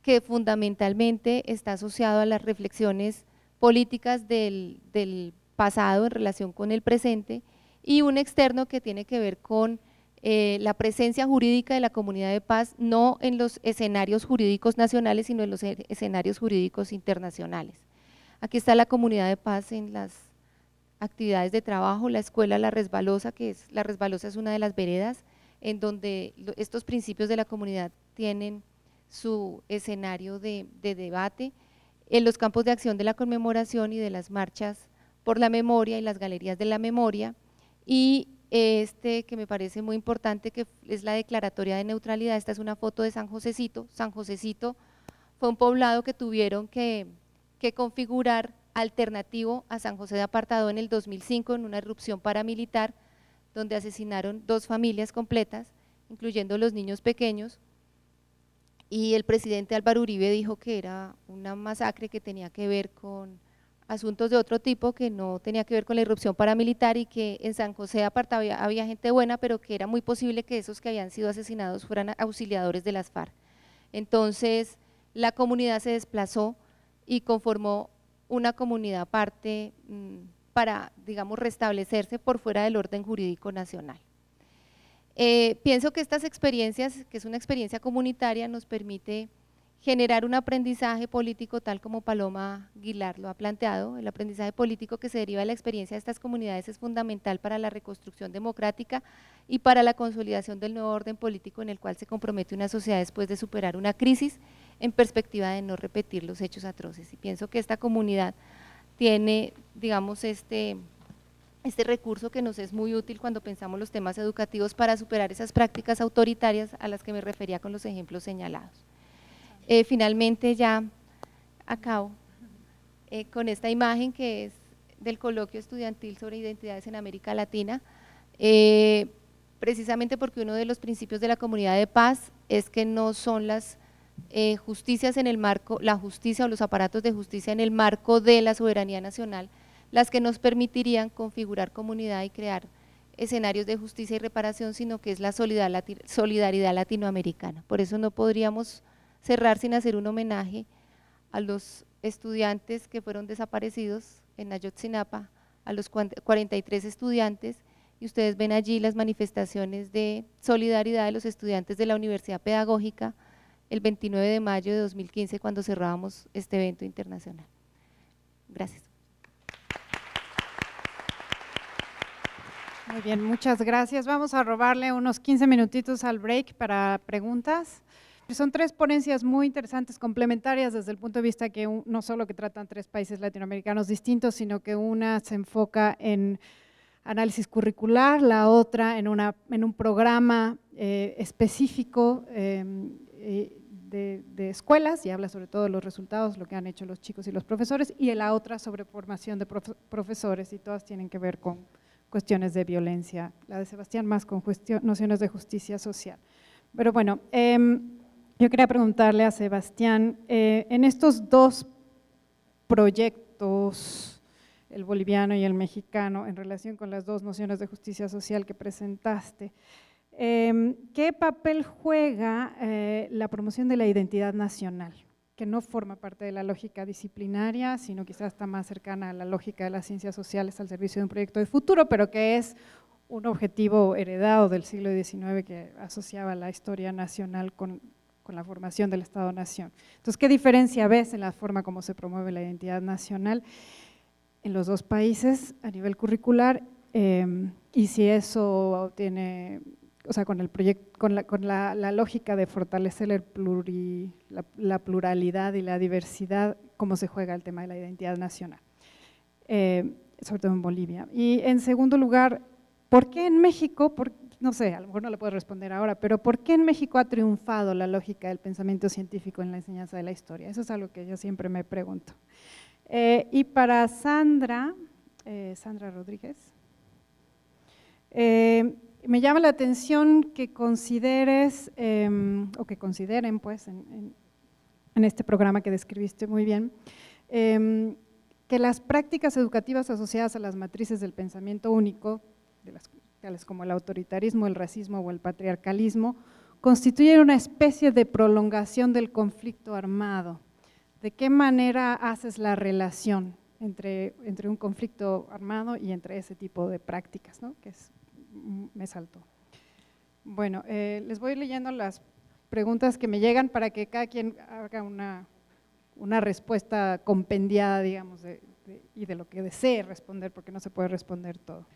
que fundamentalmente está asociado a las reflexiones políticas del, pasado en relación con el presente, y un externo que tiene que ver con eh, la presencia jurídica de la comunidad de paz, no en los escenarios jurídicos nacionales, sino en los escenarios jurídicos internacionales. Aquí está la comunidad de paz en las actividades de trabajo, la escuela La Resbalosa, que es, La Resbalosa es una de las veredas en donde estos principios de la comunidad tienen su escenario de, debate, en los campos de acción de la conmemoración y de las marchas por la memoria y las galerías de la memoria, y este que me parece muy importante, que es la declaratoria de neutralidad, esta es una foto de San Josecito, San Josecito fue un poblado que tuvieron que, que configurar alternativo a San José de Apartado en el 2005 en una erupción paramilitar donde asesinaron dos familias completas, incluyendo los niños pequeños, y el presidente Álvaro Uribe dijo que era una masacre que tenía que ver con asuntos de otro tipo, que no tenía que ver con la erupción paramilitar y que en San José de Apartado había, había gente buena, pero que era muy posible que esos que habían sido asesinados fueran auxiliadores de las FARC. Entonces, la comunidad se desplazó y conformó una comunidad aparte mm, para, digamos, restablecerse por fuera del orden jurídico nacional. Eh, pienso que estas experiencias, que es una experiencia comunitaria, nos permite generar un aprendizaje político tal como Paloma Aguilar lo ha planteado. El aprendizaje político que se deriva de la experiencia de estas comunidades es fundamental para la reconstrucción democrática y para la consolidación del nuevo orden político en el cual se compromete una sociedad después de superar una crisis en perspectiva de no repetir los hechos atroces. Y pienso que esta comunidad tiene, digamos, este, este recurso que nos es muy útil cuando pensamos los temas educativos para superar esas prácticas autoritarias a las que me refería con los ejemplos señalados. Eh, finalmente ya acabo eh, con esta imagen que es del coloquio estudiantil sobre identidades en América Latina, eh, precisamente porque uno de los principios de la comunidad de paz es que no son las eh, justicias en el marco, la justicia o los aparatos de justicia en el marco de la soberanía nacional, las que nos permitirían configurar comunidad y crear escenarios de justicia y reparación, sino que es la solidaridad latinoamericana. Por eso no podríamos cerrar sin hacer un homenaje a los estudiantes que fueron desaparecidos en Ayotzinapa, a los 43 estudiantes, y ustedes ven allí las manifestaciones de solidaridad de los estudiantes de la Universidad Pedagógica, el 29 de mayo de 2015 cuando cerrábamos este evento internacional. Gracias. Muy bien, muchas gracias. Vamos a robarle unos 15 minutitos al break para preguntas Son tres ponencias muy interesantes, complementarias desde el punto de vista que no solo que tratan tres países latinoamericanos distintos, sino que una se enfoca en análisis curricular, la otra en, una, en un programa eh, específico eh, de, de, escuelas y habla sobre todo los resultados, lo que han hecho los chicos y los profesores, y la otra sobre formación de profesores y todas tienen que ver con cuestiones de violencia, la de Sebastián más con nociones de justicia social. Pero bueno, eh, yo quería preguntarle a Sebastián, eh, en estos dos proyectos, el boliviano y el mexicano, en relación con las dos nociones de justicia social que presentaste, em, ¿qué papel juega eh, la promoción de la identidad nacional? que no forma parte de la lógica disciplinaria, sino quizás está más cercana a la lógica de las ciencias sociales al servicio de un proyecto de futuro, pero que es un objetivo heredado del siglo XIX que asociaba la historia nacional con la formación del Estado-Nación. Entonces, ¿qué diferencia ves en la forma como se promueve la identidad nacional en los dos países a nivel curricular? Em, y si eso tiene, o sea, con el proyecto, con la, con la, lógica de fortalecer el pluri, la, pluralidad y la diversidad, cómo se juega el tema de la identidad nacional, eh, sobre todo en Bolivia. Y en segundo lugar, ¿por qué en México? Por, no sé, a lo mejor no le puedo responder ahora, pero ¿por qué en México ha triunfado la lógica del pensamiento científico en la enseñanza de la historia? Eso es algo que yo siempre me pregunto. Eh, y para Sandra, eh, Sandra Rodríguez, me llama la atención que consideres, em, o que consideren pues en, este programa que describiste muy bien, em, que las prácticas educativas asociadas a las matrices del pensamiento único, de las tales como el autoritarismo, el racismo o el patriarcalismo, constituyen una especie de prolongación del conflicto armado. ¿De qué manera haces la relación entre, entre un conflicto armado y entre ese tipo de prácticas? ¿no? Me saltó. Bueno, eh, les voy leyendo las preguntas que me llegan para que cada quien haga una, una respuesta compendiada, digamos, y de lo que desee responder, porque no se puede responder todo.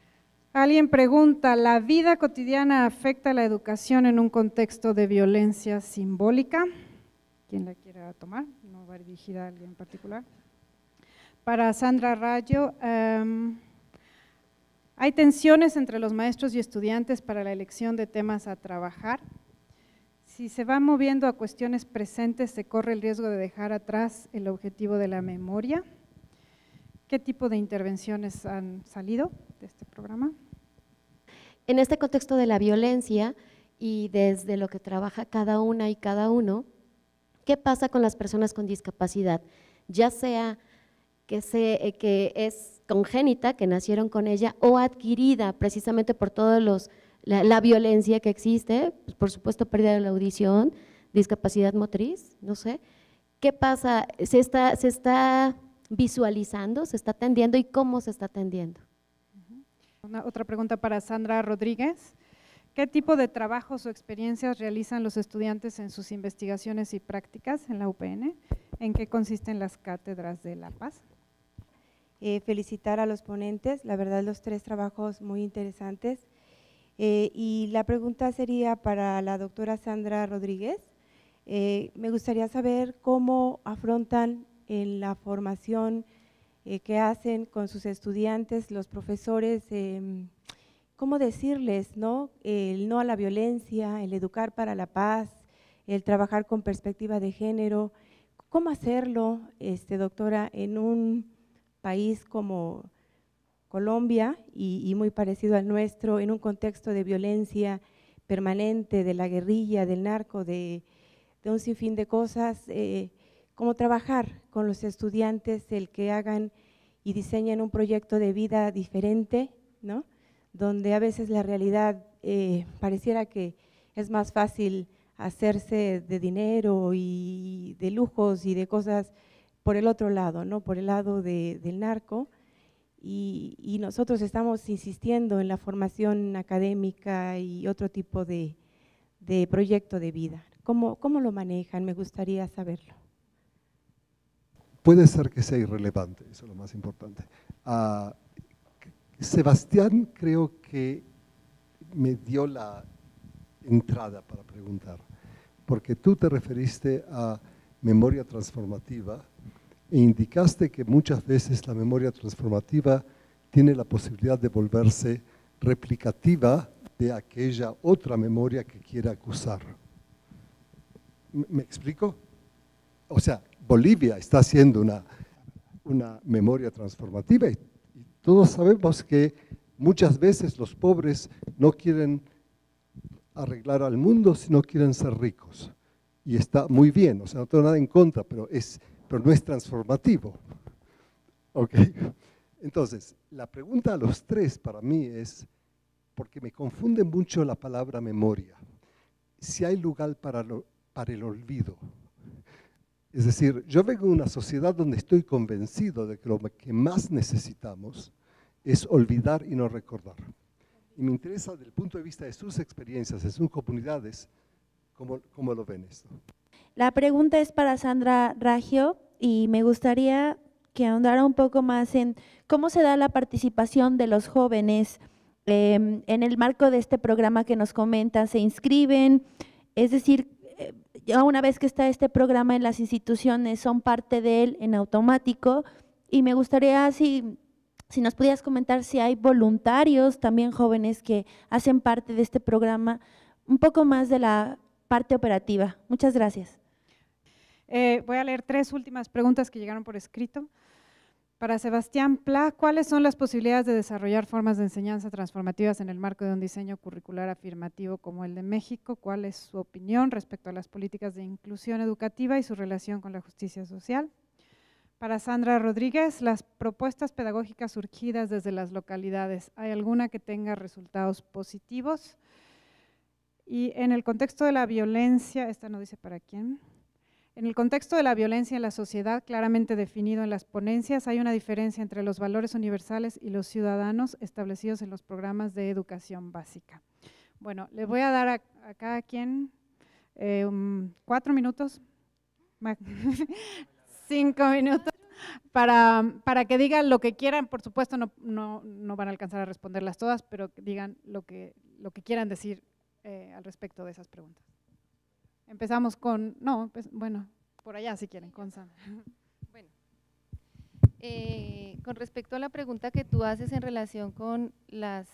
Alguien pregunta, ¿la vida cotidiana afecta la educación en un contexto de violencia simbólica? ¿Quién la quiere tomar? No va dirigida a alguien en particular. Para Sandra Rayo, em, ¿hay tensiones entre los maestros y estudiantes para la elección de temas a trabajar? Si se va moviendo a cuestiones presentes, ¿se corre el riesgo de dejar atrás el objetivo de la memoria? ¿Qué tipo de intervenciones han salido de este programa? En este contexto de la violencia y desde lo que trabaja cada una y cada uno, ¿qué pasa con las personas con discapacidad? Ya sea que, se, eh, que es congénita, que nacieron con ella, o adquirida precisamente por toda la, la, violencia que existe, pues, por supuesto pérdida de la audición, discapacidad motriz, no sé. ¿Qué pasa? Se está, se está visualizando, se está atendiendo y cómo se está atendiendo. otra pregunta para Sandra Rodríguez. ¿Qué tipo de trabajos o experiencias realizan los estudiantes en sus investigaciones y prácticas en la UPN? ¿En qué consisten las cátedras de La Paz? Eh, felicitar a los ponentes, la verdad los tres trabajos muy interesantes. Eh, y la pregunta sería para la doctora Sandra Rodríguez. Eh, me gustaría saber cómo afrontan en la formación eh, que hacen con sus estudiantes, los profesores, em, cómo decirles, ¿no? El no a la violencia, el educar para la paz, el trabajar con perspectiva de género, cómo hacerlo, este, doctora, en un país como Colombia y, muy parecido al nuestro, en un contexto de violencia permanente, de la guerrilla, del narco, de, un sinfín de cosas. Eh, cómo trabajar con los estudiantes, el que hagan y diseñen un proyecto de vida diferente, ¿no? donde a veces la realidad eh, pareciera que es más fácil hacerse de dinero y de lujos y de cosas por el otro lado, ¿no? por el lado del narco. Y, nosotros estamos insistiendo en la formación académica y otro tipo de, proyecto de vida. ¿Cómo, ¿Cómo lo manejan? Me gustaría saberlo puede ser que sea irrelevante, eso es lo más importante. Ah, Sebastián creo que me dio la entrada para preguntar, porque tú te referiste a memoria transformativa e indicaste que muchas veces la memoria transformativa tiene la posibilidad de volverse replicativa de aquella otra memoria que quiere acusar. ¿Me explico? O sea, Bolivia está haciendo una, una memoria transformativa y todos sabemos que muchas veces los pobres no quieren arreglar al mundo si no quieren ser ricos. Y está muy bien, o sea, no tengo nada en contra, pero, es, pero no es transformativo. ¿Ok? Entonces, la pregunta a los tres para mí es, porque me confunde mucho la palabra memoria, si hay lugar para, el olvido. Es decir, yo vengo de una sociedad donde estoy convencido de que lo que más necesitamos es olvidar y no recordar. Y me interesa desde el punto de vista de sus experiencias, de sus comunidades, cómo, cómo lo ven esto. La pregunta es para Sandra Ragio y me gustaría que ahondara un poco más en cómo se da la participación de los jóvenes em, en el marco de este programa que nos comentan. ¿Se inscriben? Es decir, eh, ya una vez que está este programa en las instituciones, son parte de él en automático. Y me gustaría, si si nos pudieras comentar si hay voluntarios también jóvenes que hacen parte de este programa, un poco más de la parte operativa. Muchas gracias. Eh, voy a leer tres últimas preguntas que llegaron por escrito. Para Sebastián Pla, ¿cuáles son las posibilidades de desarrollar formas de enseñanza transformativas en el marco de un diseño curricular afirmativo como el de México? ¿Cuál es su opinión respecto a las políticas de inclusión educativa y su relación con la justicia social? Para Sandra Rodríguez, las propuestas pedagógicas surgidas desde las localidades, ¿hay alguna que tenga resultados positivos? Y en el contexto de la violencia, esta no dice para quién, en el contexto de la violencia en la sociedad, claramente definido en las ponencias, hay una diferencia entre los valores universales y los ciudadanos establecidos en los programas de educación básica. Bueno, le voy a dar a, cada quien eh, cuatro minutos cinco minutos para, para, que digan lo que quieran. Por supuesto, no, no, no, van a alcanzar a responderlas todas, pero digan lo que, lo que quieran decir eh, al respecto de esas preguntas. Empezamos con, no, pues, bueno, por allá si quieren, con Sam. Bueno, eh, con respecto a la pregunta que tú haces en relación con las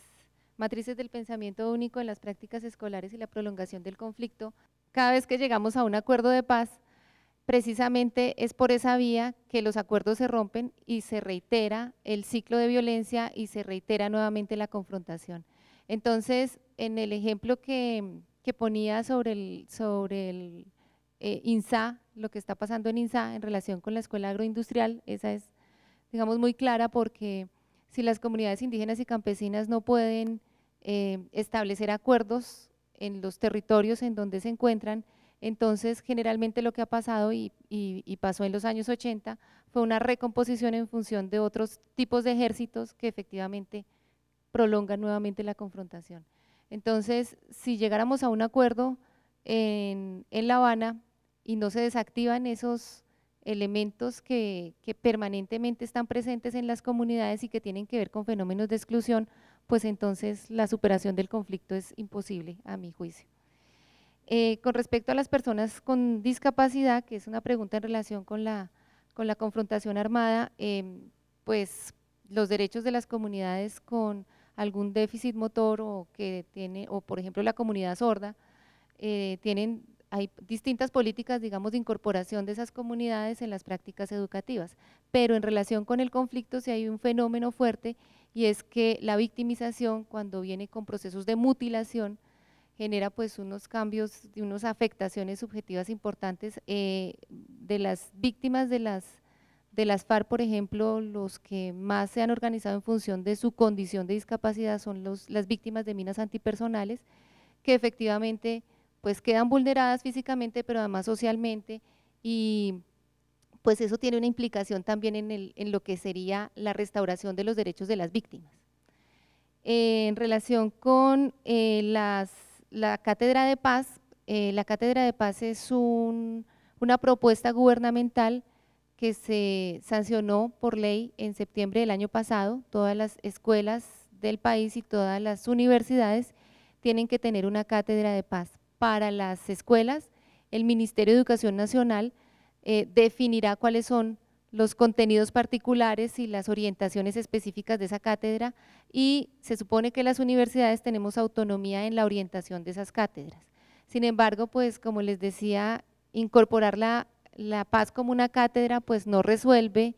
matrices del pensamiento único en las prácticas escolares y la prolongación del conflicto, cada vez que llegamos a un acuerdo de paz, precisamente es por esa vía que los acuerdos se rompen y se reitera el ciclo de violencia y se reitera nuevamente la confrontación. Entonces, en el ejemplo que, ponía sobre el, sobre el eh, INSA, lo que está pasando en INSA en relación con la escuela agroindustrial, esa es, digamos, muy clara porque si las comunidades indígenas y campesinas no pueden eh, establecer acuerdos en los territorios en donde se encuentran, entonces, generalmente lo que ha pasado y, pasó en los años 80 fue una recomposición en función de otros tipos de ejércitos que efectivamente prolongan nuevamente la confrontación. Entonces, si llegáramos a un acuerdo en, La Habana y no se desactivan esos elementos que, permanentemente están presentes en las comunidades y que tienen que ver con fenómenos de exclusión, pues entonces la superación del conflicto es imposible, a mi juicio. Eh, con respecto a las personas con discapacidad, que es una pregunta en relación con la, con la confrontación armada, em, pues los derechos de las comunidades con algún déficit motor o que tiene, o por ejemplo la comunidad sorda, eh, tienen, hay distintas políticas, digamos, de incorporación de esas comunidades en las prácticas educativas, pero en relación con el conflicto sí hay un fenómeno fuerte y es que la victimización cuando viene con procesos de mutilación, genera pues unos cambios unas afectaciones subjetivas importantes eh, de las víctimas de las, de las FARC, por ejemplo, los que más se han organizado en función de su condición de discapacidad son las víctimas de minas antipersonales, que efectivamente pues quedan vulneradas físicamente, pero además socialmente, y pues eso tiene una implicación también en, lo que sería la restauración de los derechos de las víctimas. en relación con eh, la Cátedra de Paz, eh, la Cátedra de Paz es una propuesta gubernamental que se sancionó por ley en septiembre del año pasado. Todas las escuelas del país y todas las universidades tienen que tener una cátedra de paz. Para las escuelas, el Ministerio de Educación Nacional eh, definirá cuáles son los contenidos particulares y las orientaciones específicas de esa cátedra y se supone que las universidades tenemos autonomía en la orientación de esas cátedras. Sin embargo, pues como les decía, incorporar la, paz como una cátedra pues no resuelve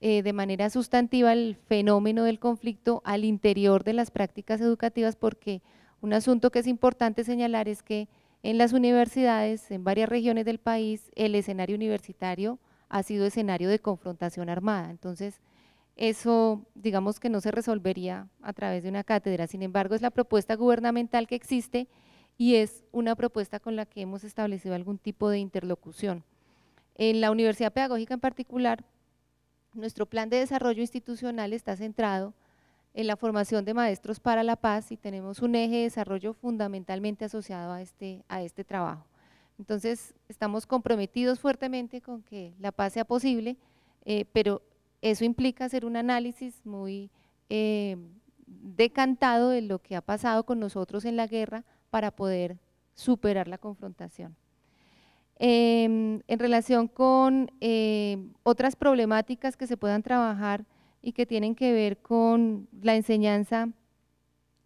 eh, de manera sustantiva el fenómeno del conflicto al interior de las prácticas educativas porque un asunto que es importante señalar es que en las universidades, en varias regiones del país, el escenario universitario ha sido escenario de confrontación armada. Entonces, eso digamos que no se resolvería a través de una cátedra. Sin embargo, es la propuesta gubernamental que existe y es una propuesta con la que hemos establecido algún tipo de interlocución. En la Universidad Pedagógica en particular, nuestro plan de desarrollo institucional está centrado en la formación de maestros para la paz y tenemos un eje de desarrollo fundamentalmente asociado a este, a este trabajo. Entonces, estamos comprometidos fuertemente con que la paz sea posible, eh, pero eso implica hacer un análisis muy eh, decantado de lo que ha pasado con nosotros en la guerra para poder superar la confrontación. Em, en relación con eh, otras problemáticas que se puedan trabajar, y que tienen que ver con la enseñanza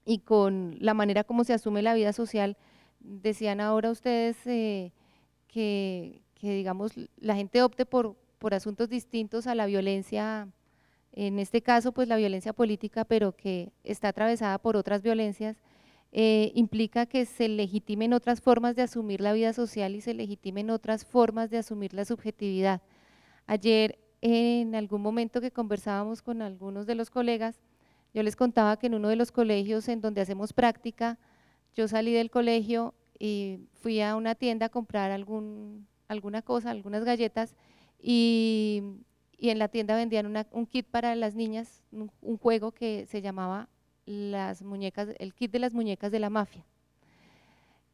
y con la manera como se asume la vida social. Decían ahora ustedes eh, que, digamos, la gente opte por, por asuntos distintos a la violencia, en este caso, pues la violencia política, pero que está atravesada por otras violencias, eh, implica que se legitimen otras formas de asumir la vida social y se legitimen otras formas de asumir la subjetividad. Ayer en algún momento que conversábamos con algunos de los colegas, yo les contaba que en uno de los colegios en donde hacemos práctica, yo salí del colegio y fui a una tienda a comprar alguna cosa, algunas galletas, y, en la tienda vendían un kit para las niñas, un, juego que se llamaba las muñecas, el kit de las muñecas de la mafia.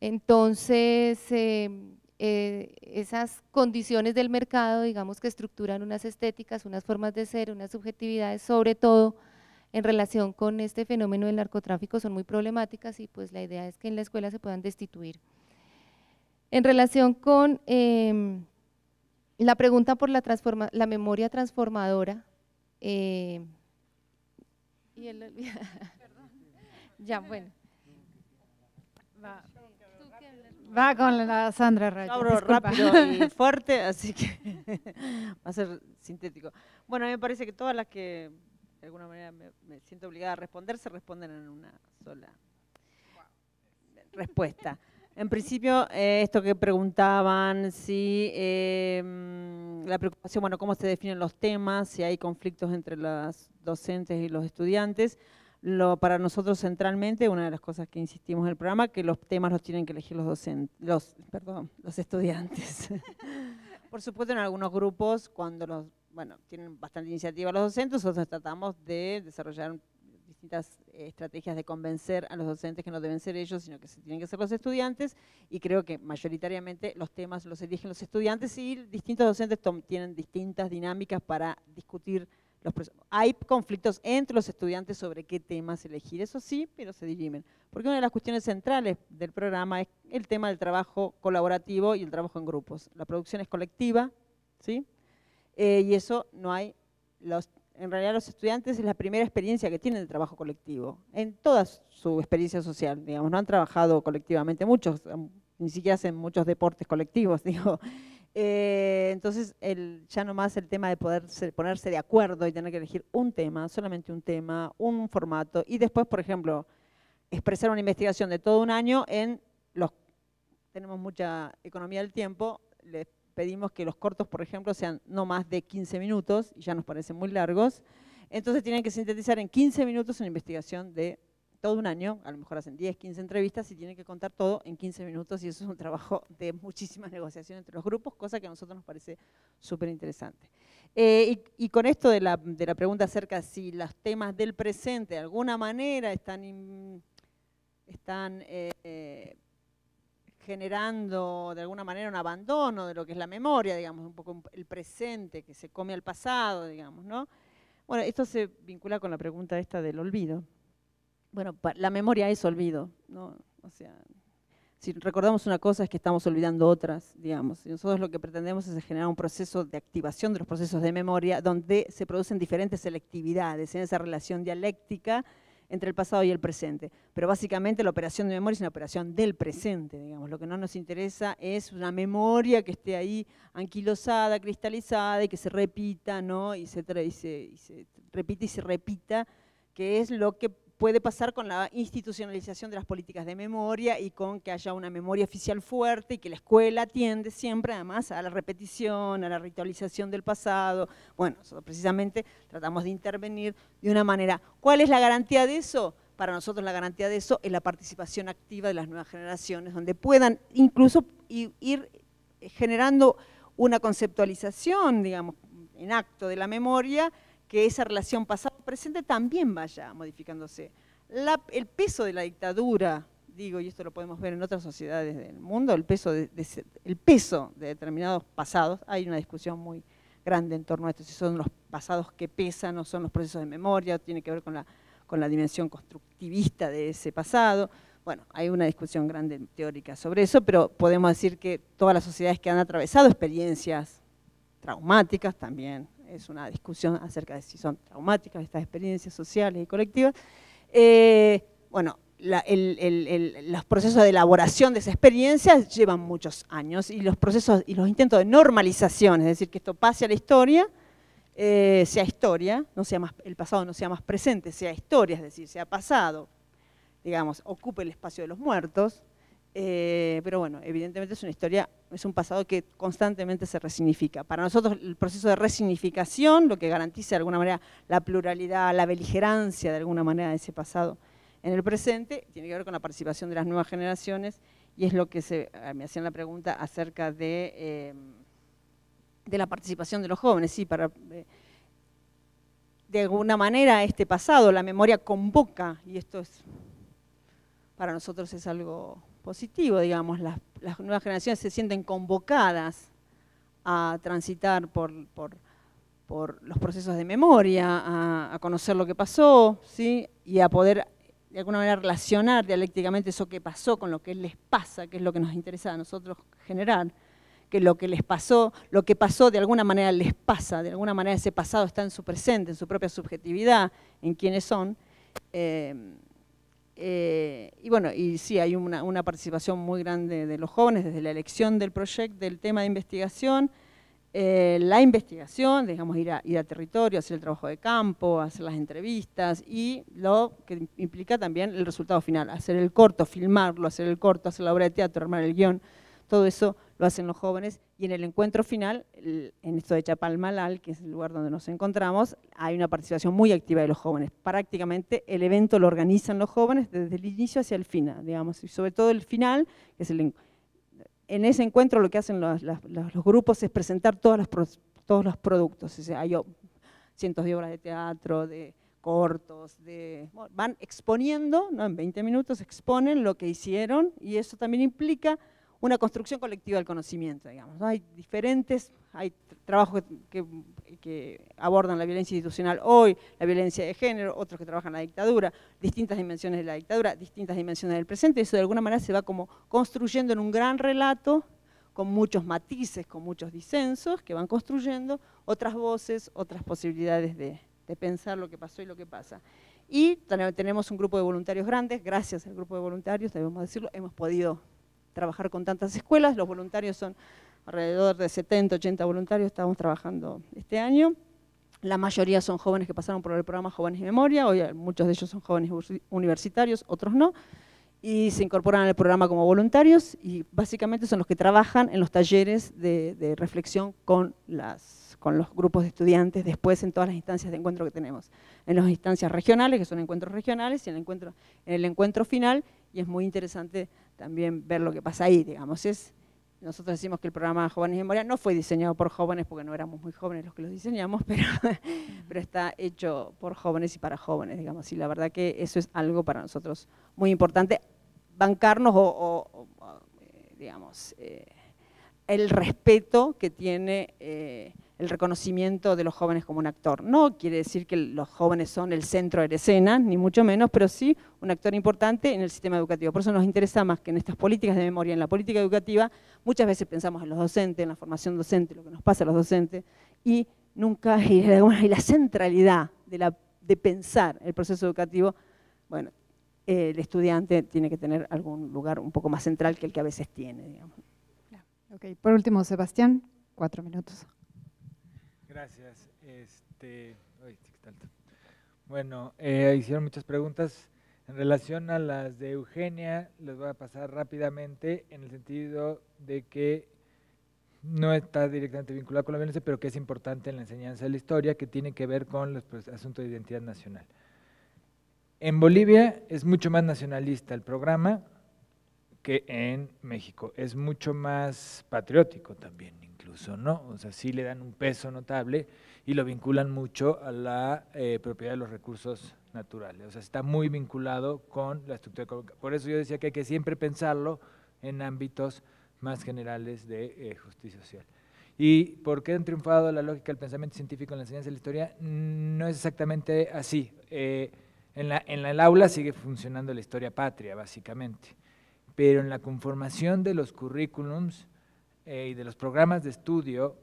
Entonces, em, eh, esas condiciones del mercado, digamos que estructuran unas estéticas, unas formas de ser, unas subjetividades, sobre todo en relación con este fenómeno del narcotráfico son muy problemáticas y pues la idea es que en la escuela se puedan destituir. En relación con em, la pregunta por la, la memoria transformadora, eh, ya, bueno. Va con la Sandra Rayo. Abro rápido y fuerte, así que va a ser sintético. Bueno, a mí me parece que todas las que de alguna manera me, siento obligada a responder se responden en una sola respuesta. En principio, eh, esto que preguntaban, si em, la preocupación, bueno, cómo se definen los temas, si hay conflictos entre los docentes y los estudiantes para nosotros centralmente, una de las cosas que insistimos en el programa, que los temas los tienen que elegir los docentes, los, perdón, los estudiantes. Por supuesto, en algunos grupos, cuando los, bueno, tienen bastante iniciativa los docentes, nosotros tratamos de desarrollar distintas estrategias de convencer a los docentes que no deben ser ellos, sino que se tienen que ser los estudiantes, y creo que mayoritariamente los temas los eligen los estudiantes y distintos docentes tienen distintas dinámicas para discutir hay conflictos entre los estudiantes sobre qué temas elegir, eso sí, pero se dirimen. Porque una de las cuestiones centrales del programa es el tema del trabajo colaborativo y el trabajo en grupos. La producción es colectiva, ¿sí? Eh, y eso no hay, los, en realidad los estudiantes es la primera experiencia que tienen de trabajo colectivo, en toda su experiencia social, digamos, no han trabajado colectivamente muchos, ni siquiera hacen muchos deportes colectivos, digo, eh, entonces, el, ya nomás el tema de poder ponerse de acuerdo y tener que elegir un tema, solamente un tema, un formato, y después, por ejemplo, expresar una investigación de todo un año en los... Tenemos mucha economía del tiempo, les pedimos que los cortos, por ejemplo, sean no más de 15 minutos, y ya nos parecen muy largos, entonces tienen que sintetizar en 15 minutos una investigación de todo un año, a lo mejor hacen 10, 15 entrevistas y tienen que contar todo en 15 minutos y eso es un trabajo de muchísimas negociaciones entre los grupos, cosa que a nosotros nos parece súper interesante. Eh, y, con esto de la, pregunta acerca de si los temas del presente de alguna manera están, están eh, generando de alguna manera un abandono de lo que es la memoria, digamos, un poco el presente que se come al pasado, digamos, ¿no? Bueno, esto se vincula con la pregunta esta del olvido bueno, la memoria es olvido, ¿no? O sea, si recordamos una cosa es que estamos olvidando otras, digamos. Y nosotros lo que pretendemos es generar un proceso de activación de los procesos de memoria donde se producen diferentes selectividades en esa relación dialéctica entre el pasado y el presente. Pero básicamente la operación de memoria es una operación del presente, digamos. Lo que no nos interesa es una memoria que esté ahí anquilosada, cristalizada y que se repita, ¿no? Y se, y y se repite y se repita, que es lo que puede pasar con la institucionalización de las políticas de memoria y con que haya una memoria oficial fuerte y que la escuela atiende siempre además a la repetición, a la ritualización del pasado. Bueno, precisamente tratamos de intervenir de una manera. ¿Cuál es la garantía de eso? Para nosotros la garantía de eso es la participación activa de las nuevas generaciones, donde puedan incluso ir generando una conceptualización, digamos, en acto de la memoria, que esa relación pasado-presente también vaya modificándose. el peso de la dictadura, digo, y esto lo podemos ver en otras sociedades del mundo, el peso de, el peso de determinados pasados, hay una discusión muy grande en torno a esto, si son los pasados que pesan o son los procesos de memoria, tiene que ver con la, con la dimensión constructivista de ese pasado. Bueno, hay una discusión grande teórica sobre eso, pero podemos decir que todas las sociedades que han atravesado experiencias traumáticas también es una discusión acerca de si son traumáticas estas experiencias sociales y colectivas. Eh, bueno, los procesos de elaboración de esa experiencia llevan muchos años y los procesos y los intentos de normalización, es decir, que esto pase a la historia, eh, sea historia, no sea más, el pasado no sea más presente, sea historia, es decir, sea pasado, digamos, ocupe el espacio de los muertos, eh, pero bueno, evidentemente es una historia, es un pasado que constantemente se resignifica. Para nosotros el proceso de resignificación, lo que garantiza de alguna manera la pluralidad, la beligerancia de alguna manera de ese pasado en el presente, tiene que ver con la participación de las nuevas generaciones y es lo que se, ah, me hacían la pregunta acerca de, em, de la participación de los jóvenes. Sí, para, eh, de alguna manera este pasado, la memoria convoca, y esto es para nosotros es algo positivo, digamos, las, nuevas generaciones se sienten convocadas a transitar por, los procesos de memoria, a, conocer lo que pasó, ¿sí? y a poder de alguna manera relacionar dialécticamente eso que pasó con lo que les pasa, que es lo que nos interesa a nosotros generar, que lo que les pasó, lo que pasó de alguna manera les pasa, de alguna manera ese pasado está en su presente, en su propia subjetividad, en quiénes son. Eh, eh, y bueno, y sí, hay una, participación muy grande de los jóvenes desde la elección del proyecto, del tema de investigación, eh, la investigación, digamos, ir a, ir a territorio, hacer el trabajo de campo, hacer las entrevistas y lo que implica también el resultado final, hacer el corto, filmarlo, hacer el corto, hacer la obra de teatro, armar el guion, todo eso lo hacen los jóvenes y en el encuentro final, en esto de Chapalmalal, que es el lugar donde nos encontramos, hay una participación muy activa de los jóvenes. Prácticamente el evento lo organizan los jóvenes desde el inicio hacia el final, digamos, y sobre todo el final, que es el, en ese encuentro lo que hacen los, grupos es presentar todos los, todos los productos, hay cientos de obras de teatro, de cortos, de, van exponiendo, ¿no? en 20 minutos exponen lo que hicieron y eso también implica una construcción colectiva del conocimiento, digamos. Hay diferentes, hay trabajos que, abordan la violencia institucional hoy, la violencia de género, otros que trabajan la dictadura, distintas dimensiones de la dictadura, distintas dimensiones del presente, eso de alguna manera se va como construyendo en un gran relato con muchos matices, con muchos disensos, que van construyendo otras voces, otras posibilidades de, de pensar lo que pasó y lo que pasa. Y tenemos un grupo de voluntarios grandes, gracias al grupo de voluntarios, debemos decirlo, hemos podido trabajar con tantas escuelas, los voluntarios son alrededor de 70, 80 voluntarios, estamos trabajando este año. La mayoría son jóvenes que pasaron por el programa Jóvenes y Memoria, hoy muchos de ellos son jóvenes universitarios, otros no, y se incorporan al programa como voluntarios y básicamente son los que trabajan en los talleres de, reflexión con, las, con los grupos de estudiantes después en todas las instancias de encuentro que tenemos. En las instancias regionales, que son encuentros regionales, y en el encuentro, en el encuentro final, y es muy interesante también ver lo que pasa ahí, digamos. Es, nosotros decimos que el programa Jóvenes en Memoria no fue diseñado por jóvenes, porque no éramos muy jóvenes los que lo diseñamos, pero, pero está hecho por jóvenes y para jóvenes, digamos. Y la verdad que eso es algo para nosotros muy importante, bancarnos o, digamos, eh, el respeto que tiene eh, el reconocimiento de los jóvenes como un actor. No quiere decir que los jóvenes son el centro de la escena, ni mucho menos, pero sí un actor importante en el sistema educativo. Por eso nos interesa más que en estas políticas de memoria, en la política educativa, muchas veces pensamos en los docentes, en la formación docente, lo que nos pasa a los docentes, y nunca, y la centralidad de, la, de pensar el proceso educativo, bueno, el estudiante tiene que tener algún lugar un poco más central que el que a veces tiene. Digamos. Okay. Por último, Sebastián, cuatro minutos. Gracias. Este, bueno, eh, hicieron muchas preguntas. En relación a las de Eugenia, les voy a pasar rápidamente en el sentido de que no está directamente vinculado con la violencia, pero que es importante en la enseñanza de la historia, que tiene que ver con los pues, asuntos de identidad nacional. En Bolivia es mucho más nacionalista el programa que en México. Es mucho más patriótico también incluso, ¿no? O sea, sí le dan un peso notable y lo vinculan mucho a la eh, propiedad de los recursos naturales. O sea, está muy vinculado con la estructura económica. Por eso yo decía que hay que siempre pensarlo en ámbitos más generales de eh, justicia social. ¿Y por qué han triunfado la lógica del pensamiento científico en la enseñanza de la historia? No es exactamente así. Eh, en el aula sigue funcionando la historia patria, básicamente, pero en la conformación de los currículums eh, y de los programas de estudio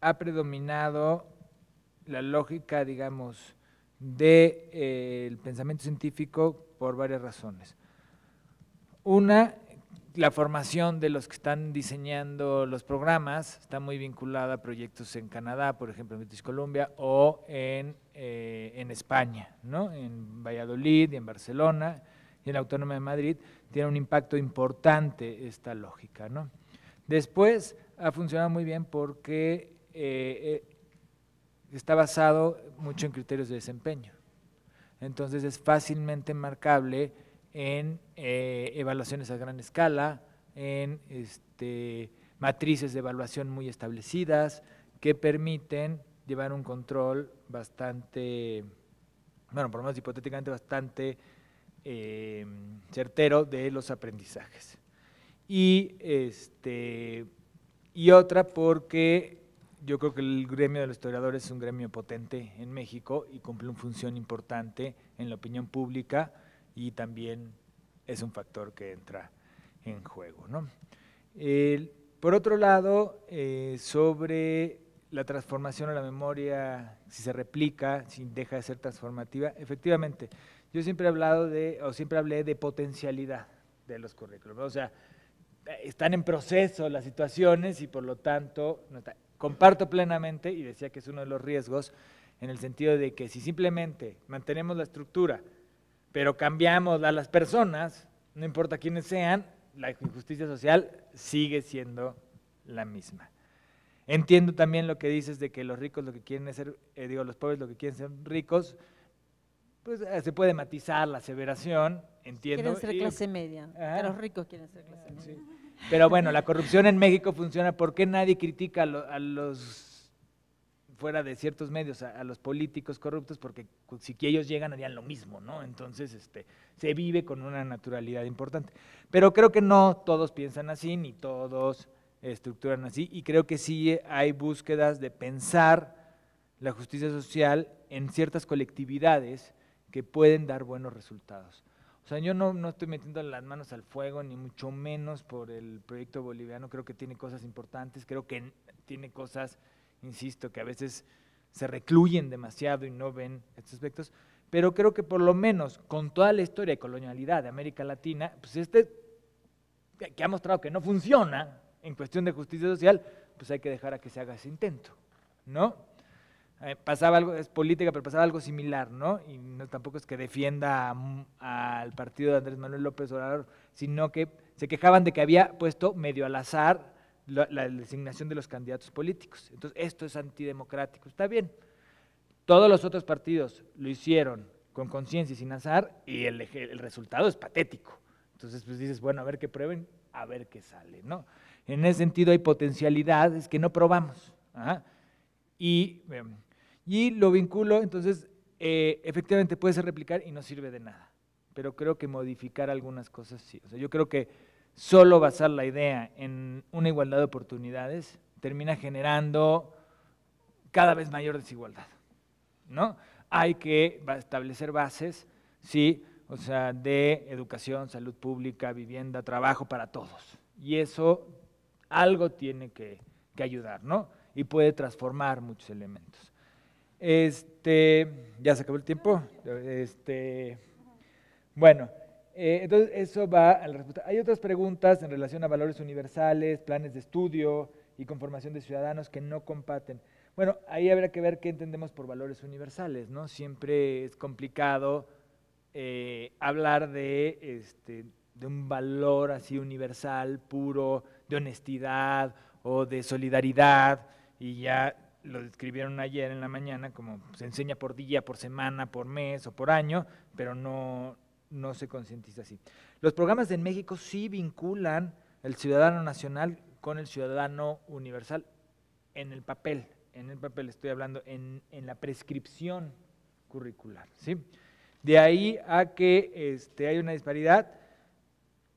ha predominado la lógica, digamos, del de, eh, pensamiento científico por varias razones. Una, la formación de los que están diseñando los programas está muy vinculada a proyectos en Canadá, por ejemplo, en British Columbia, o en, eh, en España, ¿no? en Valladolid y en Barcelona y en la Autónoma de Madrid, tiene un impacto importante esta lógica. ¿no? Después ha funcionado muy bien porque eh, eh, está basado mucho en criterios de desempeño. Entonces es fácilmente marcable en eh, evaluaciones a gran escala, en este, matrices de evaluación muy establecidas que permiten llevar un control bastante, bueno, por lo menos hipotéticamente bastante certero de los aprendizajes y, este, y otra porque yo creo que el gremio de los historiadores es un gremio potente en México y cumple una función importante en la opinión pública y también es un factor que entra en juego. ¿no? por otro lado, eh, sobre la transformación de la memoria, si se replica, si deja de ser transformativa, efectivamente, yo siempre he hablado de, o siempre hablé de potencialidad de los currículos. O sea, están en proceso las situaciones y por lo tanto comparto plenamente y decía que es uno de los riesgos en el sentido de que si simplemente mantenemos la estructura pero cambiamos a las personas, no importa quiénes sean, la injusticia social sigue siendo la misma. Entiendo también lo que dices de que los ricos lo que quieren es ser, eh, digo, los pobres lo que quieren ser ricos, pues eh, se puede matizar la aseveración, entiendo. Quieren ser clase media, los ricos quieren ser clase media. Pero bueno, la corrupción en México funciona. ¿Por qué nadie critica a, los, fuera de ciertos medios, a, los políticos corruptos? Porque si ellos llegan harían lo mismo, ¿no? Entonces, este, se vive con una naturalidad importante. Pero creo que no todos piensan así, ni todos estructuran así, y creo que sí hay búsquedas de pensar la justicia social en ciertas colectividades que pueden dar buenos resultados. O sea, yo no, no estoy metiendo las manos al fuego, ni mucho menos por el proyecto boliviano. Creo que tiene cosas importantes, creo que tiene cosas, insisto, que a veces se recluyen demasiado y no ven estos aspectos. Pero creo que por lo menos con toda la historia de colonialidad de América Latina, pues este que ha mostrado que no funciona en cuestión de justicia social, pues hay que dejar a que se haga ese intento, ¿no? Eh, pasaba algo, es política, pero pasaba algo similar, ¿no? Y no, tampoco es que defienda al partido de Andrés Manuel López Obrador, sino que se quejaban de que había puesto medio al azar la, designación de los candidatos políticos. Entonces, esto es antidemocrático. Está bien. Todos los otros partidos lo hicieron con conciencia y sin azar, y el, el resultado es patético. Entonces, pues dices, bueno, a ver qué prueben, a ver qué sale, ¿no? En ese sentido hay potencialidades que no probamos. Y em, y lo vinculo, entonces, eh, efectivamente puede ser replicar y no sirve de nada. Pero creo que modificar algunas cosas sí. O sea, yo creo que solo basar la idea en una igualdad de oportunidades termina generando cada vez mayor desigualdad, ¿no? Hay que establecer bases, sí, o sea, de educación, salud pública, vivienda, trabajo para todos. Y eso algo tiene que, que ayudar, ¿no? Y puede transformar muchos elementos. Este, ya se acabó el tiempo. Este, bueno, eh, entonces eso va a la respuesta. Hay otras preguntas en relación a valores universales, planes de estudio y conformación de ciudadanos que no compaten. Bueno, ahí habrá que ver qué entendemos por valores universales, ¿no? Siempre es complicado eh, hablar de, este, de un valor así universal, puro, de honestidad o de solidaridad, y ya lo describieron ayer en la mañana como se enseña por día, por semana, por mes o por año, pero no, no se concientiza así. Los programas en México sí vinculan el ciudadano nacional con el ciudadano universal en el papel, en el papel estoy hablando, en, en la prescripción curricular. ¿sí? De ahí a que este, hay una disparidad,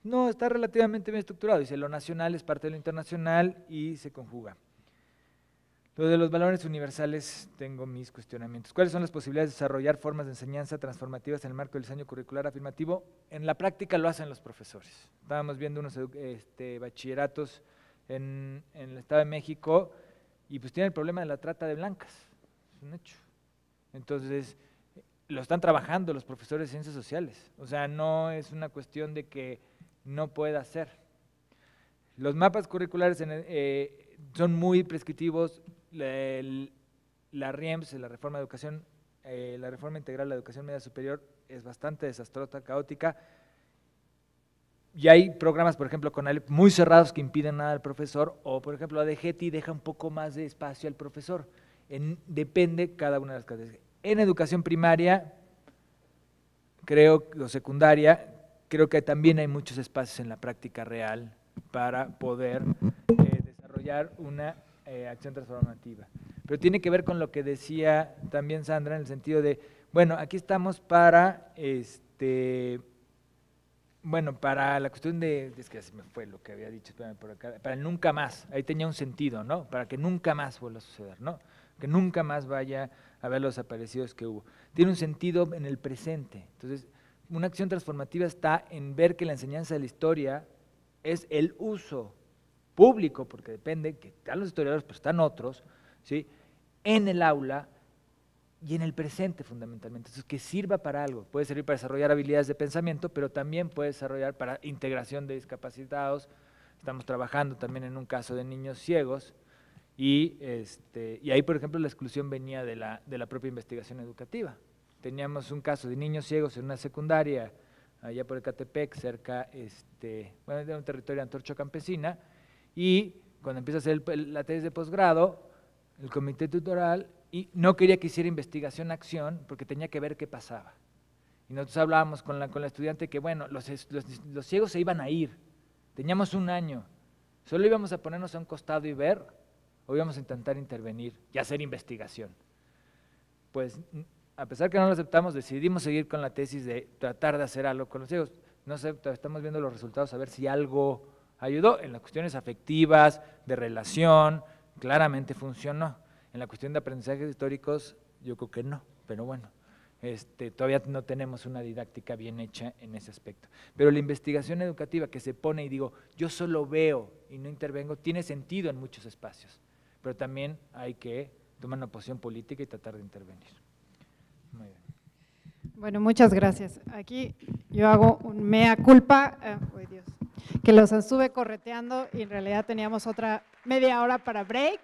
no, está relativamente bien estructurado. Dice, lo nacional es parte de lo internacional y se conjuga. Lo de los valores universales, tengo mis cuestionamientos. ¿Cuáles son las posibilidades de desarrollar formas de enseñanza transformativas en el marco del diseño curricular afirmativo? En la práctica lo hacen los profesores. Estábamos viendo unos este, bachilleratos en, en, el Estado de México y pues tienen el problema de la trata de blancas. Es un hecho. Entonces, lo están trabajando los profesores de ciencias sociales. O sea, no es una cuestión de que no pueda ser. Los mapas curriculares en, eh, son muy prescriptivos, la, la RIEMS, la reforma de educación, eh, la reforma integral de la educación media superior es bastante desastrosa, caótica, y hay programas, por ejemplo, con ALEP muy cerrados que impiden nada al profesor, o por ejemplo, ADGETI deja un poco más de espacio al profesor. En, depende cada una de las categorías. En educación primaria, creo, o secundaria, creo que también hay muchos espacios en la práctica real para poder eh, desarrollar una eh, acción transformativa. Pero tiene que ver con lo que decía también Sandra en el sentido de, bueno, aquí estamos para, este, bueno, para la cuestión de, es que así me fue lo que había dicho, por acá, para el nunca más, ahí tenía un sentido, ¿no? Para que nunca más vuelva a suceder, ¿no? Que nunca más vaya a ver los aparecidos que hubo. Tiene un sentido en el presente. Entonces, una acción transformativa está en ver que la enseñanza de la historia es el uso público, porque depende, que están los historiadores, pero están otros, ¿sí? en el aula y en el presente fundamentalmente. Entonces, que sirva para algo. Puede servir para desarrollar habilidades de pensamiento, pero también puede desarrollar para integración de discapacitados. Estamos trabajando también en un caso de niños ciegos, y, este, y ahí, por ejemplo, la exclusión venía de la, de la propia investigación educativa. Teníamos un caso de niños ciegos en una secundaria, allá por el Catepec, cerca, este, bueno, de un territorio de antorcha campesina, y cuando empieza a hacer la tesis de posgrado, el comité tutoral y no quería que hiciera investigación-acción porque tenía que ver qué pasaba. Y nosotros hablábamos con la, con la estudiante que, bueno, los, los, los, ciegos se iban a ir, teníamos un año, solo íbamos a ponernos a un costado y ver, o íbamos a intentar intervenir y hacer investigación. Pues, a pesar que no lo aceptamos, decidimos seguir con la tesis de tratar de hacer algo con los ciegos. No sé, estamos viendo los resultados, a ver si algo ayudó en las cuestiones afectivas, de relación, claramente funcionó. En la cuestión de aprendizajes históricos, yo creo que no, pero bueno, este, todavía no tenemos una didáctica bien hecha en ese aspecto. Pero la investigación educativa que se pone y digo, yo solo veo y no intervengo, tiene sentido en muchos espacios, pero también hay que tomar una posición política y tratar de intervenir. Muy bien. Bueno, muchas gracias. Aquí yo hago un mea culpa. oh, Dios que los estuve correteando y en realidad teníamos otra media hora para break.